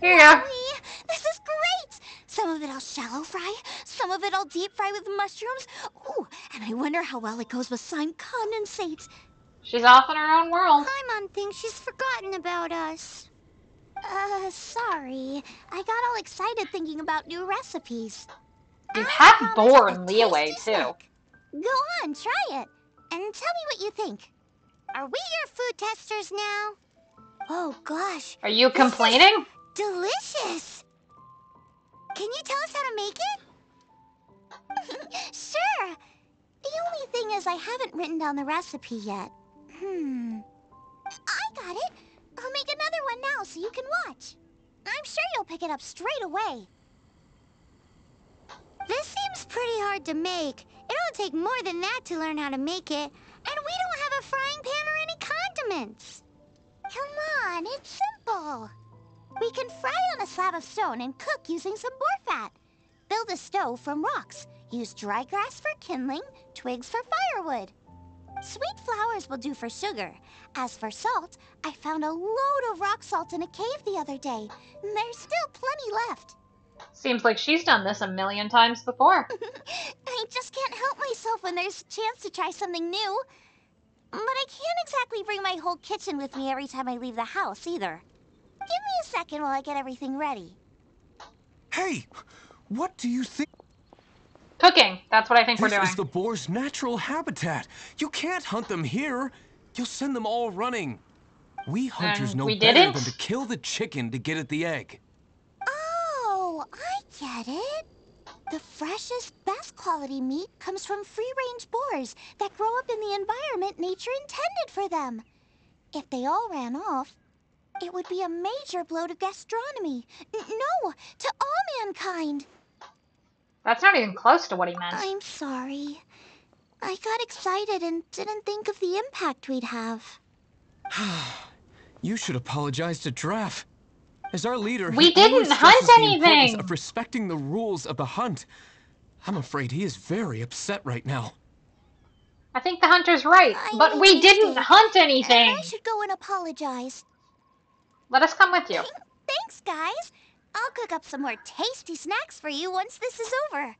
Here you go. This is great! Some of it I'll shallow fry, some of it I'll deep fry with mushrooms. Ooh, and I wonder how well it goes with slime condensate. She's off in her own world. Paimon thinks she's forgotten about us. Uh, sorry. I got all excited thinking about new recipes. You have boar and Leeway too. Go on, try it. And tell me what you think. Are we your food testers now? Oh gosh, Are you complaining? delicious! Can you tell us how to make it? sure. The only thing is I haven't written down the recipe yet. Hmm. I got it. I'll make another one now so you can watch. I'm sure you'll pick it up straight away. This seems pretty hard to make. It'll take more than that to learn how to make it. And we don't have a frying pan or any condiments. Come on, it's simple. We can fry on a slab of stone and cook using some boar fat. Build a stove from rocks. Use dry grass for kindling, twigs for firewood. Sweet flowers will do for sugar. As for salt, I found a load of rock salt in a cave the other day. And there's still plenty left. Seems like she's done this a million times before. I just can't help myself when there's a chance to try something new. But I can't exactly bring my whole kitchen with me every time I leave the house either. Give me a second while I get everything ready. Hey, what do you think? Cooking. That's what I think This we're doing. This is the boar's natural habitat. You can't hunt them here. You'll send them all running. We hunters And know we better didn't? than to kill the chicken to get at the egg. Oh, I get it. The freshest, best quality meat comes from free-range boars that grow up in the environment nature intended for them. If they all ran off, it would be a major blow to gastronomy. N- no, to all mankind. That's not even close to what he meant. I'm sorry. I got excited and didn't think of the impact we'd have. You should apologize to Draff. As our leader, We he didn't hunt stresses the anything. Of respecting the rules of the hunt. I'm afraid he is very upset right now. I think the hunter's right, but we didn't hunt anything. I should go and apologize. Let us come with you. Thanks, guys. I'll cook up some more tasty snacks for you once this is over.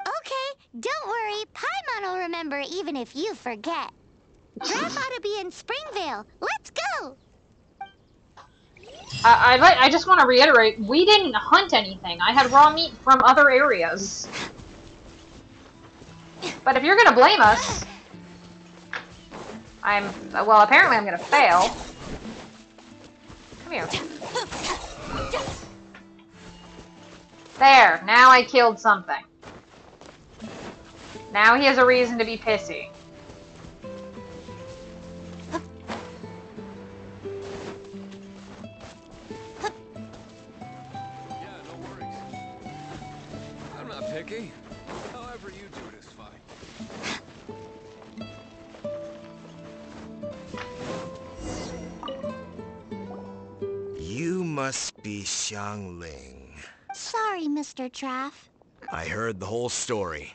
Okay, don't worry. Paimon will remember even if you forget. Ought to be in Springvale. Let's go! I, I, I just want to reiterate, we didn't hunt anything. I had raw meat from other areas. But if you're gonna blame us, I'm well. Apparently, I'm gonna fail. Come here. There. Now I killed something. Now he has a reason to be pissy. I'm not picky. Must be Xiangling. Sorry, Mr. Draff. I heard the whole story.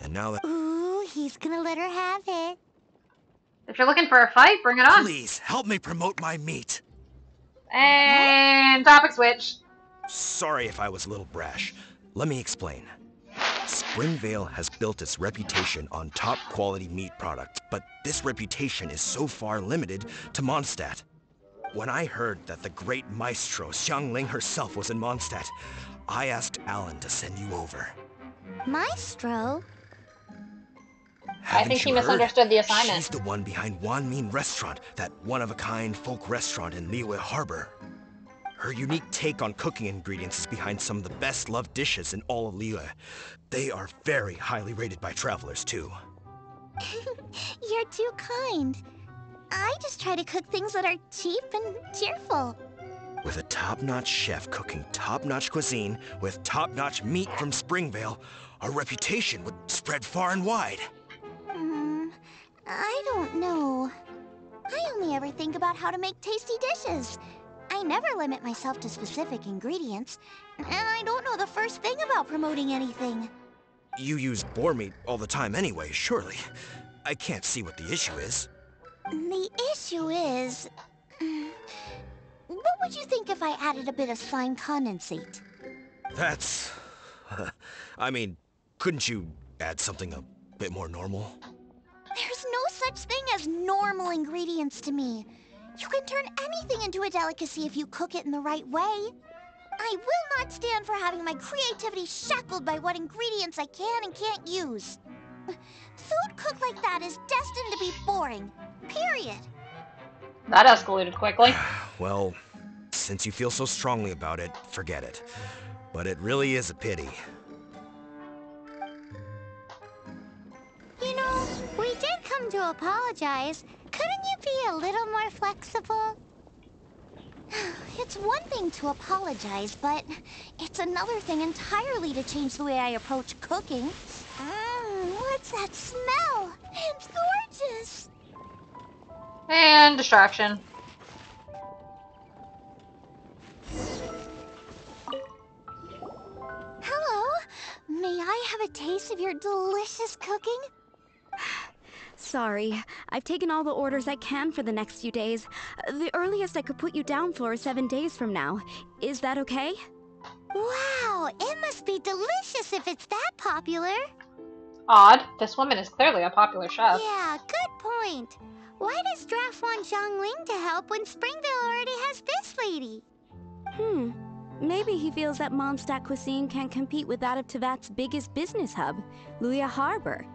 And now that... Ooh, he's gonna let her have it. If you're looking for a fight, bring it on. Please, help me promote my meat. And topic switch. Sorry if I was a little brash. Let me explain. Springvale has built its reputation on top quality meat products, but this reputation is so far limited to Mondstadt. When I heard that the great maestro Xiangling herself was in Mondstadt, I asked Alan to send you over. Maestro? I think he misunderstood the assignment. She's the one behind Wan Min Restaurant, that one-of-a-kind folk restaurant in Liyue Harbor. Her unique take on cooking ingredients is behind some of the best-loved dishes in all of Liyue. They are very highly rated by travelers, too. You're too kind. I just try to cook things that are cheap and cheerful. With a top-notch chef cooking top-notch cuisine with top-notch meat from Springvale, our reputation would spread far and wide. Hmm, I don't know. I only ever think about how to make tasty dishes. I never limit myself to specific ingredients, and I don't know the first thing about promoting anything. You use boar meat all the time anyway, surely. I can't see what the issue is. The issue is... What would you think if I added a bit of slime condensate? That's... I mean, couldn't you add something a bit more normal? There's no such thing as normal ingredients to me. You can turn anything into a delicacy if you cook it in the right way. I will not stand for having my creativity shackled by what ingredients I can and can't use. Food cooked like that is destined to be boring. Period. That escalated quickly. Well, since you feel so strongly about it, forget it. But it really is a pity. You know, we did come to apologize. Couldn't you be a little more flexible? It's one thing to apologize, but it's another thing entirely to change the way I approach cooking. Mmm, what's that smell? It's gorgeous. And distraction. Hello. May I have a taste of your delicious cooking? Sorry, I've taken all the orders I can for the next few days. The earliest I could put you down for is seven days from now. Is that okay? Wow, it must be delicious if it's that popular. Odd. This woman is clearly a popular chef. Yeah, good point. Why does Draff want Xiangling to help when Springvale already has this lady? Hmm. Maybe he feels that Mondstadt cuisine can't compete with that of Teyvat's biggest business hub, Liyue Harbor.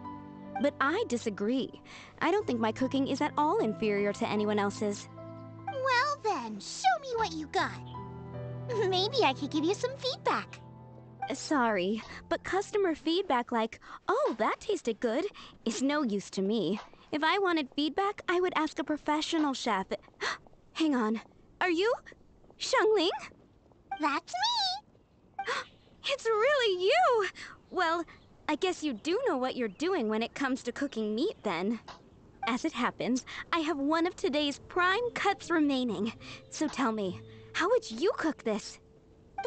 But I disagree. I don't think my cooking is at all inferior to anyone else's. Well then, show me what you got. Maybe I could give you some feedback. Sorry, but customer feedback like, oh, that tasted good, is no use to me. If I wanted feedback, I would ask a professional chef. Hang on. Are you Xiangling? That's me. it's really you. Well, I guess you do know what you're doing when it comes to cooking meat then. As it happens, I have one of today's prime cuts remaining. So tell me, how would you cook this?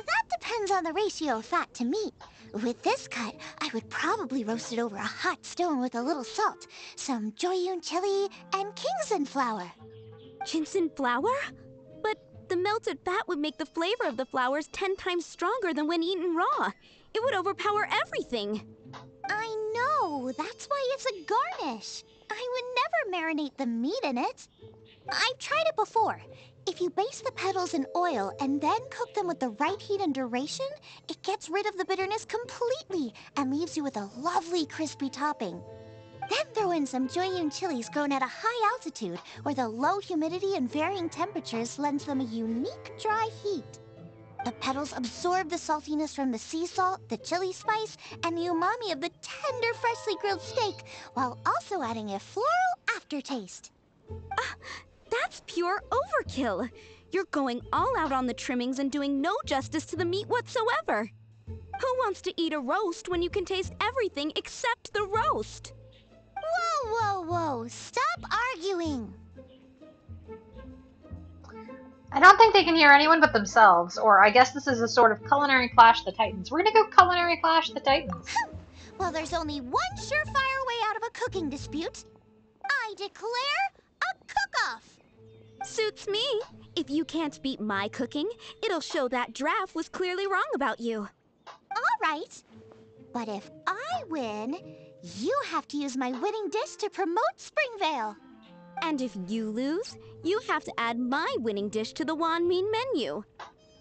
That depends on the ratio of fat to meat. With this cut, I would probably roast it over a hot stone with a little salt, some Jueyun chili, and Qingxin flower. Qingxin flower? But the melted fat would make the flavor of the flowers ten times stronger than when eaten raw. It would overpower everything. I know, that's why it's a garnish. I would never marinate the meat in it. I've tried it before. If you baste the petals in oil and then cook them with the right heat and duration, it gets rid of the bitterness completely and leaves you with a lovely crispy topping. Then throw in some Jueyun chilies grown at a high altitude where the low humidity and varying temperatures lends them a unique dry heat. The petals absorb the saltiness from the sea salt, the chili spice, and the umami of the tender, freshly grilled steak, while also adding a floral aftertaste. Ah, that's pure overkill. You're going all out on the trimmings and doing no justice to the meat whatsoever. Who wants to eat a roast when you can taste everything except the roast? Whoa, whoa, whoa! Stop arguing! I don't think they can hear anyone but themselves, or I guess this is a sort of culinary clash the titans. We're gonna go culinary clash the titans. well, there's only one surefire way out of a cooking dispute. I declare a cook-off! Suits me. If you can't beat my cooking, it'll show that Draff was clearly wrong about you. All right. But if I win, you have to use my winning dish to promote Springvale. And if you lose, you have to add my winning dish to the Wan Min menu.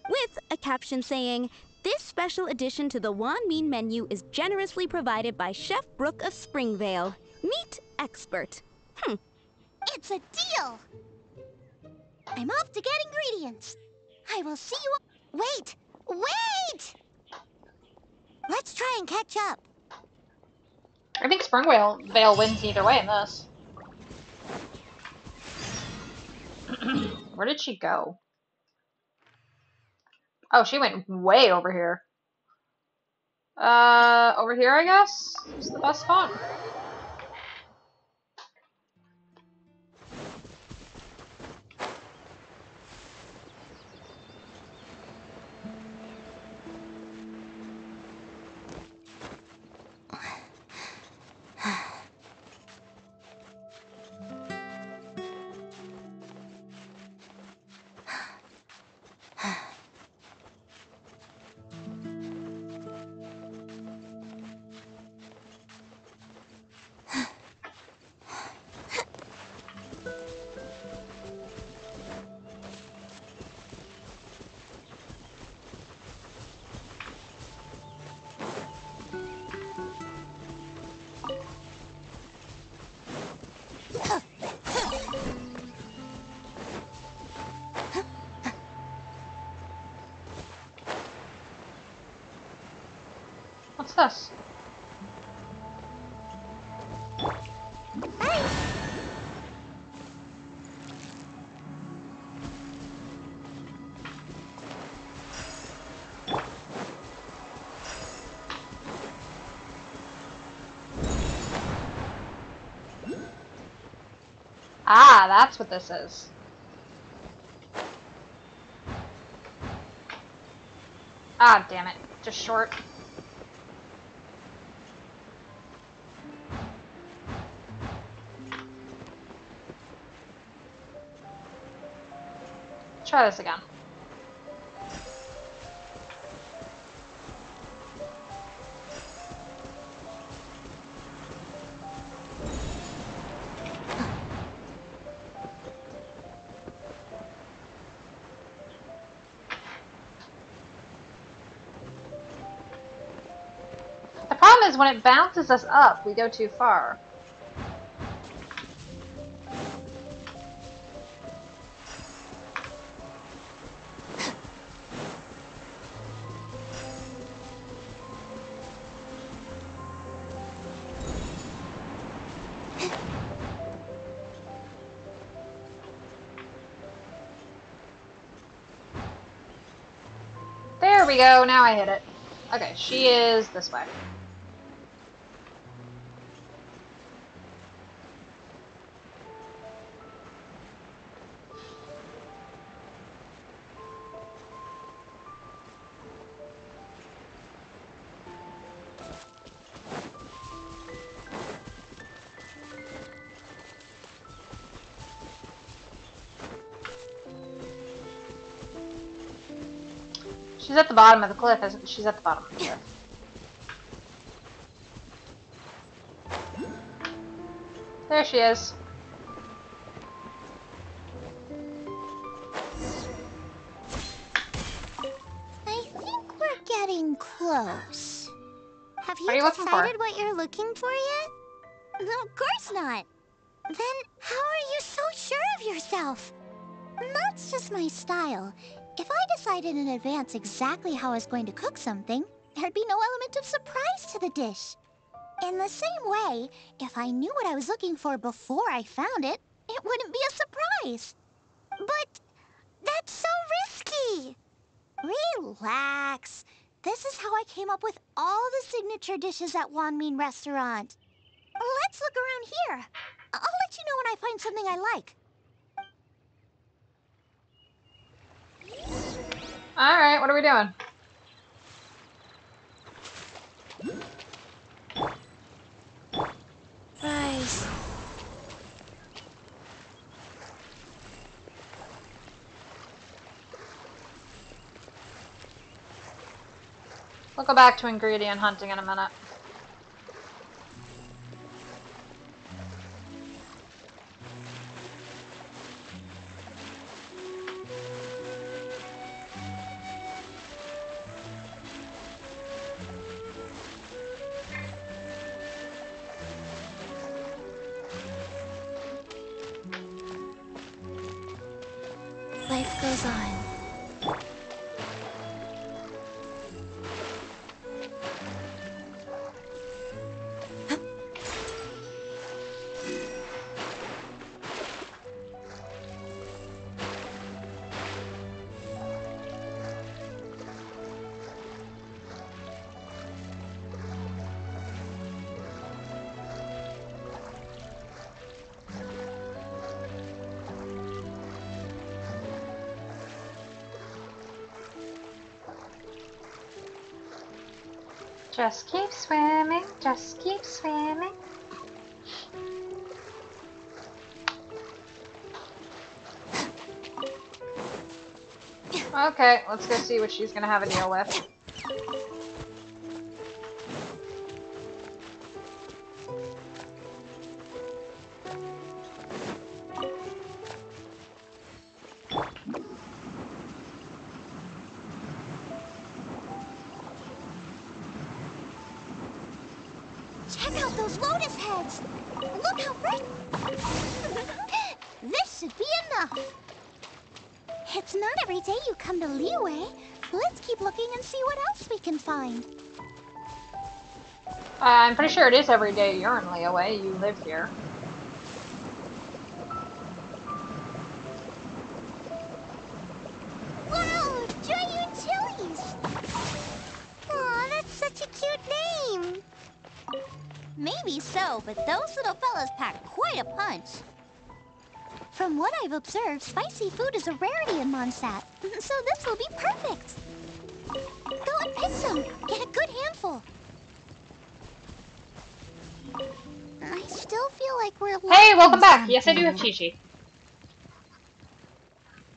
With a caption saying, This special addition to the Wan Min menu is generously provided by Chef Brooke of Springvale, meat expert. Hmm. It's a deal! I'm off to get ingredients. I will see you... Wait! Wait! Let's try and catch up. I think Springvale Vale wins either way in this. Where did she go? Oh, she went way over here. Uh, over here, I guess? It's the best spot. What's this? Ah, that's what this is. Ah, damn it. Just short. Try this again. The problem is when it bounces us up, we go too far. We go, now I hit it. Okay, she is this way. She's at the bottom of the cliff? She's at the bottom of the cliff. There she is. Advance exactly how I was going to cook something, there'd be no element of surprise to the dish. In the same way, if I knew what I was looking for before I found it, it wouldn't be a surprise. But that's so risky. Relax. This is how I came up with all the signature dishes at Wan Min Restaurant. Let's look around here. I'll let you know when I find something I like. Alright, what are we doing? Rise. We'll go back to ingredient hunting in a minute. Just keep swimming, just keep swimming. Okay, let's go see what she's gonna have a deal with. I'm pretty sure it is every day you're in Liyue. You live here. Wow, Giant Chilies! Aw, that's such a cute name! Maybe so, but those little fellas pack quite a punch. From what I've observed, spicy food is a rarity in Mondstadt, so this will be perfect. Go and pick some. Get a good handful. Still feel like we're Hey, welcome back. Yes, I do have something. Chi Chi.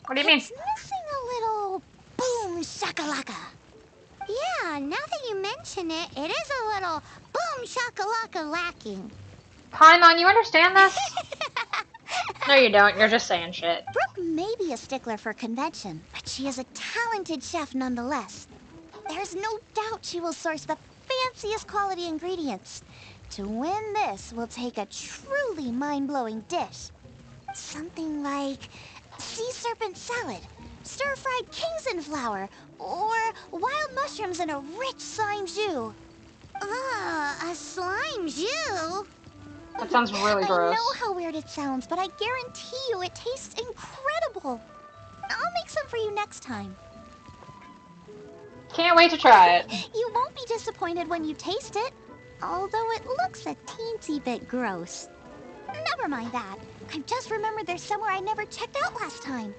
What do you mean? It's missing a little boom shakalaka. Yeah, now that you mention it, it is a little boom shakalaka lacking. Paimon, you understand this? no, you don't. You're just saying shit. Brooke may be a stickler for convention, but she is a talented chef nonetheless. There's no doubt she will source the fanciest quality ingredients. To win this we'll take a truly mind-blowing dish. Something like sea serpent salad, stir-fried Qingxin flower, or wild mushrooms in a rich slime jus. Ah, a slime jus? That sounds really gross. I know how weird it sounds, but I guarantee you it tastes incredible. I'll make some for you next time. Can't wait to try it. You won't be disappointed when you taste it, although it looks a teensy bit gross. Never mind that. I've just remembered there's somewhere I never checked out last time.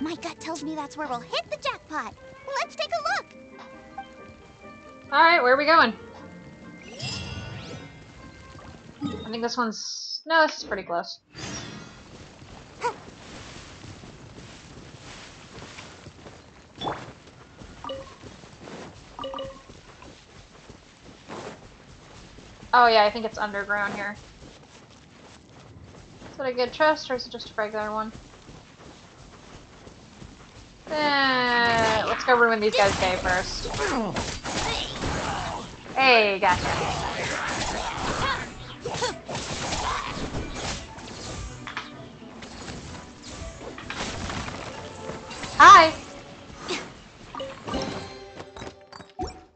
My gut tells me that's where we'll hit the jackpot. Let's take a look. Alright, where are we going? I think this one's... No, this is pretty close. Oh yeah, I think it's underground here. Is it a good chest or is it just a regular one? Eh, let's go ruin these guys' day first. Hey, gotcha. Hi.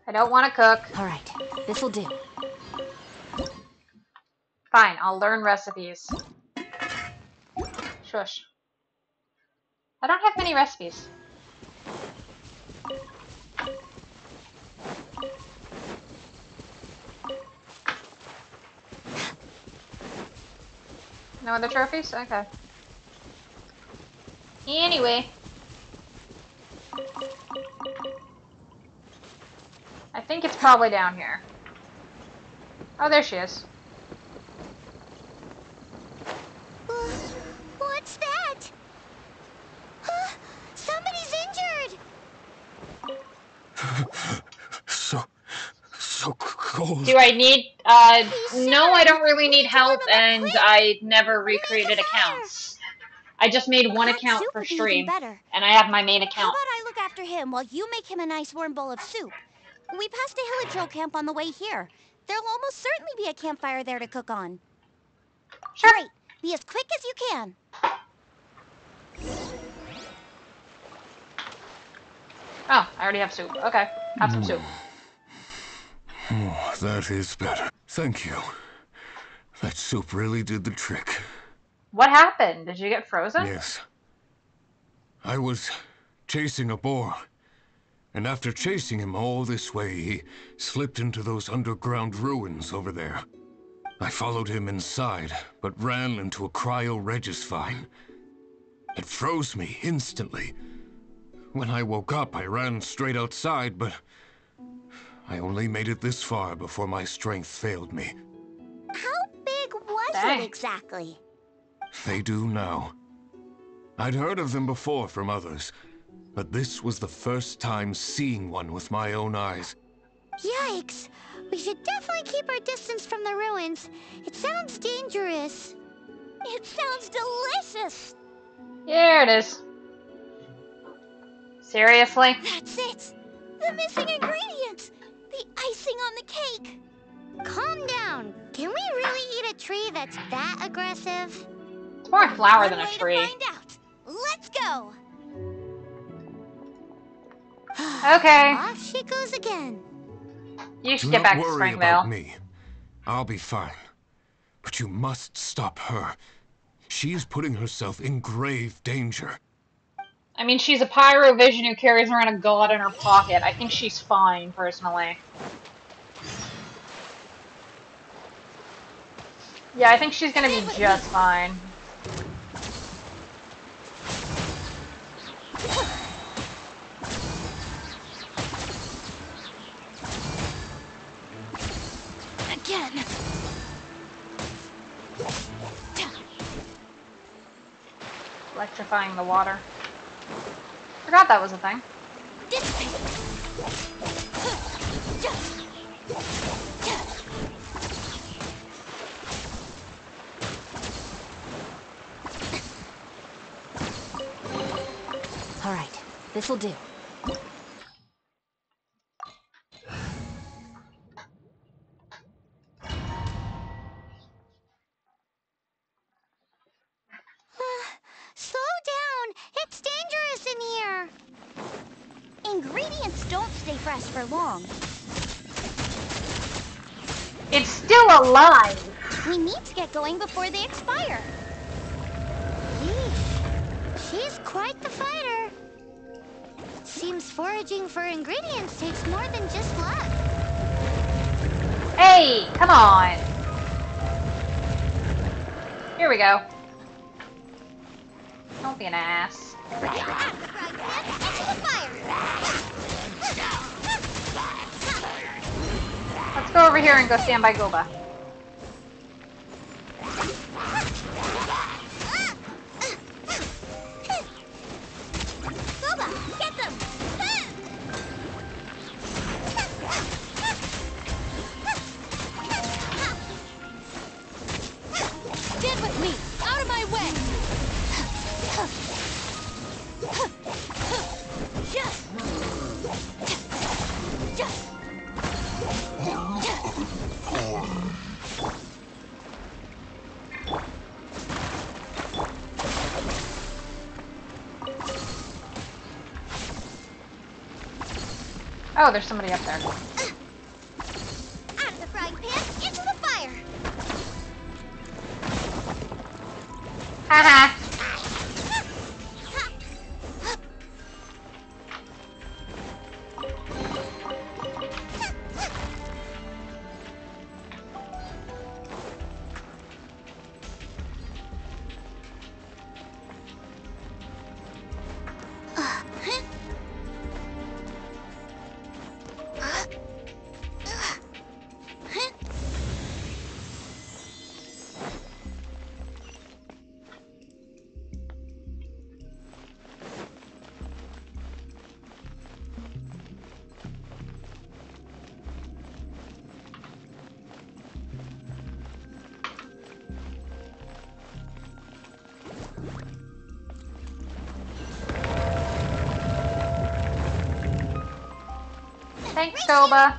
I don't want to cook. All right, this'll do. Fine, I'll learn recipes. Shush. I don't have many recipes. No other trophies? Okay. Anyway. I think it's probably down here. Oh, there she is. What's that? Huh? Somebody's injured. So, so cold. Do I need, uh, no, I don't really need help, and I never recreated accounts. I just made one account for would be even stream, and I have my main account. How account. about I look after him while you make him a nice warm bowl of soup? We passed a hilichurl camp on the way here. There'll almost certainly be a campfire there to cook on. Sure. Great. Be as quick as you can. Oh, I already have soup. Okay, have some soup. Oh, that is better. Thank you. That soup really did the trick. What happened? Did you get frozen? Yes. I was chasing a boar. And after chasing him all this way, he slipped into those underground ruins over there. I followed him inside, but ran into a cryo-Regisvine. It froze me instantly. When I woke up, I ran straight outside, but I only made it this far before my strength failed me. How big was Dang. it exactly? They do now. I'd heard of them before from others, but this was the first time seeing one with my own eyes. Yikes! We should definitely keep our distance from the ruins. It sounds dangerous. It sounds delicious! Here it is. Seriously? That's it! The missing ingredients! The icing on the cake! Calm down. Can we really eat a tree that's that aggressive? It's more a flower One than a way to find out. Let's go! Okay. Off she goes again. You Do should get not back to worry about Springvale. me. I'll be fine. But you must stop her. She is putting herself in grave danger. I mean, she's a pyro vision who carries around a god in her pocket. I think she's fine, personally. Yeah, I think she's gonna be just fine. Again. Electrifying the water. Forgot that was a thing. All right, this'll do. Don't stay fresh for long. It's still alive. We need to get going before they expire. She's quite the fighter. Seems foraging for ingredients takes more than just luck. Hey, come on. Here we go. Don't be an ass. Go over here and go stand by Guoba. Oh, there's somebody up there. Thanks, Guoba.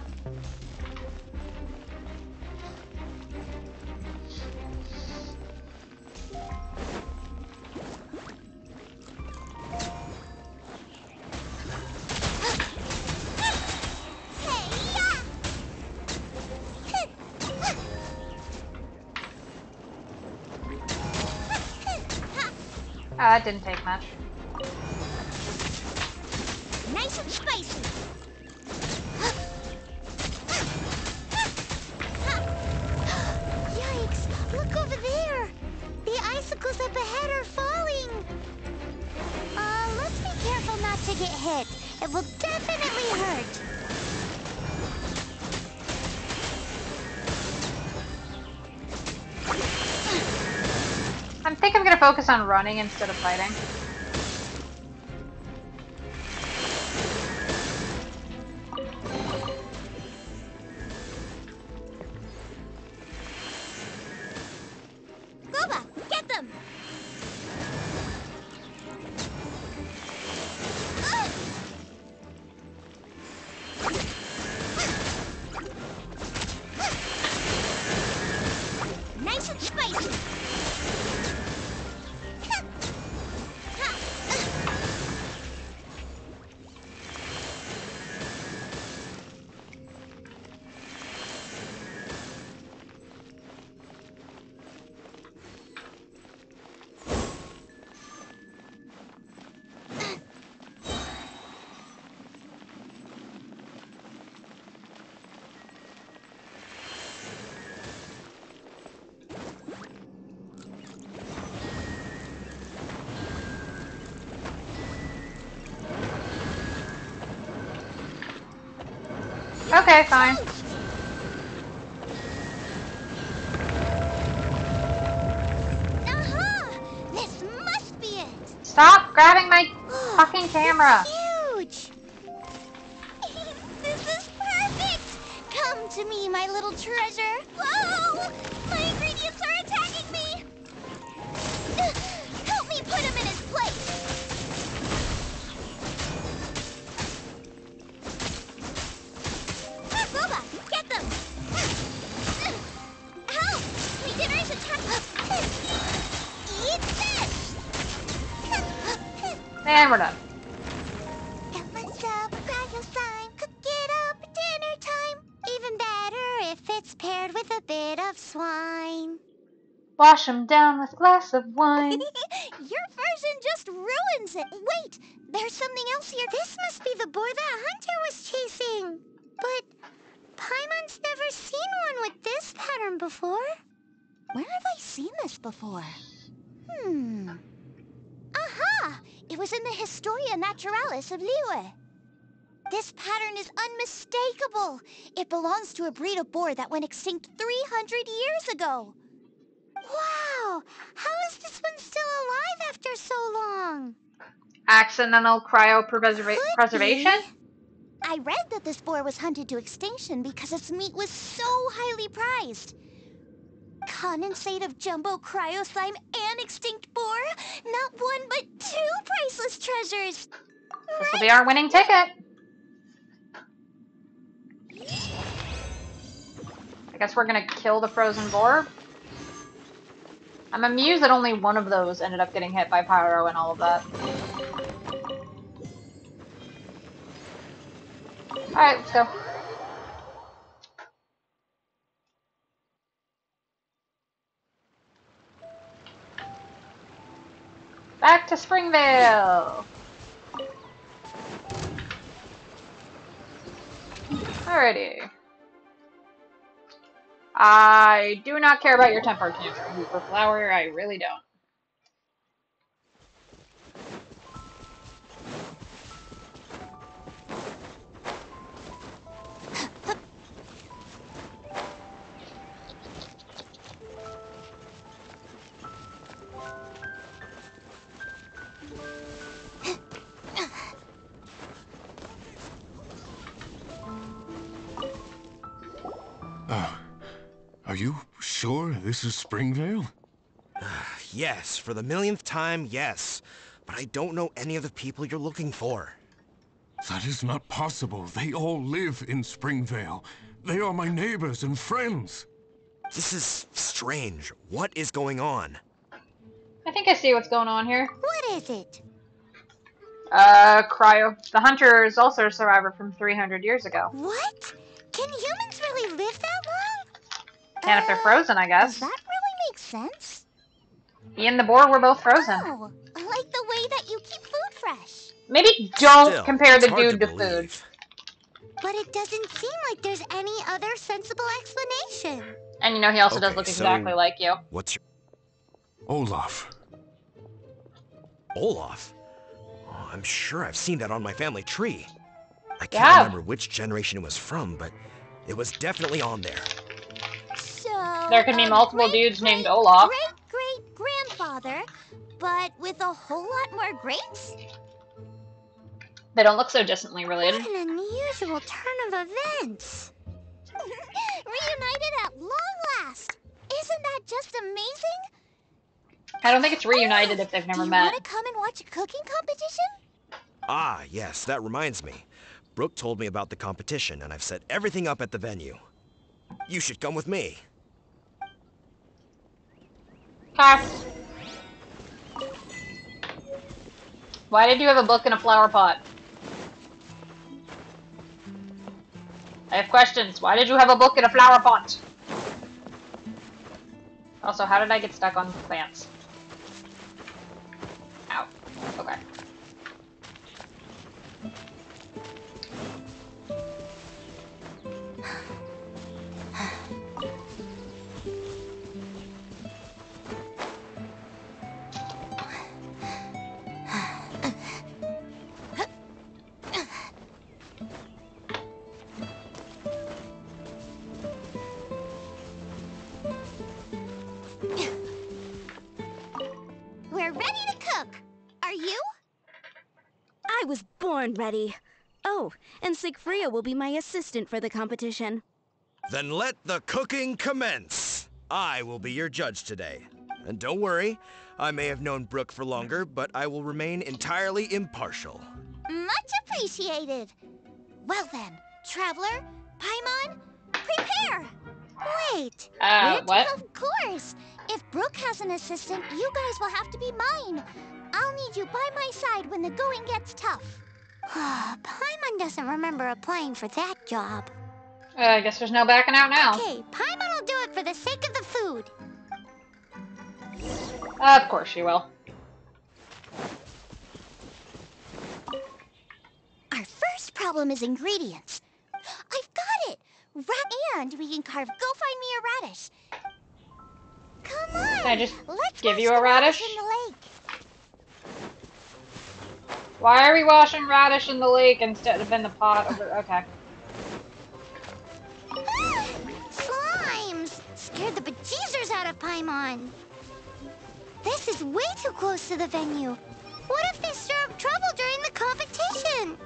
Uh, it didn't take much. Focus on running instead of fighting. Okay, fine. Aha! This must be it. Stop grabbing my fucking oh, camera. Got myself a cryo slime, cook it up at dinner time. Even better if it's paired with a bit of swine. Wash him down with a glass of wine. Your version just ruins it. Wait, there's something else here. This must be the boar that Hunter was chasing. But Paimon's never seen one with this pattern before. Where have I seen this before? Hmm. Aha! It was in the Historia Naturalis of Liyue. This pattern is unmistakable. It belongs to a breed of boar that went extinct 300 years ago. Wow! How is this one still alive after so long? Accidental cryo preserva- Could preservation? I read that this boar was hunted to extinction because its meat was so highly prized. Condensate of jumbo cryo slime and extinct boar? Not one but two priceless treasures! This will be our winning ticket. I guess we're gonna kill the frozen boar. I'm amused that only one of those ended up getting hit by pyro and all of that. Alright, let's go. Back to Springvale! Alrighty. I do not care about your temper tantrum, Whopperflower. I really don't. Sure this is Springvale? Yes, for the millionth time, yes. But I don't know any of the people you're looking for. That is not possible. They all live in Springvale. They are my neighbors and friends. This is strange. What is going on? I think I see what's going on here. What is it? Uh, Cryo. The hunter is also a survivor from 300 years ago. What? Can humans really live that long? And if they're ah, frozen, I guess. Does that really make sense? He and the boar were both frozen. Oh, like the way that you keep food fresh. Maybe don't Still, compare the dude to to, food. But it doesn't seem like there's any other sensible explanation. And you know he also does Okay, look so- exactly like you. What's your Olaf. Olaf? Oh, I'm sure I've seen that on my family tree. I can't Yeah. remember which generation it was from, but it was definitely on there. So There can be multiple great, dudes named Olaf. Great great grandfather, but with a whole lot more greats? They don't look so distantly related. What an unusual turn of events. Reunited at long last. Isn't that just amazing? I don't think it's reunited if they've never Do never you met. want to come and watch a cooking competition? Ah, yes, that reminds me. Brooke told me about the competition, and I've set everything up at the venue. You should come with me. Hi. Why did you have a book in a flower pot? I have questions. Why did you have a book in a flower pot? Also, how did I get stuck on plants? Ow. Okay. Was born ready. Oh, and Sigfria will be my assistant for the competition. Then let the cooking commence. I will be your judge today. And don't worry, I may have known Brooke for longer, but I will remain entirely impartial. Much appreciated. Well then, Traveler, Paimon, prepare! Wait. Uh, what? Of course. If Brooke has an assistant, you guys will have to be mine. I'll need you by my side when the going gets tough. Paimon doesn't remember applying for that job. Uh, I guess there's no backing out now. Okay, Paimon will do it for the sake of the food. Of course she will. Our first problem is ingredients. I've got it! Ra- and we can carve Go Find Me a Radish. Come on! Can I just Let's give you a radish? in the lake. Why are we washing radish in the lake instead of in the pot over? Okay. Slimes! Scared the bejeezers out of Paimon. This is way too close to the venue. What if they stir up trouble during the competition?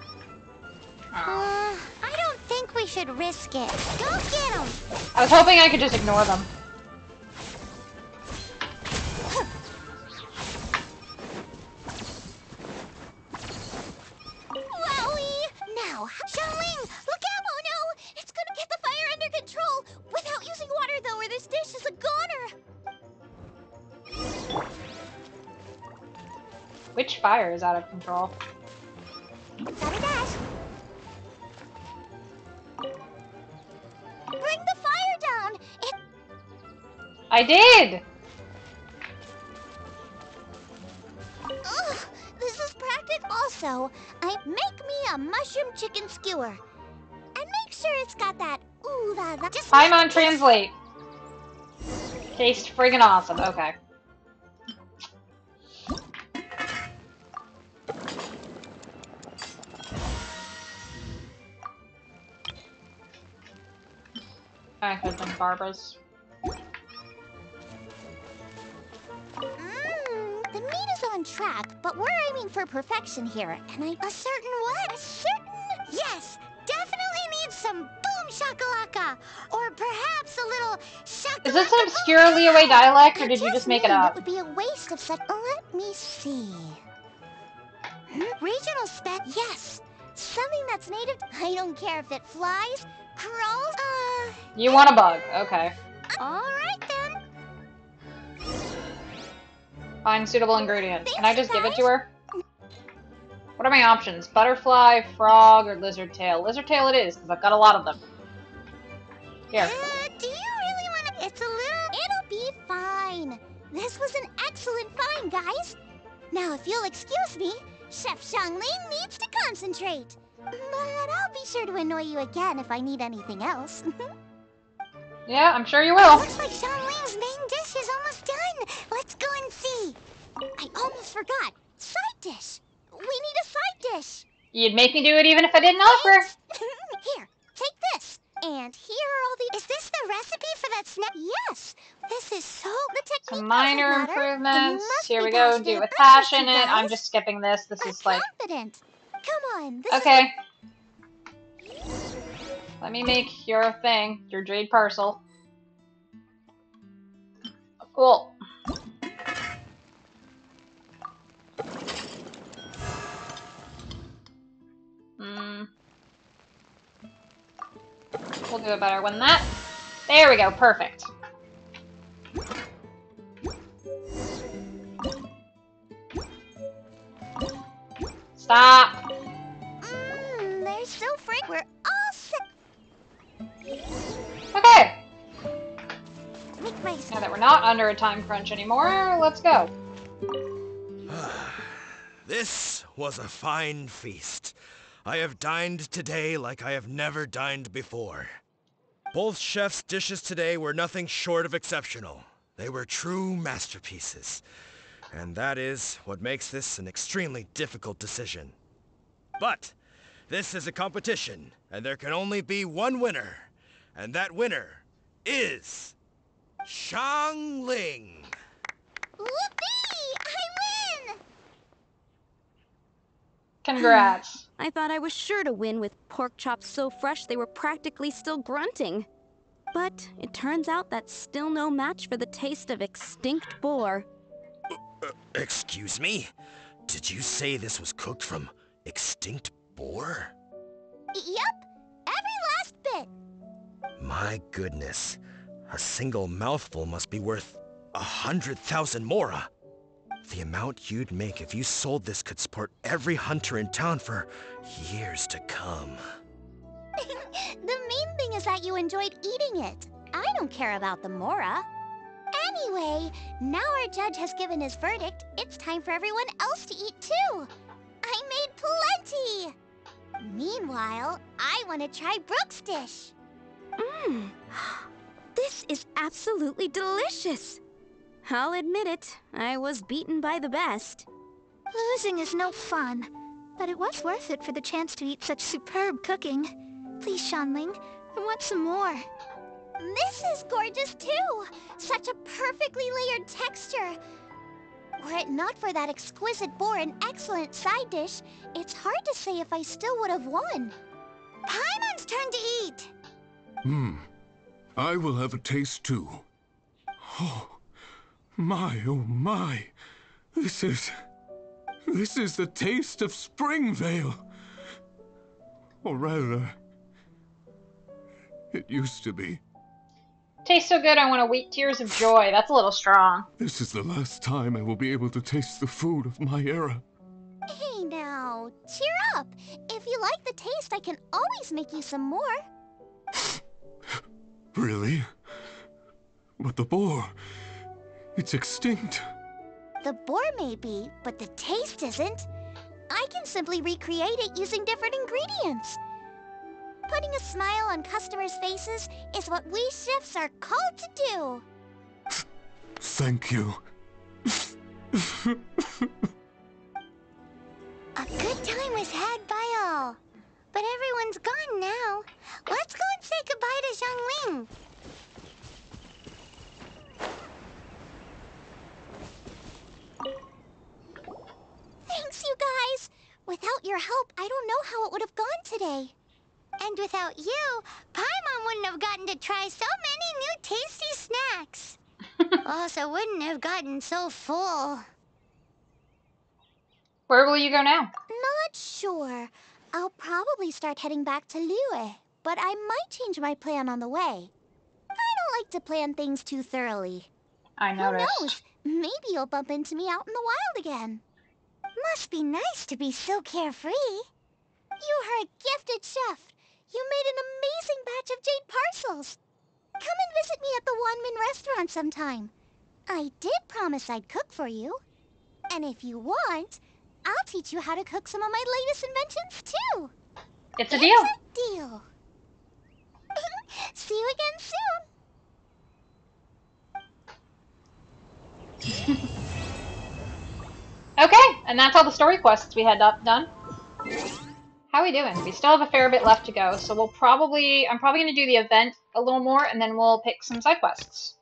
Uh, I don't think we should risk it. Go get them! I was hoping I could just ignore them. Now, Xiangling, look out! Oh no! It's gonna get the fire under control! Without using water, though, or this dish is a goner! Which fire is out of control? Gotta dash! Bring the fire down! It I did! Ugh, this is practical. Also, I make me a mushroom chicken skewer, and make sure it's got that ooh la la. Just on translate. Taste friggin' awesome. Okay. I have done Barbara's. The on track, but we're aiming for perfection here, and I a certain what? A certain yes, definitely needs some boom shakalaka, or perhaps a little shakalaka. Is this an obscure Liyue dialect, or did you just make it up? It would be a waste of such. Let me see. Hmm? Regional spec, yes. Something that's native. I don't care if it flies, crawls. Uh, You want a bug. Okay. all right then. Find suitable ingredients. Can I just give it to her? What are my options? Butterfly, frog, or lizard tail? Lizard tail it is, because I've got a lot of them. Here. Uh, do you really want to? It's a little. It'll be fine. This was an excellent find, guys. Now, if you'll excuse me, Chef Xiangling needs to concentrate. But I'll be sure to annoy you again if I need anything else. Yeah, I'm sure you will. Looks like Sean Xiangling's main dish is almost done. Let's go and see. I almost forgot. Side dish. We need a side dish. You'd make me do it even if I didn't offer. Here, take this. And here are all the... Is this the recipe for that snack? Yes. This is so... The technique Some minor improvements. Here we go. Do with it, passion it. I'm just skipping this. This is like Confident. Come on. This okay. Let me make your thing, your jade parcel. Cool. Hmm. We'll do a better one than that. There we go. Perfect. Stop. Mmm, they're so frank. We're all. Okay. Now that we're not under a time crunch anymore, let's go. This was a fine feast. I have dined today like I have never dined before. Both chefs' dishes today were nothing short of exceptional. They were true masterpieces. And that is what makes this an extremely difficult decision. But this is a competition, and there can only be one winner. And that winner is Xiangling. Whoopee! I win! Congrats. I thought I was sure to win with pork chops so fresh they were practically still grunting. But it turns out that's still no match for the taste of extinct boar. Uh, excuse me? Did you say this was cooked from extinct boar? Yep. My goodness. A single mouthful must be worth a hundred thousand mora. The amount you'd make if you sold this could support every hunter in town for years to come. the main thing is that you enjoyed eating it. I don't care about the Mora. Anyway, now our judge has given his verdict. It's time for everyone else to eat too. I made plenty. Meanwhile, I want to try Brooke's dish. Mmm. This is absolutely delicious. I'll admit it, I was beaten by the best. Losing is no fun, but it was worth it for the chance to eat such superb cooking. Please, Xiangling, I want some more. This is gorgeous too. Such a perfectly layered texture. Were it not for that exquisite boar and excellent side dish, it's hard to say if I still would have won. Paimon's turn to eat. Hmm. I will have a taste too. Oh, my, oh my. This is... This is the taste of Springvale. Or rather, it used to be. Tastes so good, I want to weep tears of joy. That's a little strong. This is the last time I will be able to taste the food of my era. Hey now, cheer up. If you like the taste, I can always make you some more. Really? But the boar, it's extinct. The boar may be, but the taste isn't. I can simply recreate it using different ingredients. Putting a smile on customers' faces is what we chefs are called to do. Thank you. A good time was had by all. But everyone's gone now. Let's go and say goodbye to Xiangling. Thanks, you guys. Without your help, I don't know how it would have gone today. And without you, Paimon wouldn't have gotten to try so many new tasty snacks. also wouldn't have gotten so full. Where will you go now? Not sure. I'll probably start heading back to Liyue, but I might change my plan on the way. I don't like to plan things too thoroughly. I know. Who knows? Maybe you'll bump into me out in the wild again. Must be nice to be so carefree. You are a gifted chef. You made an amazing batch of jade parcels. Come and visit me at the Wan Min restaurant sometime. I did promise I'd cook for you. And if you want, I'll teach you how to cook some of my latest inventions too. It's a deal. It's a deal. See you again soon. Okay, and that's all the story quests we had up done. How are we doing? We still have a fair bit left to go, so we'll probably I'm probably gonna do the event a little more and then we'll pick some side quests.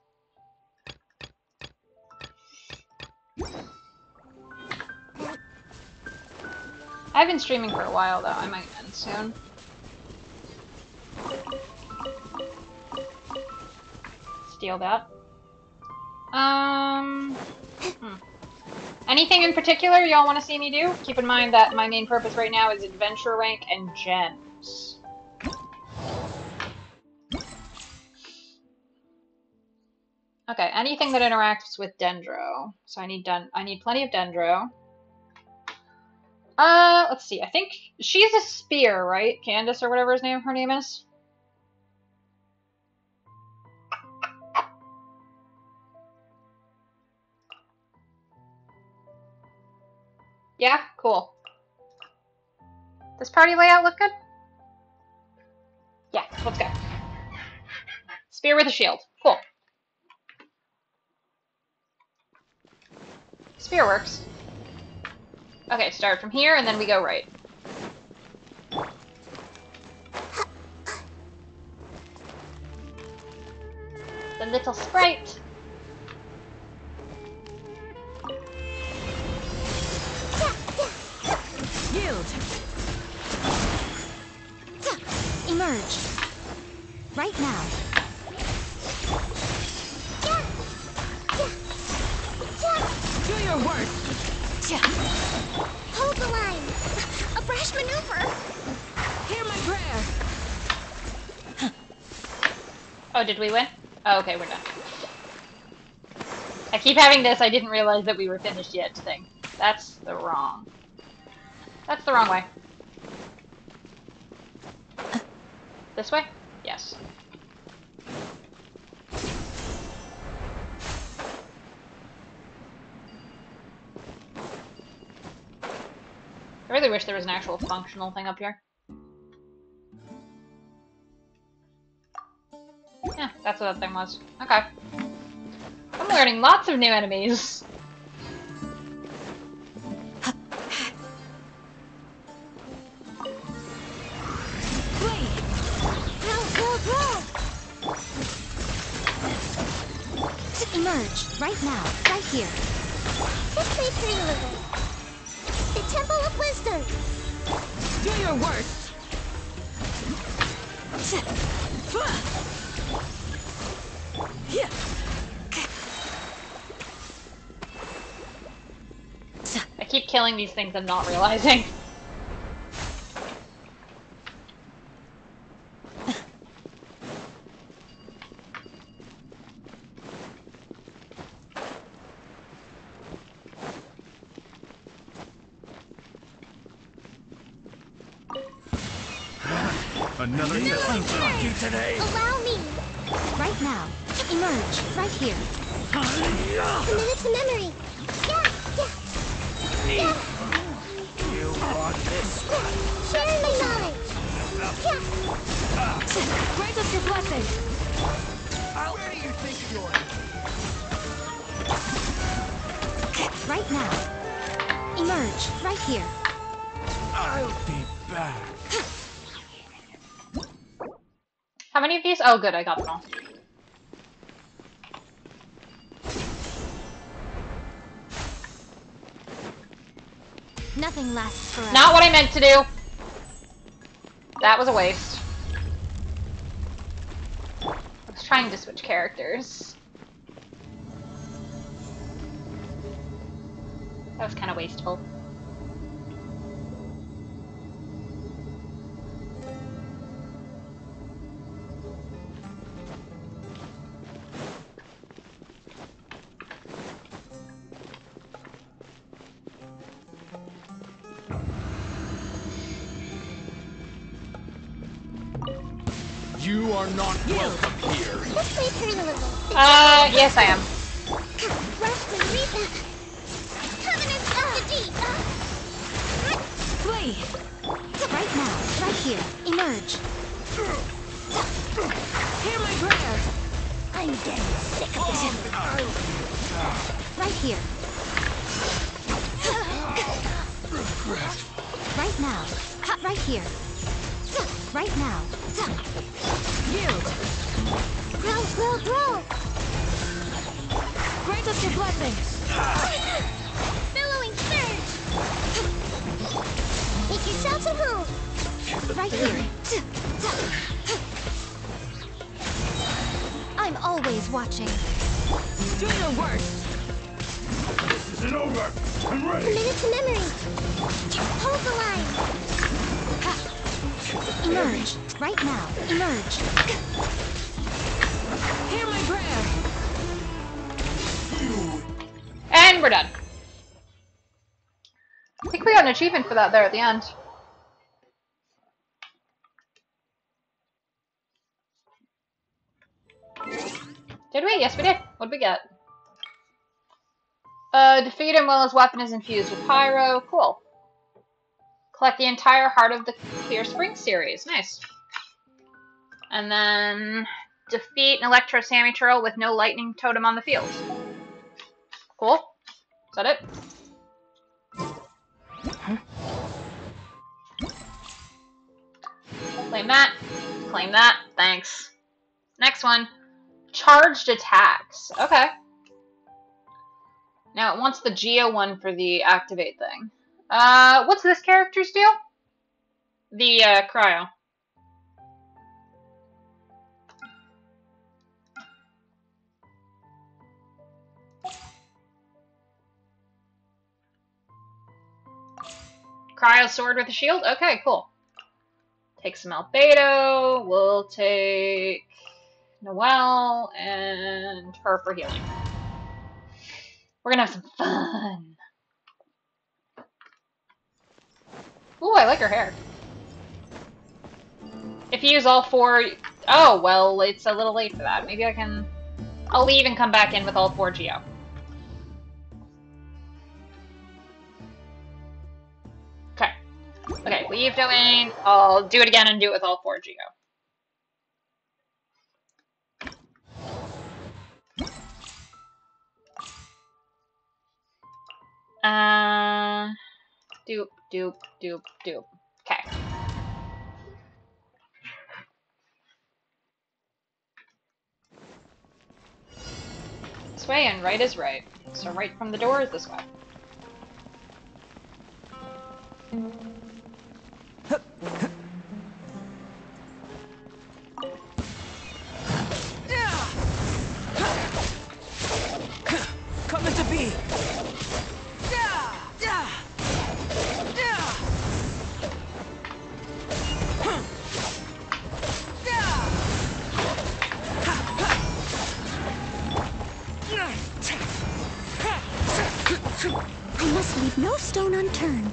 I've been streaming for a while though, I might end soon. Steal that. Um hmm. Anything in particular y'all want to see me do? Keep in mind that my main purpose right now is adventure rank and gems. Okay, anything that interacts with Dendro. So I need. I need plenty of Dendro. Uh, let's see. I think she's a spear, right? Candace or whatever his name her name is. Yeah, cool. Does party layout look good? Yeah, let's go. Spear with a shield. Cool. Spear works. Okay, start from here and then we go right. The little sprite. Yield. Emerge. Right now. Do your work. Hold the line. A brash maneuver. Hear my prayer. Oh, did we win? Oh, okay, we're done. I keep having this, I didn't realize that we were finished yet thing. That's the wrong. That's the wrong way. This way? Yes. I really wish there was an actual functional thing up here. Yeah, that's what that thing was. Okay. I'm learning lots of new enemies. Emerge. Right now. Right here. This way for a little. The Temple of Wisdom. Do your work. Yeah. I keep killing these things and not realizing. Another you today. Allow me. Right now. Emerge. Right here. Commit it to memory. Yeah, yeah. Yeah. You want this? Sharing my knowledge. Yeah. Grant us your blessing. Where do you think you're? Right now. Emerge. Right here. I'll be back. Many of these? Oh, good, I got them all. Nothing lasts forever. Not what I meant to do. That was a waste. I was trying to switch characters. That was kind of wasteful. Uh, yes I am. Achievement for that there at the end. Did we? Yes, we did. What did we get? Uh, defeat him while his weapon is infused with pyro. Cool. Collect the entire Heart of the Clear Spring series. Nice. And then defeat an Electro Samachurl with no lightning totem on the field. Cool. Is that it? Claim that. Claim that. Thanks. Next one. Charged attacks. Okay. Now it wants the Geo one for the activate thing. Uh, what's this character's deal? The, uh, Cryo. Cryo sword with a shield? Okay, cool. Take some Albedo. We'll take Noelle and her for healing. We're gonna have some fun. Ooh, I like her hair. If you use all four... Oh, well, it's a little late for that. Maybe I can... I'll leave and come back in with all four Geo. Okay, leave domain. I'll do it again and do it with all four Geo. Uh, doop, doop, doop, doop. Okay. This way and right is right. So right from the door is this way. Coming. I must leave no stone unturned.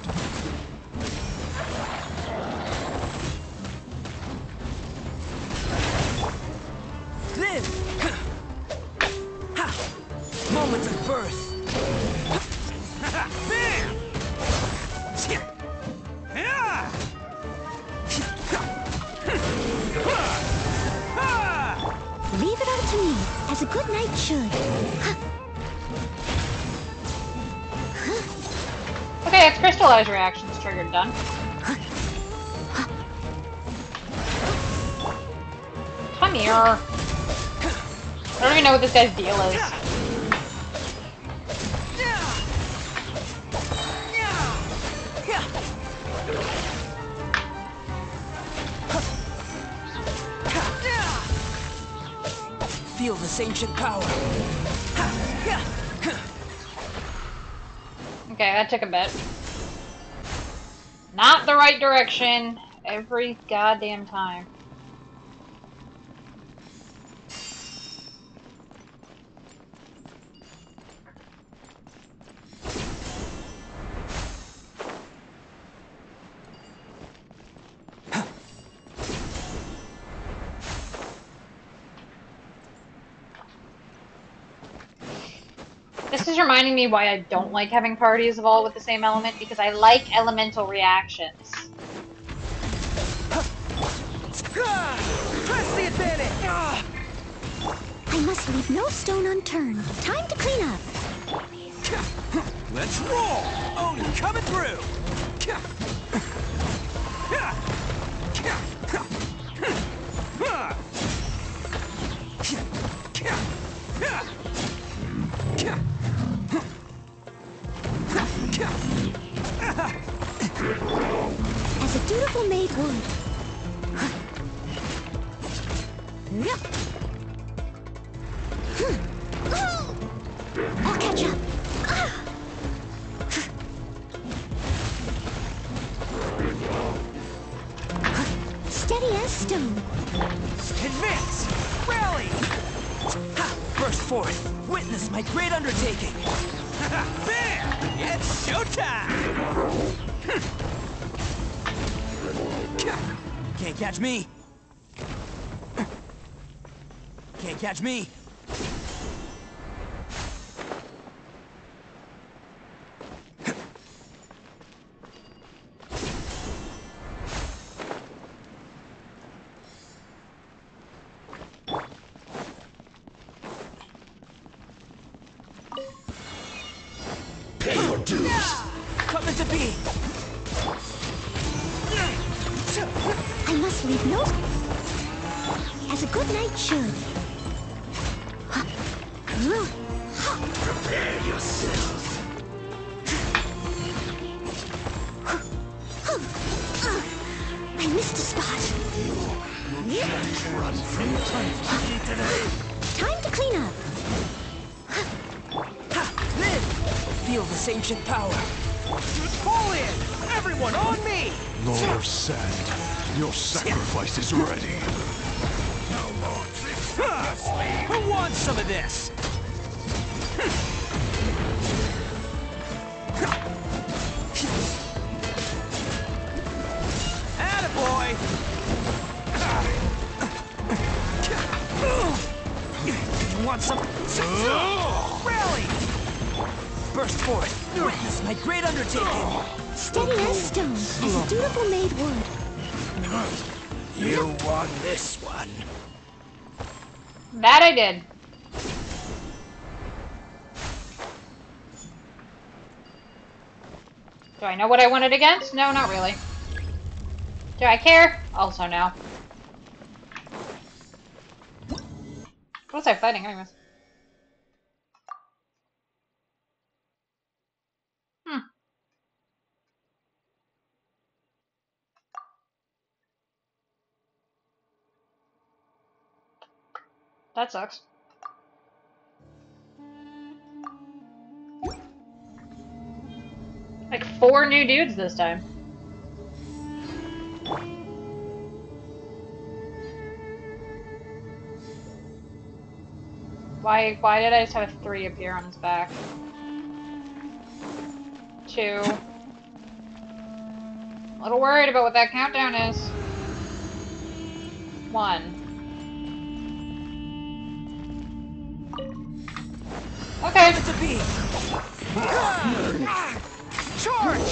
I don't even know what this guy's deal is. Feel this ancient power. Okay, that took a bit. Not the right direction every goddamn time. This is reminding me why I don't like having parties of all with the same element, because I like elemental reactions. Press the advantage! I must leave no stone unturned. Time to clean up. Let's roll! Oni coming through! Dutiful ancient power! In! Everyone on me! Lord Sand, your sacrifice is ready. That I did. Do I know what I wanted against? No, not really. Do I care? Also no. What was I fighting anyways? That sucks. Like four new dudes this time. Why why did I just have three appear on his back? Two. A little worried about what that countdown is. One. Okay. To be! Charge!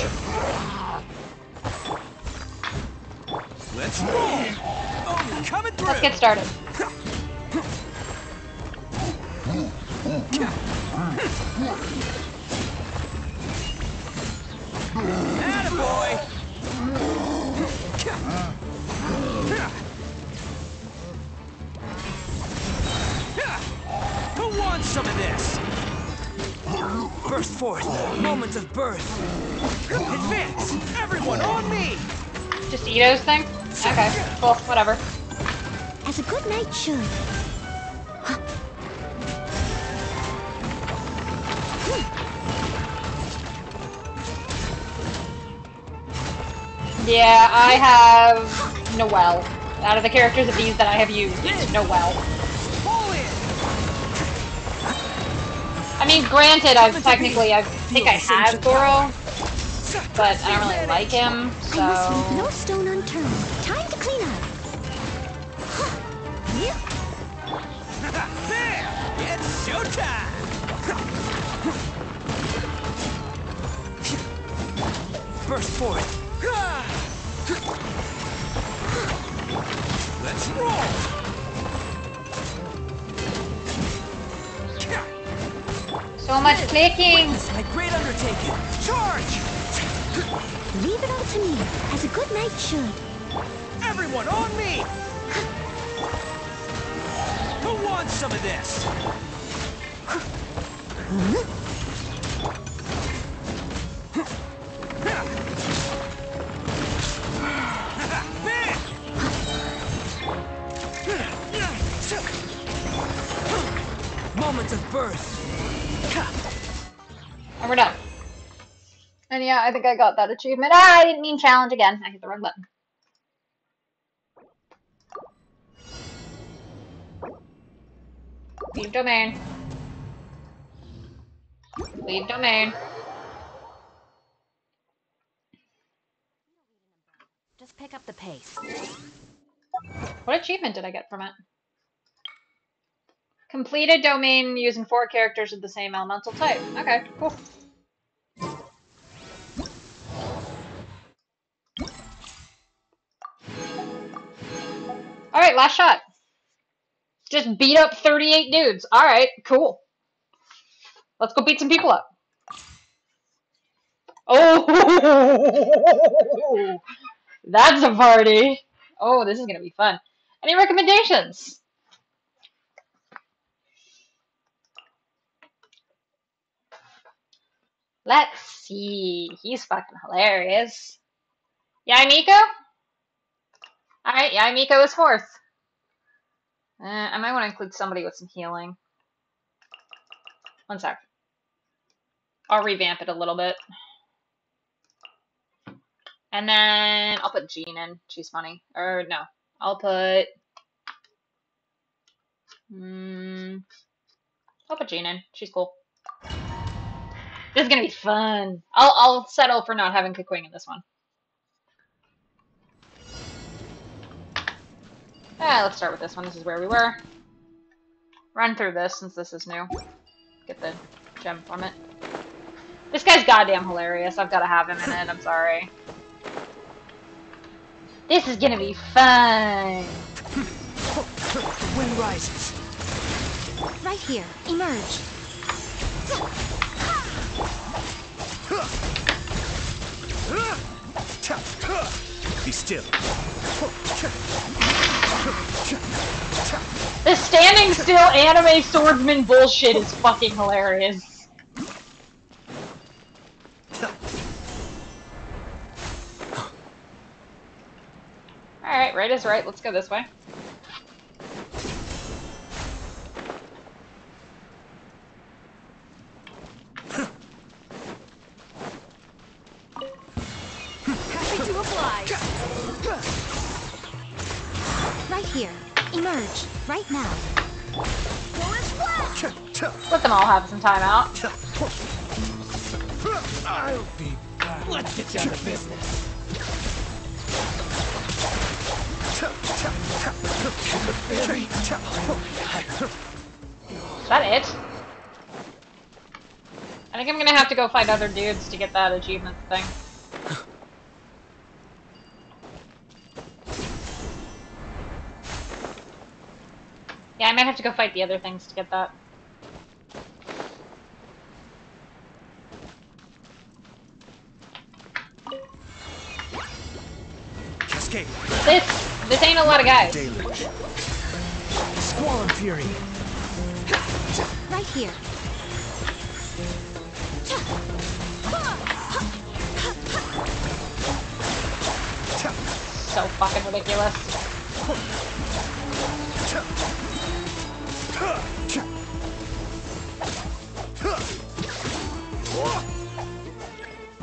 Let's roll! Oh, coming through! Let's get started. Attaboy! Who wants some of this? Burst forth, moment of birth. Advance! Everyone on me! Just Itto's thing? Okay, cool, whatever. As a good knight should. Yeah, I have Noelle. Out of the characters of these that I have used, it's I mean, granted, I've technically, I think I have Goro, but I don't really like him, so... no stone unturned. Time to clean up. There! It's showtime! Burst forth! Let's roll! So much clicking. My great undertaking. Charge! Leave it all to me, as a good knight should. Everyone on me! Who wants some of this? Moment yeah, I think I got that achievement. Ah, I didn't mean challenge again. I hit the wrong button. Leave domain. Leave domain. Just pick up the pace. What achievement did I get from it? Completed domain using four characters of the same elemental type. Okay, cool. Alright, last shot. Just beat up 38 dudes. Alright, cool. Let's go beat some people up. Oh, that's a party. Oh, this is going to be fun. Any recommendations? Let's see. He's fucking hilarious. Yae Miko? Alright, Yae Miko is fourth. Uh, I might want to include somebody with some healing. One sec. I'll revamp it a little bit. And then I'll put Jean in. She's funny. Or no. I'll put... Mm, I'll put Jean in. She's cool. This is gonna be fun. I'll I'll settle for not having Kukwing in this one. Ah, let's start with this one. This is where we were. Run through this since this is new. Get the gem from it. This guy's goddamn hilarious. I've got to have him in it. I'm sorry. This is gonna be fun. Wind rises. Right here. Emerge. Be still. The standing still anime swordsman bullshit is fucking hilarious. Alright, right is right. Let's go this way. Have some time out. I'll be back. Let's get down to business. Is that it? I think I'm gonna have to go fight other dudes to get that achievement thing. Yeah, I might have to go fight the other things to get that. Cascade. This, this ain't a lot of guys. Deluge. Squall and Fury. Right here. So fucking ridiculous.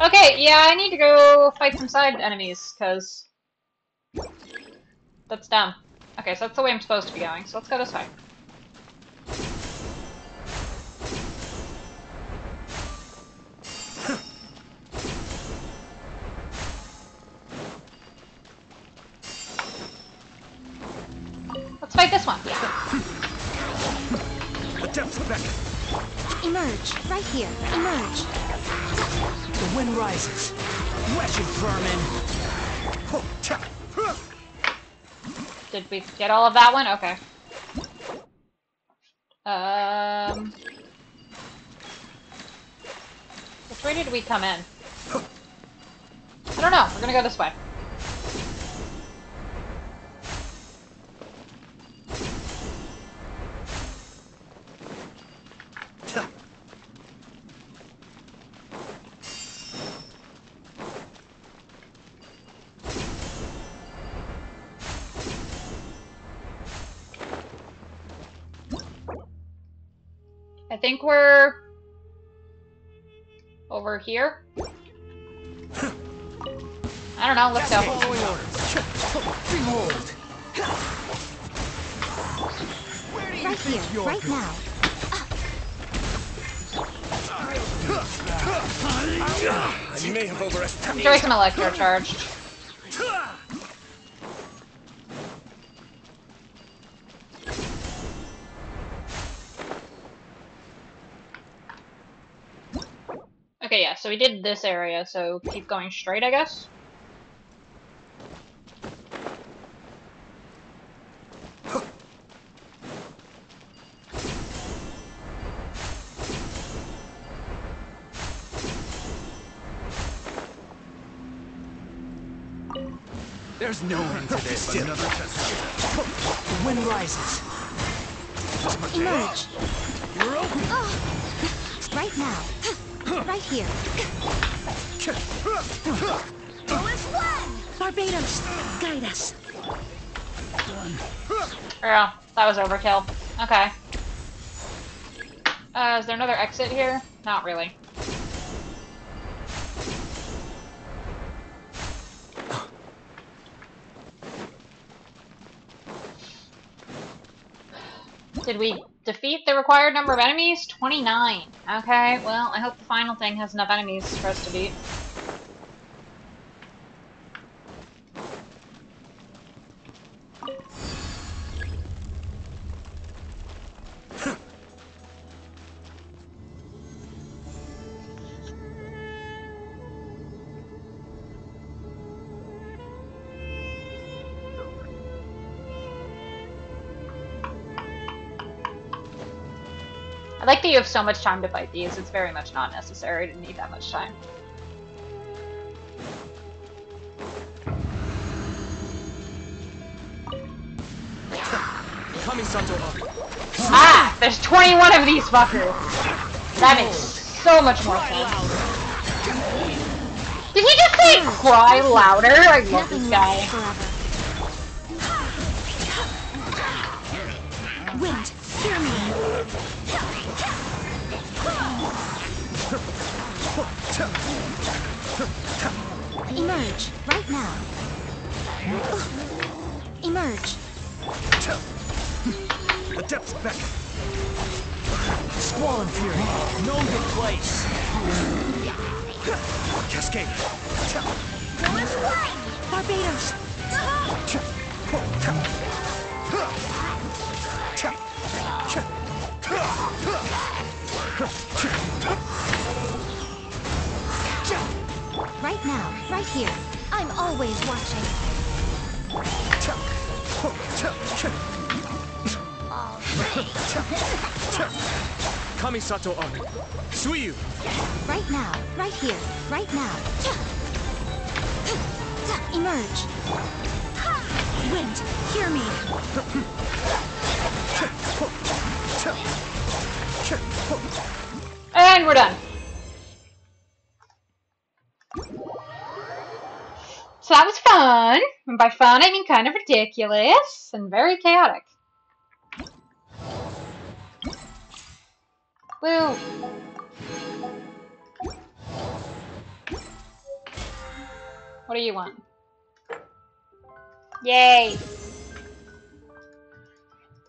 Okay, yeah, I need to go fight some side enemies, because that's dumb. Okay, so that's the way I'm supposed to be going, so let's go this way. Let's fight this one. The depths beckon. Emerge. Right here. Emerge. The wind rises. Wretched vermin! Did we get all of that one? Okay. Um. Which way did we come in? I don't know. We're gonna go this way. Think we're over here. I don't know, let's go. Right here, right now. I may have overestimated. Enjoy some electro Okay, yeah, so we did this area, so keep going straight, I guess? There's no end to this. Another test. The wind rises. Emerge. Hero? Oh, right now. Right here. Barbatos, guide us. Yeah, that was overkill. Okay. Uh, is there another exit here? Not really. Did we defeat the required number of enemies? 29. Okay, well, I hope the final thing has enough enemies for us to beat. Like that you have so much time to fight these. It's very much not necessary to need that much time. Ah! There's 21 of these fuckers! That makes so much more sense. Did he just say cry louder? I love this guy. Wind, hear me. Emerge, right now. Emerge. The depths beckon. Squall and Fury, know your place. Cascade. Barbatos. Right now, right here. I'm always watching. Kamisato up. Suiyu. Right now, right here, right now. Emerge. Wind, hear me. And we're done. So that was fun. And by fun, I mean kind of ridiculous and very chaotic. Woo! What do you want? Yay!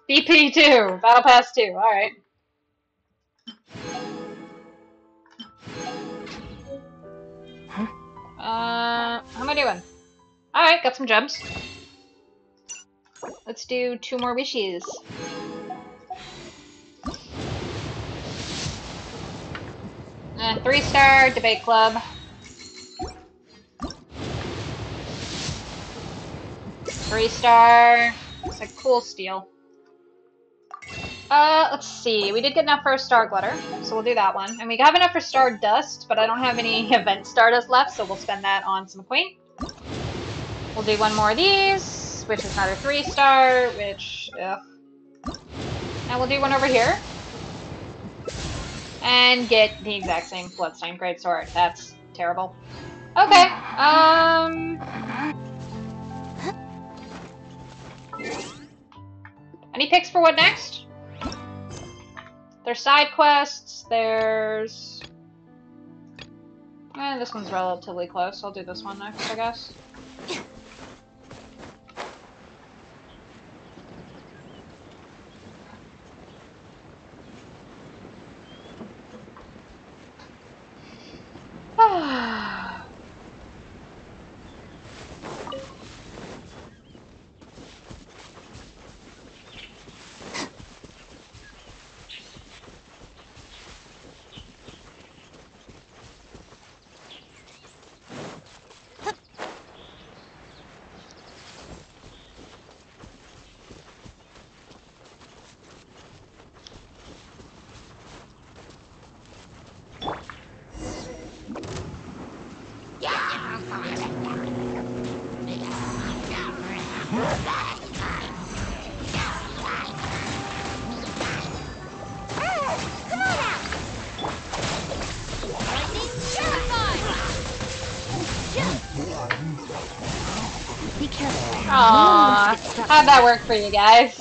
BP2! Battle Pass 2, alright. Uh, how am I doing? Alright, got some gems. Let's do two more wishes. Uh, three star debate club. Three star. It's a cool steal. Uh, let's see. We did get enough for a star glitter, so we'll do that one. And we have enough for star dust, but I don't have any event stardust left, so we'll spend that on some queen. We'll do one more of these, which is another three star, which, ugh. And we'll do one over here. And get the exact same Bloodstained Great Sword. That's terrible. Okay, um... Any picks for what next? There's side quests, there's... Eh, this one's relatively close. I'll do this one next, I guess. How'd that work for you guys?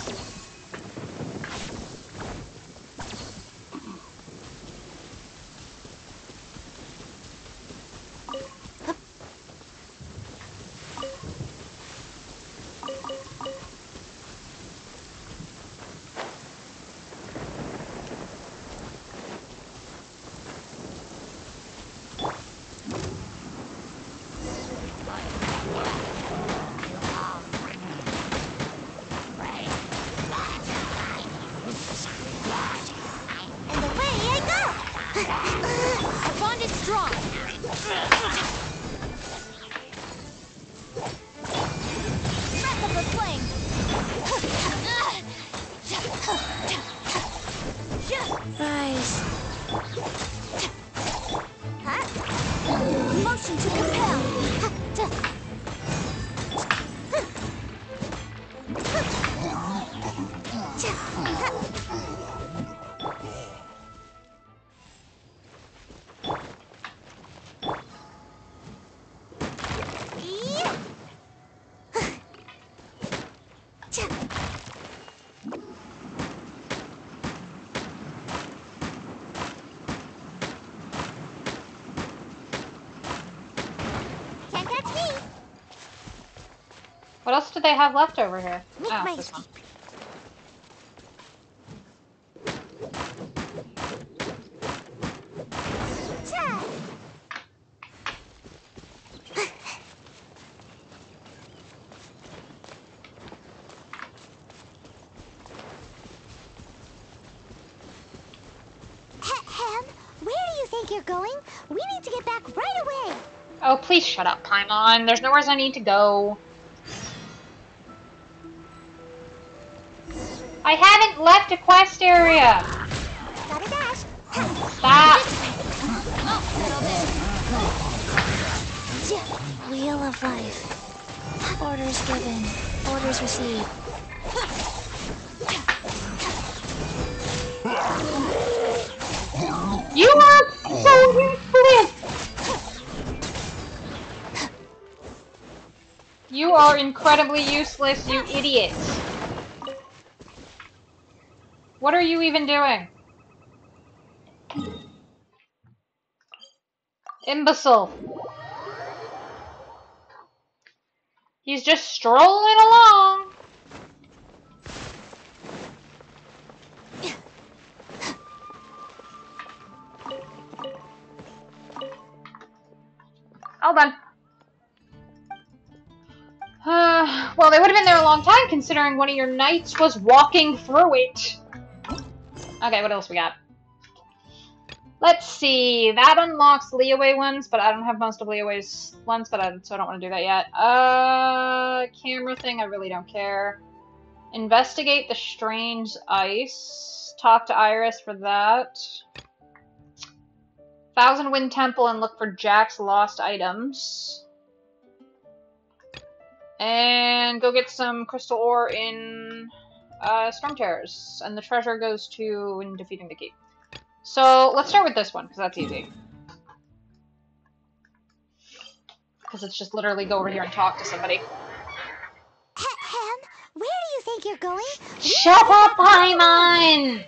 Do they have left over here? Ah, Make Oh, this one. Cha! Hem, where do you think you're going? We need to get back right away! Oh, please shut up, Paimon. There's nowhere I need to go. Area. Gotta dash! Stop. Wheel of life. Orders given. Orders received. You are so useless. You are incredibly useless, you idiot. What are you even doing? Imbecile. He's just strolling along. All done. Uh, well, they would have been there a long time considering one of your knights was walking through it. Okay, what else we got? Let's see. That unlocks Liyue ones, but I don't have most of Liyue's ones, but I, so I don't want to do that yet. Uh, camera thing, I really don't care. Investigate the strange ice. Talk to Iris for that. Thousand Wind Temple and look for Jack's lost items. And go get some crystal ore in uh, Storm Terrors. And the treasure goes to in defeating the keep. So let's start with this one, because that's easy. Because it's just literally go over here and talk to somebody. Hem, where do you think you're going? Shut up, Paimon!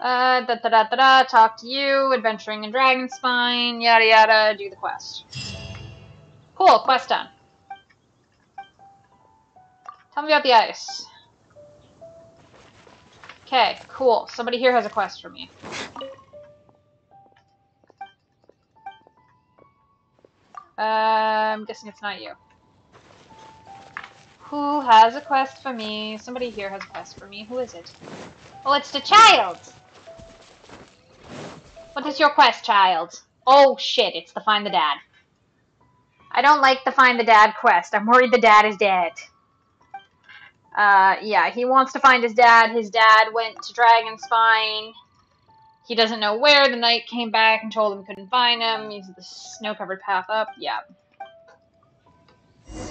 Uh, da da da da da, talk to you, adventuring in Dragonspine, yada yada, do the quest. Cool, quest done. Tell me about the ice. Okay, cool. Somebody here has a quest for me. Uh, I'm guessing it's not you. Who has a quest for me? Somebody here has a quest for me. Who is it? Oh, it's the child! What is your quest, child? Oh shit, it's the find the dad. I don't like the find the dad quest. I'm worried the dad is dead. Uh, yeah, he wants to find his dad. His dad went to Dragonspine. He doesn't know where. The knight came back and told him couldn't find him. He's the snow-covered path up. Yeah.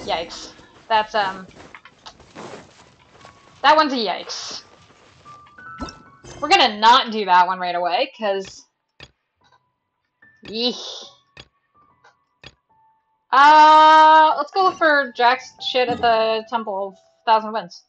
Yikes. That's, um... That one's a yikes. We're gonna not do that one right away, because... Yeesh. Uh, let's go for Jack's shit at the Temple of Thousand Winds.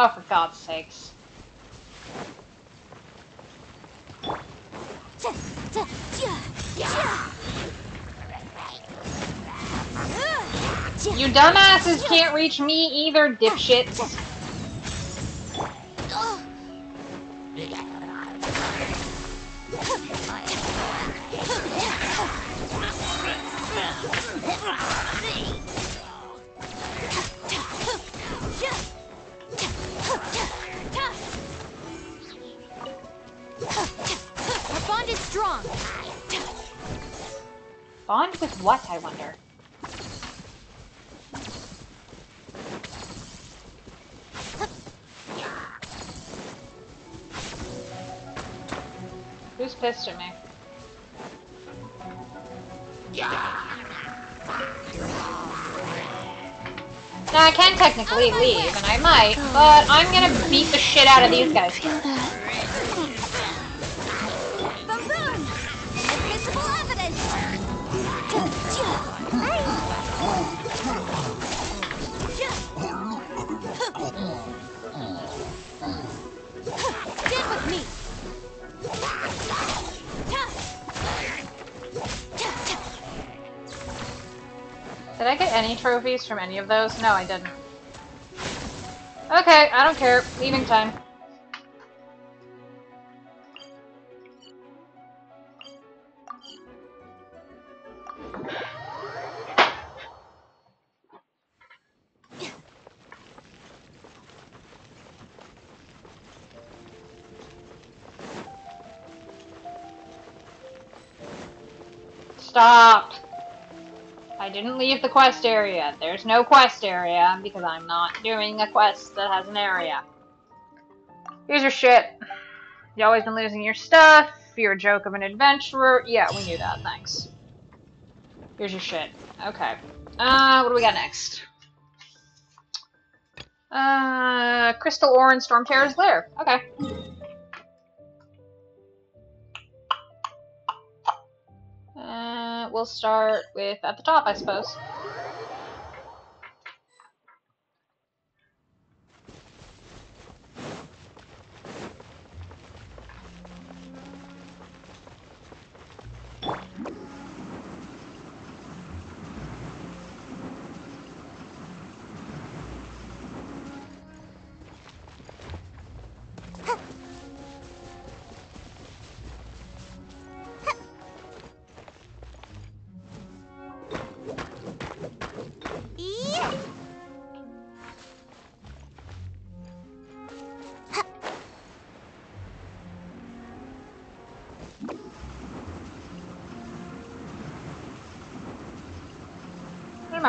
Oh, for God's sakes. You dumbasses can't reach me either, dipshits. Leave, and I might, but I'm gonna beat the shit out of these guys. Did I get any trophies from any of those? No, I didn't. Okay, I don't care. Leaving time. Stop! Didn't leave the quest area. There's no quest area because I'm not doing a quest that has an area. Here's your shit. You always been losing your stuff. You're a joke of an adventurer. Yeah, we knew that. Thanks. Here's your shit. Okay. Uh, what do we got next? Uh, Crystal Ore and Storm Terror's Lair. Okay. We'll start with at the top, I suppose.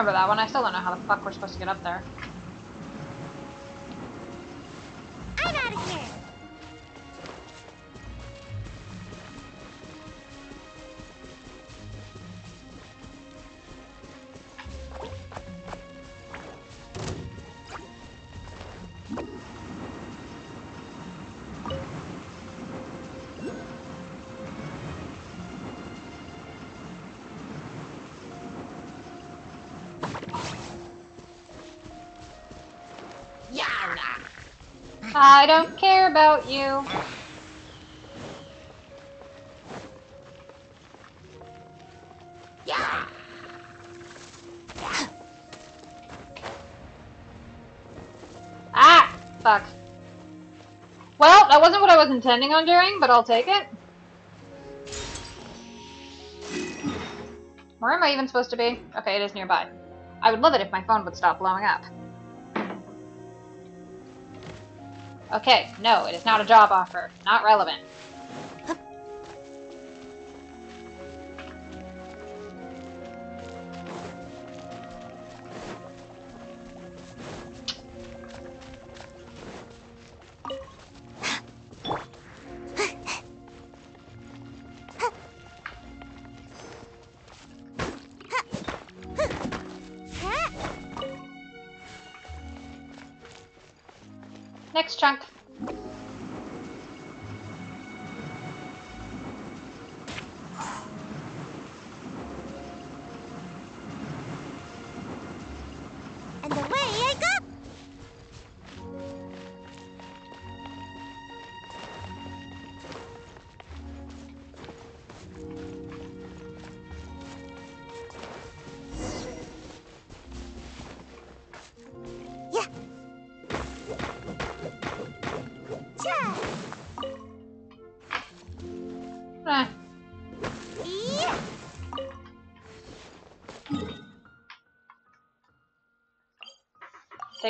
Remember that one. I still don't know how the fuck we're supposed to get up there. I don't care about you. Yeah. Ah! Fuck. Well, that wasn't what I was intending on doing, but I'll take it. Where am I even supposed to be? Okay, it is nearby. I would love it if my phone would stop blowing up. Okay, no, it is not a job offer. Not relevant.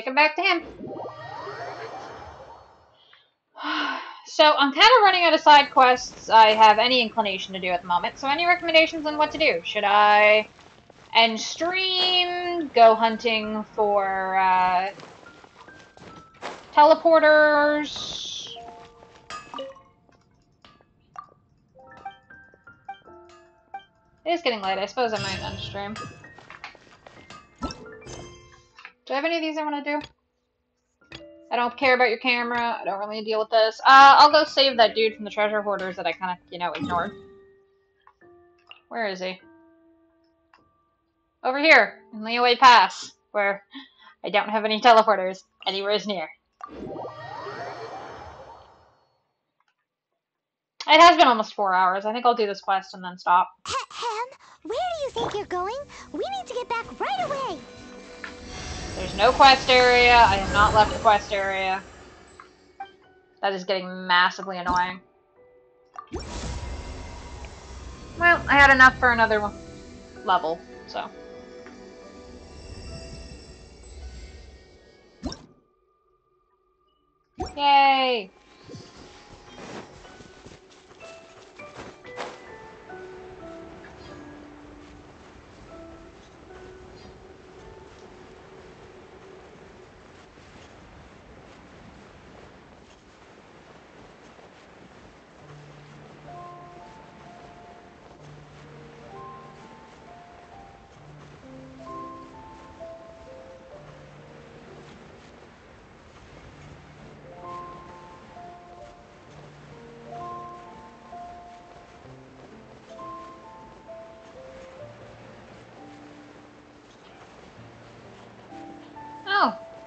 Take him back to him. So, I'm kind of running out of side quests I have any inclination to do at the moment. So, any recommendations on what to do? Should I end stream, go hunting for uh, teleporters? It is getting late. I suppose I might end stream. Do I have any of these I want to do? I don't care about your camera. I don't really deal with this. Uh, I'll go save that dude from the treasure hoarders that I kind of, you know, ignored. Where is he? Over here, in Liyue Pass, where I don't have any teleporters anywhere near. It has been almost four hours. I think I'll do this quest and then stop. Ham, where do you think you're going? We need to get back right away. There's no quest area. I have not left the quest area. That is getting massively annoying. Well, I had enough for another level, so. Yay!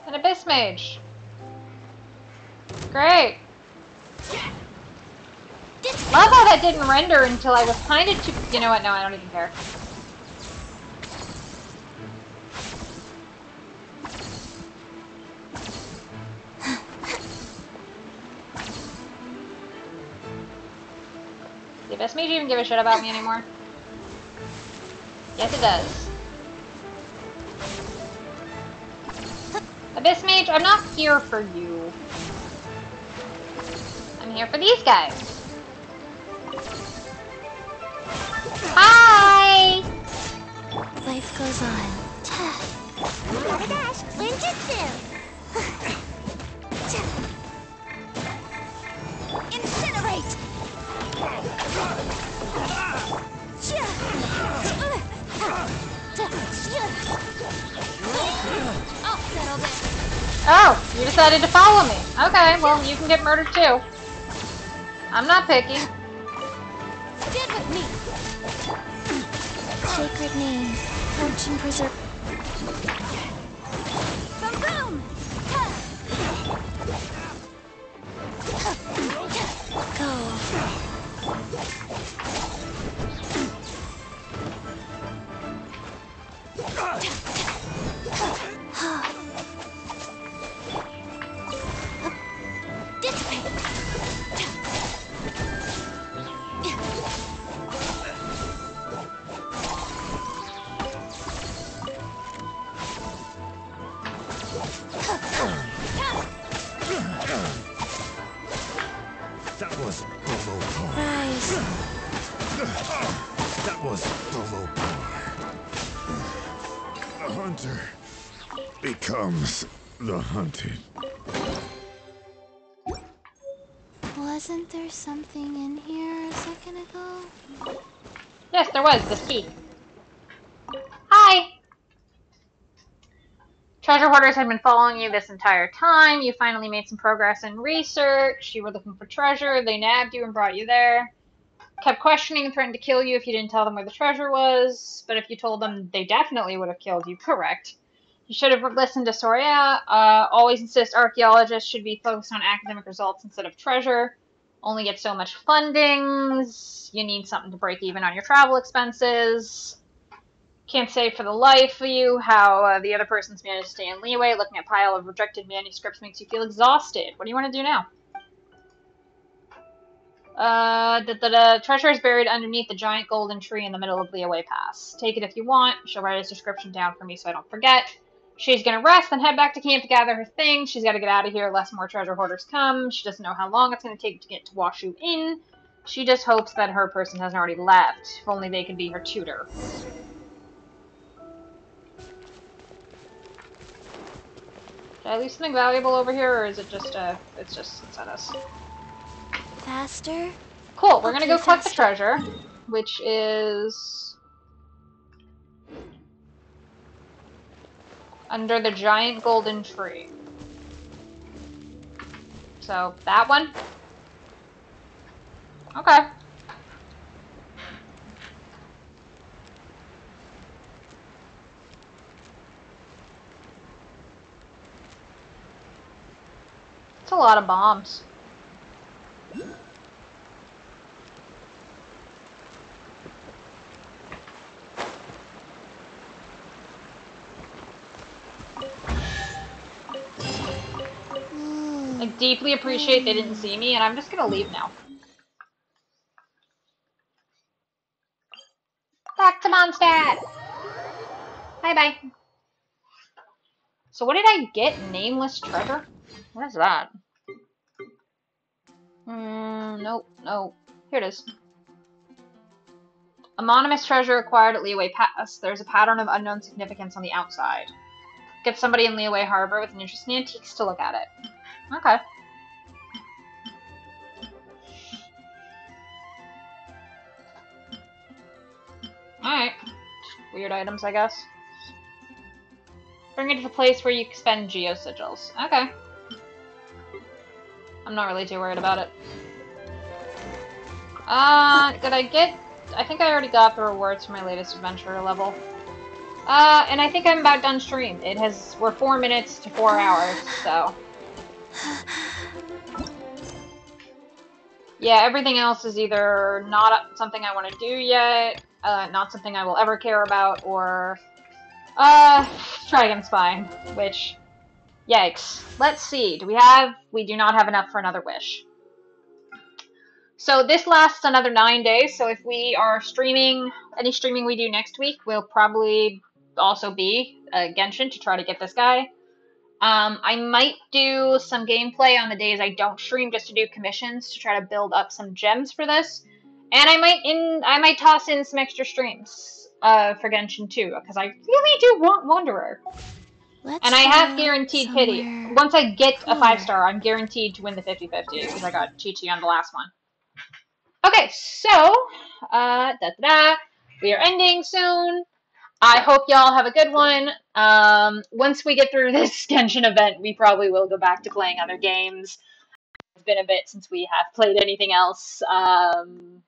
An Abyss Mage. Great. Love how that didn't render until I was kind of too- You know what? No, I don't even care. The Abyss Mage even give a shit about me anymore? Yes, it does. Abyss Mage, I'm not here for you. I'm here for these guys. Hi! Life goes on. Gotta dash. Ninjutsu. Incinerate! Oh, settled it. Oh, you decided to follow me. Okay, well, you can get murdered too. I'm not picky. Stand with me. Sacred name. Purge and the hunted. Wasn't there something in here a second ago? Yes, there was. This key. Hi! Treasure hoarders had been following you this entire time. You finally made some progress in research. You were looking for treasure. They nabbed you and brought you there. Kept questioning and threatened to kill you if you didn't tell them where the treasure was. But if you told them, they definitely would have killed you. Correct. You should have listened to Soraya. Uh, always insist archaeologists should be focused on academic results instead of treasure. Only get so much fundings. You need something to break even on your travel expenses. Can't say for the life of you how uh, the other person's managed to stay in Liyue. Looking at a pile of rejected manuscripts makes you feel exhausted. What do you want to do now? Uh, the, the, the treasure is buried underneath the giant golden tree in the middle of Liyue Pass. Take it if you want. She'll write his description down for me so I don't forget. She's gonna rest, and head back to camp to gather her things. She's gotta get out of here lest more treasure hoarders come. She doesn't know how long it's gonna take to get to Wangshu Inn. She just hopes that her person hasn't already left. If only they could be her tutor. Did I leave something valuable over here, or is it just, uh, it's just, it's at us? Faster? Cool, we're gonna go collect the treasure, which is under the giant golden tree. So, that one? Okay. It's a lot of bombs. I deeply appreciate they didn't see me, and I'm just gonna leave now. Back to Mondstadt! Bye bye. So what did I get? Nameless treasure? What is that? Hmm, nope, nope. Here it is. Anonymous treasure acquired at Liyue Pass. There's a pattern of unknown significance on the outside. Get somebody in Liyue Harbor with an interest in antiques to look at it. Okay. Alright. Weird items, I guess. Bring it to the place where you spend geo sigils. Okay. I'm not really too worried about it. Uh, did I get... I think I already got the rewards for my latest adventure level. Uh, and I think I'm about done stream. It has... We're four minutes to four hours, so... Yeah, everything else is either not something I want to do yet, uh, not something I will ever care about, or... Uh, Dragon Spine, which... Yikes. Let's see. Do we have... We do not have enough for another wish. So this lasts another nine days, so if we are streaming, any streaming we do next week we'll probably also be uh, Genshin to try to get this guy. Um, I might do some gameplay on the days I don't stream just to do commissions to try to build up some gems for this. And I might in I might toss in some extra streams uh, for Genshin too, because I really do want Wanderer. Let's And I have guaranteed pity. Once I get a five star, I'm guaranteed to win the 50 50 because I got Qiqi on the last one. Okay, so, uh, da da da. We are ending soon. I hope y'all have a good one. Um, once we get through this Genshin event, we probably will go back to playing other games. It's been a bit since we have played anything else. Um,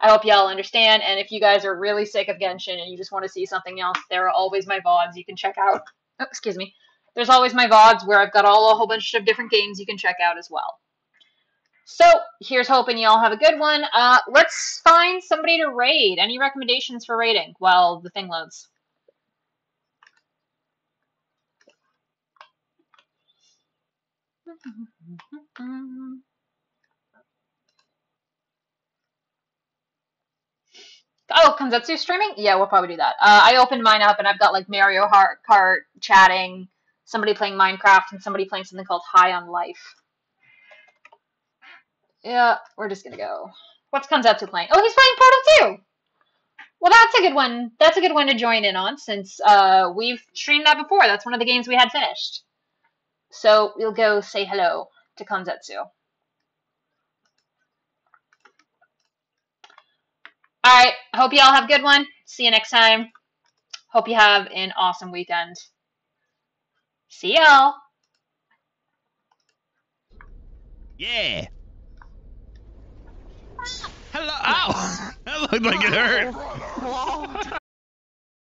I hope y'all understand. And if you guys are really sick of Genshin and you just want to see something else, there are always my VODs you can check out. Oh, excuse me. There's always my VODs where I've got all a whole bunch of different games you can check out as well. So, here's hoping y'all have a good one. Uh, let's find somebody to raid. Any recommendations for raiding while the thing loads? Oh, Kanzetsu streaming? Yeah, we'll probably do that. Uh, I opened mine up and I've got like Mario Kart chatting, somebody playing Minecraft, and somebody playing something called High on Life. Yeah, we're just gonna go. What's Kanzetsu playing? Oh, he's playing Portal 2! Well, that's a good one. That's a good one to join in on since uh, we've streamed that before. That's one of the games we had finished. So we'll go say hello to Kanzetsu. Alright, hope you all have a good one. See you next time. Hope you have an awesome weekend. See y'all. Yeah. Hello. Ow! That looked like it hurt.